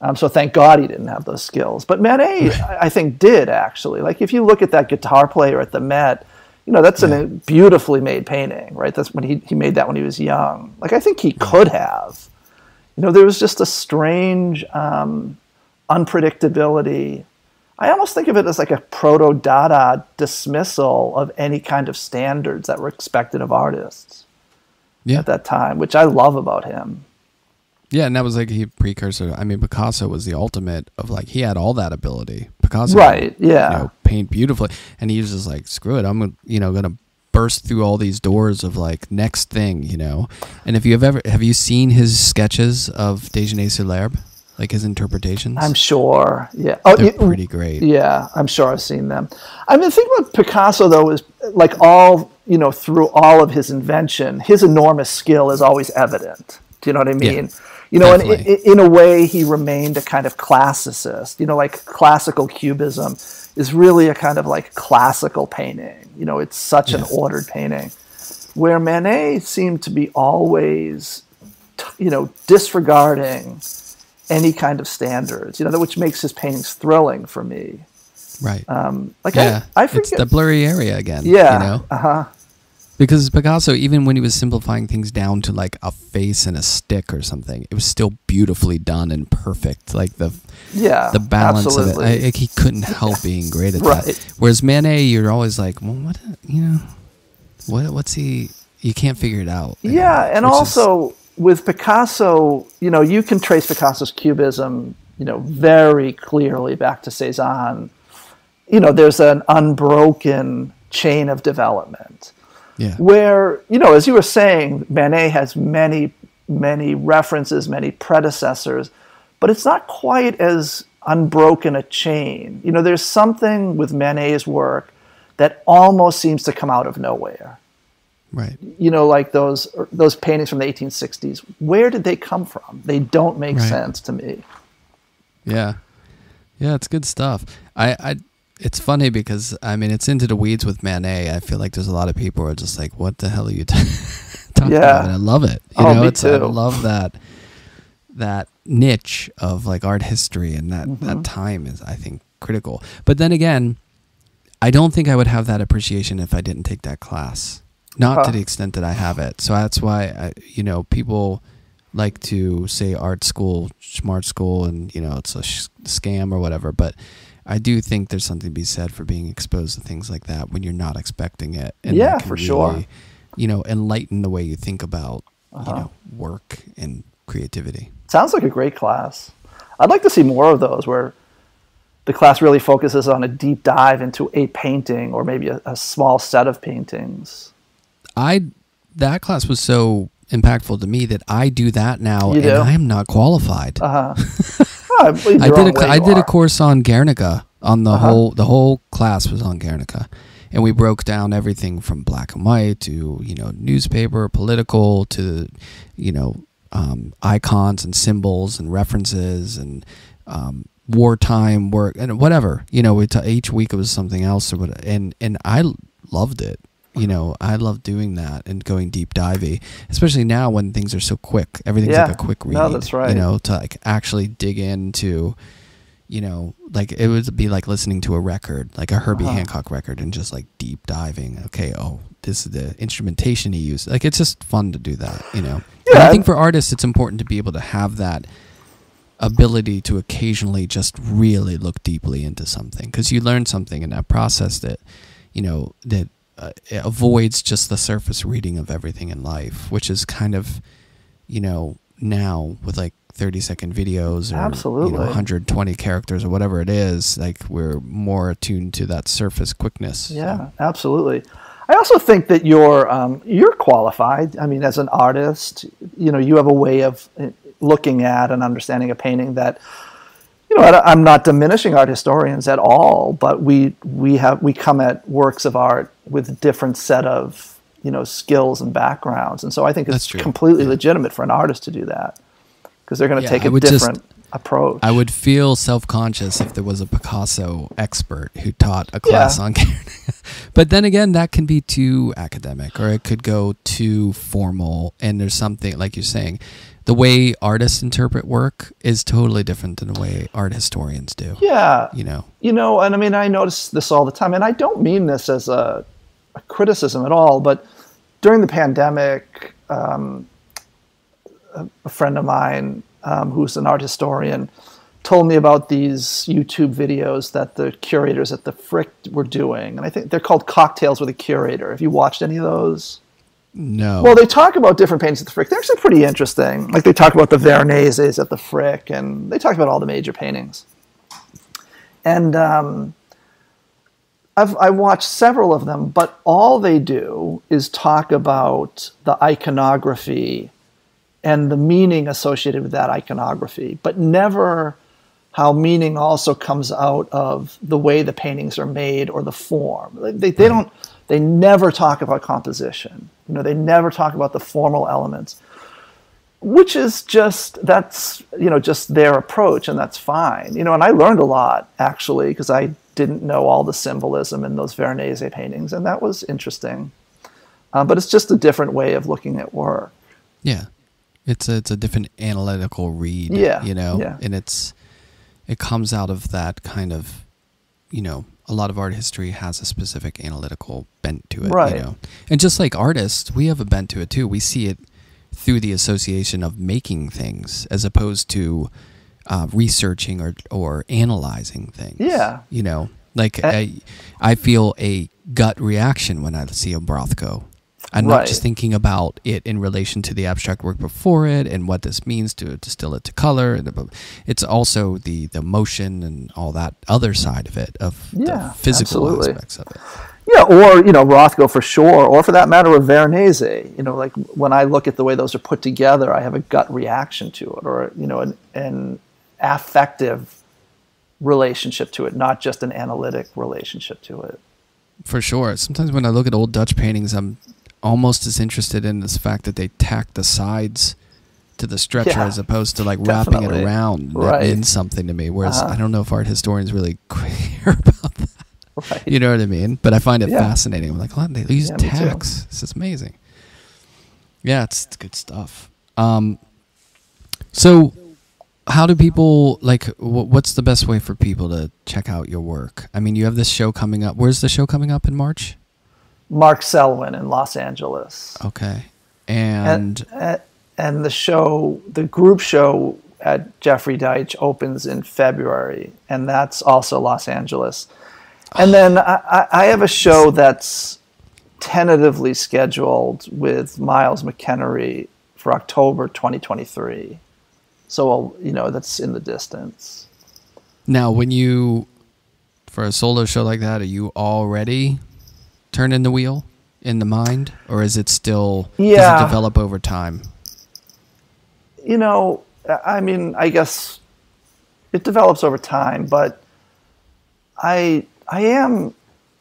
Speaker 3: Um, so thank God he didn't have those skills. But Manet, I I think, did actually. Like if you look at that guitar player at the Met, you know that's a beautifully made painting, right? That's when he he made that when he was young. Like I think he could have. You know, there was just a strange um, unpredictability. I almost think of it as like a proto Dada dismissal of any kind of standards that were expected of artists
Speaker 2: Yeah.
Speaker 3: at that time, which I love about him.
Speaker 2: Yeah, and that was like a precursor. I mean, Picasso was the ultimate of like he had all that ability. Picasso,
Speaker 3: Right, yeah.
Speaker 2: you know, paint beautifully, and he was just like, screw it, I'm you know, gonna burst through all these doors of like next thing, you know. And if you have ever have you seen his sketches of Déjeuner sur l'herbe, like his interpretations?
Speaker 3: I'm sure. Yeah. Oh,
Speaker 2: They're
Speaker 3: you-
Speaker 2: pretty great.
Speaker 3: Yeah, I'm sure I've seen them. I mean, the thing about Picasso though is like all you know through all of his invention, his enormous skill is always evident. Do you know what I mean? You know, and in, in a way, he remained a kind of classicist. You know, like classical cubism is really a kind of like classical painting. You know, it's such an ordered painting. Where Manet seemed to be always, you know, disregarding any kind of standards. You know, which makes his paintings thrilling for me.
Speaker 2: right.
Speaker 3: Um, like
Speaker 2: yeah,
Speaker 3: I, I
Speaker 2: it's the blurry area again.
Speaker 3: yeah.
Speaker 2: you know,
Speaker 3: Uh huh.
Speaker 2: Because Picasso, even when he was simplifying things down to like a face and a stick or something, it was still beautifully done and perfect. Like the
Speaker 3: Yeah.
Speaker 2: the balance
Speaker 3: absolutely.
Speaker 2: of it. I, like he couldn't help being great at
Speaker 3: Right.
Speaker 2: that. Whereas Manet, you're always like, well, what, you know, what, what's he? You can't figure it out. you know,
Speaker 3: Yeah, and
Speaker 2: which is-
Speaker 3: also with Picasso, you know, you can trace Picasso's cubism, you know, very clearly back to Cezanne. You know, there's an unbroken chain of development
Speaker 2: yeah,
Speaker 3: where, you know, as you were saying, Manet has many, many references, many predecessors, but it's not quite as unbroken a chain. You know, there's something with Manet's work that almost seems to come out of nowhere
Speaker 2: right.
Speaker 3: you know, like those those paintings from the 1860s. Where did they come from? They don't make
Speaker 2: Right.
Speaker 3: sense to me.
Speaker 2: Yeah, yeah, it's good stuff. I, I, it's funny because I mean it's into the weeds with Manet. I feel like there's a lot of people who are just like, what the hell are you t- talking
Speaker 3: Yeah.
Speaker 2: about it. I love it. You
Speaker 3: Oh,
Speaker 2: know,
Speaker 3: me
Speaker 2: it's I love that that niche of like art history and that
Speaker 3: Mm-hmm.
Speaker 2: that time is I think critical. But then again, I don't think I would have that appreciation if I didn't take that class. Not to the extent that I have it. So that's why I, you know, people like to say art school, smart school, and you know it's a sh- scam or whatever. But I do think there's something to be said for being exposed to things like that when you're not expecting it. And
Speaker 3: Yeah, for sure.
Speaker 2: You know, enlighten the way you think about
Speaker 3: Uh-huh.
Speaker 2: you know work and creativity.
Speaker 3: Sounds like a great class. I'd like to see more of those where the class really focuses on a deep dive into a painting or maybe a, a small set of paintings.
Speaker 2: I that class was so impactful to me that I do that now,
Speaker 3: You
Speaker 2: and? I am not qualified.
Speaker 3: Uh huh. oh, I
Speaker 2: did a I did a course on Guernica on the
Speaker 3: Uh-huh.
Speaker 2: whole the whole class was on Guernica, and we broke down everything from black and white to you know newspaper, political to you know um, icons and symbols and references and um, wartime work and whatever you know. Each week it was something else or what, and and I loved it. You know, I love doing that and going deep divey, especially now when things are so quick. Everything's
Speaker 3: Yeah.
Speaker 2: like a quick read.
Speaker 3: No, that's right.
Speaker 2: You know, to like actually dig into, you know, like it would be like listening to a record, like a Herbie
Speaker 3: Uh-huh.
Speaker 2: Hancock record, and just like deep diving. Okay, oh, this is the instrumentation he used. Like it's just fun to do that. You know. And I think for artists, it's important to be able to have that ability to occasionally just really look deeply into something because you learn something in that process that you know that uh, it avoids just the surface reading of everything in life which is kind of you know now with like 30 second videos or you
Speaker 3: Absolutely.
Speaker 2: know 120 characters or whatever it is like we're more attuned to that surface quickness
Speaker 3: Yeah, absolutely. I also think that you're um, you're qualified. I mean, as an artist, you know, you have a way of uh, looking at and understanding a painting that, you know, I- I'm not diminishing art historians at all, but we we have we come at works of art with a different set of you know skills and backgrounds, and so I think it's completely legitimate for an artist to do that because they're going to
Speaker 2: Yeah,
Speaker 3: take
Speaker 2: I
Speaker 3: a
Speaker 2: would just-
Speaker 3: different approach.
Speaker 2: I would feel self conscious if there was a Picasso expert who taught a class
Speaker 3: Yeah.
Speaker 2: on but then again, that can be too academic or it could go too formal. And there's something, like you're saying, the way artists interpret work is totally different than the way art historians do.
Speaker 3: yeah,
Speaker 2: You know,
Speaker 3: you know, and I mean, I notice this all the time, and I don't mean this as a, a criticism at all, but during the pandemic, um, a, a friend of mine um, who's an art historian told me about these YouTube videos that the curators at the Frick were doing, and I think they're called Cocktails with a Curator. Have you watched any of those?
Speaker 2: No.
Speaker 3: Well, they talk about different paintings at the Frick. They're actually pretty interesting. Like they talk about the Veroneses at the Frick, and they talk about all the major paintings. And um, I've I watched several of them, but all they do is talk about the iconography and the meaning associated with that iconography, but never how meaning also comes out of the way the paintings are made or the form. They, they, they don't. They never talk about composition. You know, they never talk about the formal elements, which is just that's you know just their approach, and that's fine. You know, and I learned a lot actually because I didn't know all the symbolism in those Veronese paintings, and that was interesting. Uh, but it's just a different way of looking at work.
Speaker 2: Yeah, it's a it's a different analytical read.
Speaker 3: Yeah,
Speaker 2: you know,
Speaker 3: yeah.
Speaker 2: and it's it comes out of that kind of, you know, a lot of art history has a specific analytical bent to it.
Speaker 3: Right.
Speaker 2: You know, and just like artists, we have a bent to it too. We see it through the association of making things as opposed to uh, researching or or analyzing things.
Speaker 3: Yeah.
Speaker 2: you know, like
Speaker 3: Uh,
Speaker 2: I, I feel a gut reaction when I see a Rothko. I'm not just thinking about it in relation to the abstract work before it and what this means to distill it to color. It's also the the motion and all that other side of it, of
Speaker 3: Yeah,
Speaker 2: the physical
Speaker 3: absolutely.
Speaker 2: aspects of it.
Speaker 3: Yeah, or you know Rothko for sure, or for that matter, of Veronese. You know, like when I look at the way those are put together, I have a gut reaction to it, or you know, an, an affective relationship to it, not just an analytic relationship to it.
Speaker 2: For sure. Sometimes when I look at old Dutch paintings, I'm almost as interested in this fact that they tack the sides to the stretcher
Speaker 3: Yeah,
Speaker 2: as opposed to like wrapping it around. That
Speaker 3: Right.
Speaker 2: means something to me. Whereas
Speaker 3: Uh-huh.
Speaker 2: I don't know if art historians really care about that.
Speaker 3: Right.
Speaker 2: You know what I mean? But I find it
Speaker 3: Yeah.
Speaker 2: fascinating. I'm like, oh, they use
Speaker 3: Yeah,
Speaker 2: tacks. This is amazing. Yeah, it's good stuff. Um, so how do people like? wh- What's the best way for people to check out your work? I mean, you have this show coming up. Where's the show coming up in March?
Speaker 3: Marc Selwyn in Los Angeles.
Speaker 2: Okay, and,
Speaker 3: and and the show, the group show at Jeffrey Deitch opens in February, and that's also Los Angeles. And oh. then I, I- have a show that's tentatively scheduled with Miles McEnery for October 2023. So I'll, you know that's in the distance.
Speaker 2: now when you for a solo show like that, are you already turning the wheel in the mind, or is it still does
Speaker 3: Yeah.
Speaker 2: it develop over time?
Speaker 3: you know, I mean, I guess it develops over time, but I I am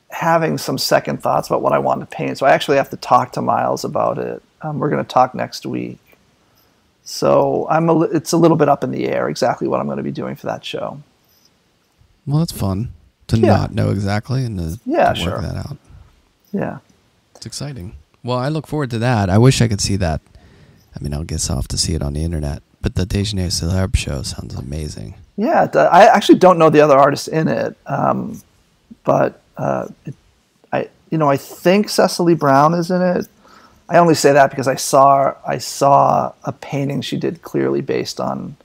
Speaker 3: having some second thoughts about what I want to paint. So I actually have to talk to Miles about it. Um, we're going to talk next week. So I'm a, it's a little bit up in the air exactly what I'm going to be doing for that show.
Speaker 2: Well, that's fun to
Speaker 3: Yeah.
Speaker 2: not know exactly and to,
Speaker 3: Yeah,
Speaker 2: to work
Speaker 3: sure.
Speaker 2: that out.
Speaker 3: Yeah.
Speaker 2: It's exciting. Well, I look forward to that. I wish I could see that. I mean, I'll guess I'll have to see it on the internet. But the Dejeuner Celeb show sounds amazing.
Speaker 3: Yeah, I actually don't know the other artists in it, um, but uh, it, I, you know, I think Cecily Brown is in it. I only say that because I saw I saw a painting she did clearly based on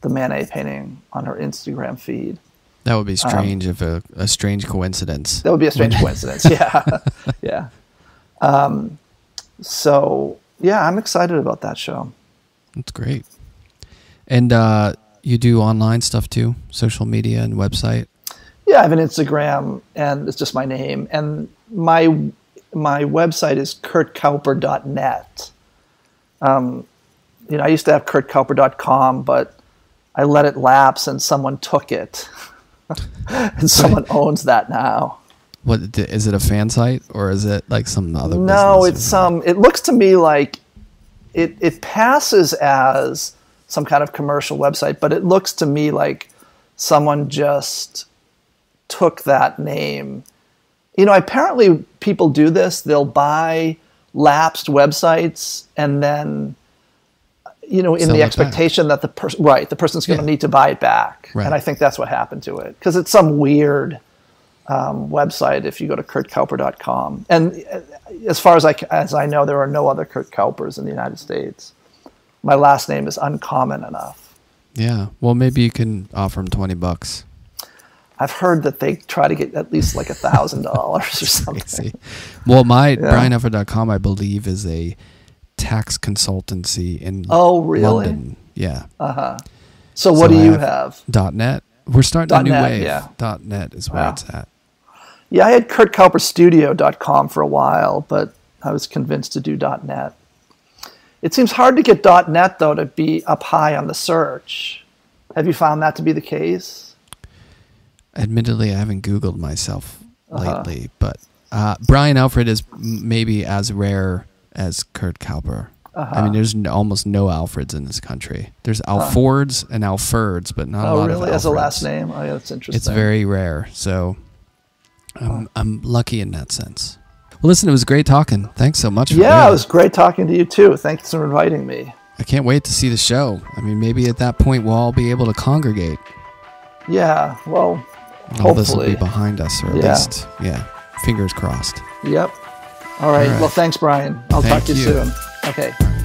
Speaker 3: the Manet painting on her Instagram feed.
Speaker 2: That would be strange if a, a strange coincidence.
Speaker 3: That would be a strange coincidence. Yeah, yeah. Um, so yeah, I'm excited about that show.
Speaker 2: That's great. And uh, you do online stuff too, social media and website.
Speaker 3: Yeah, I have an Instagram, and it's just my name. And my my website is kurtkauper.net. Um, you know, I used to have kurtkauper.com, but I let it lapse, and someone took it, and someone owns that now.
Speaker 2: What is it? A fan site or is it like some other?
Speaker 3: No, it's um. It looks to me like it it passes as some kind of commercial website, but it looks to me like someone just took that name. You know, apparently people do this. They'll buy lapsed websites and then you know in
Speaker 2: Sell
Speaker 3: the
Speaker 2: it back.
Speaker 3: expectation that the person right the person's going to
Speaker 2: Yeah.
Speaker 3: need to buy it back
Speaker 2: Right.
Speaker 3: and i think that's what happened to it because it's some weird um, website if you go to kurtkauper.com and uh, as far as I, as I know there are no other kurt kaupers in the united states my last name is uncommon enough
Speaker 2: Yeah. Well, maybe you can offer them twenty bucks.
Speaker 3: i've heard that they try to get at least like a thousand dollars or something.
Speaker 2: Well, my brianalfred.com, I believe, is a tax consultancy in
Speaker 3: Oh, really?
Speaker 2: London. Yeah.
Speaker 3: so
Speaker 2: So
Speaker 3: what do
Speaker 2: I
Speaker 3: you
Speaker 2: have-
Speaker 3: have
Speaker 2: net. We're starting
Speaker 3: Dot
Speaker 2: a new
Speaker 3: net,
Speaker 2: wave.
Speaker 3: yeah.
Speaker 2: Net is where
Speaker 3: Wow.
Speaker 2: it's at.
Speaker 3: Yeah, I had kurtkauperstudio.com for a while, but I was convinced to do .net. It seems hard to get .net though to be up high on the search. Have you found that to be the case?
Speaker 2: Admittedly, I haven't Googled myself
Speaker 3: Uh-huh.
Speaker 2: lately, but uh, Brian Alfred is m- maybe as rare as Kurt Kauper. I uh-huh. mean, there's n- almost no Alfreds in this country. There's Alfords and Alfreds, but not a
Speaker 3: Oh,
Speaker 2: lot
Speaker 3: really?
Speaker 2: of
Speaker 3: As a
Speaker 2: Alfreds.
Speaker 3: last name? Oh, yeah, that's interesting.
Speaker 2: It's very rare. So I'm, I'm lucky in that sense. Well, listen, it was great talking. Thanks so much. For
Speaker 3: Yeah, it was great talking to you too. Thanks for inviting me.
Speaker 2: I can't wait to see the show. I mean, maybe at that point we'll all be able to congregate.
Speaker 3: Yeah, well,
Speaker 2: All this will be
Speaker 3: hopefully.
Speaker 2: behind us, or at
Speaker 3: Yeah.
Speaker 2: least, yeah, fingers crossed.
Speaker 3: Yep. All right.
Speaker 2: All right.
Speaker 3: Well, thanks, Brian. I'll
Speaker 2: Thank
Speaker 3: talk to you,
Speaker 2: you.
Speaker 3: soon. Okay.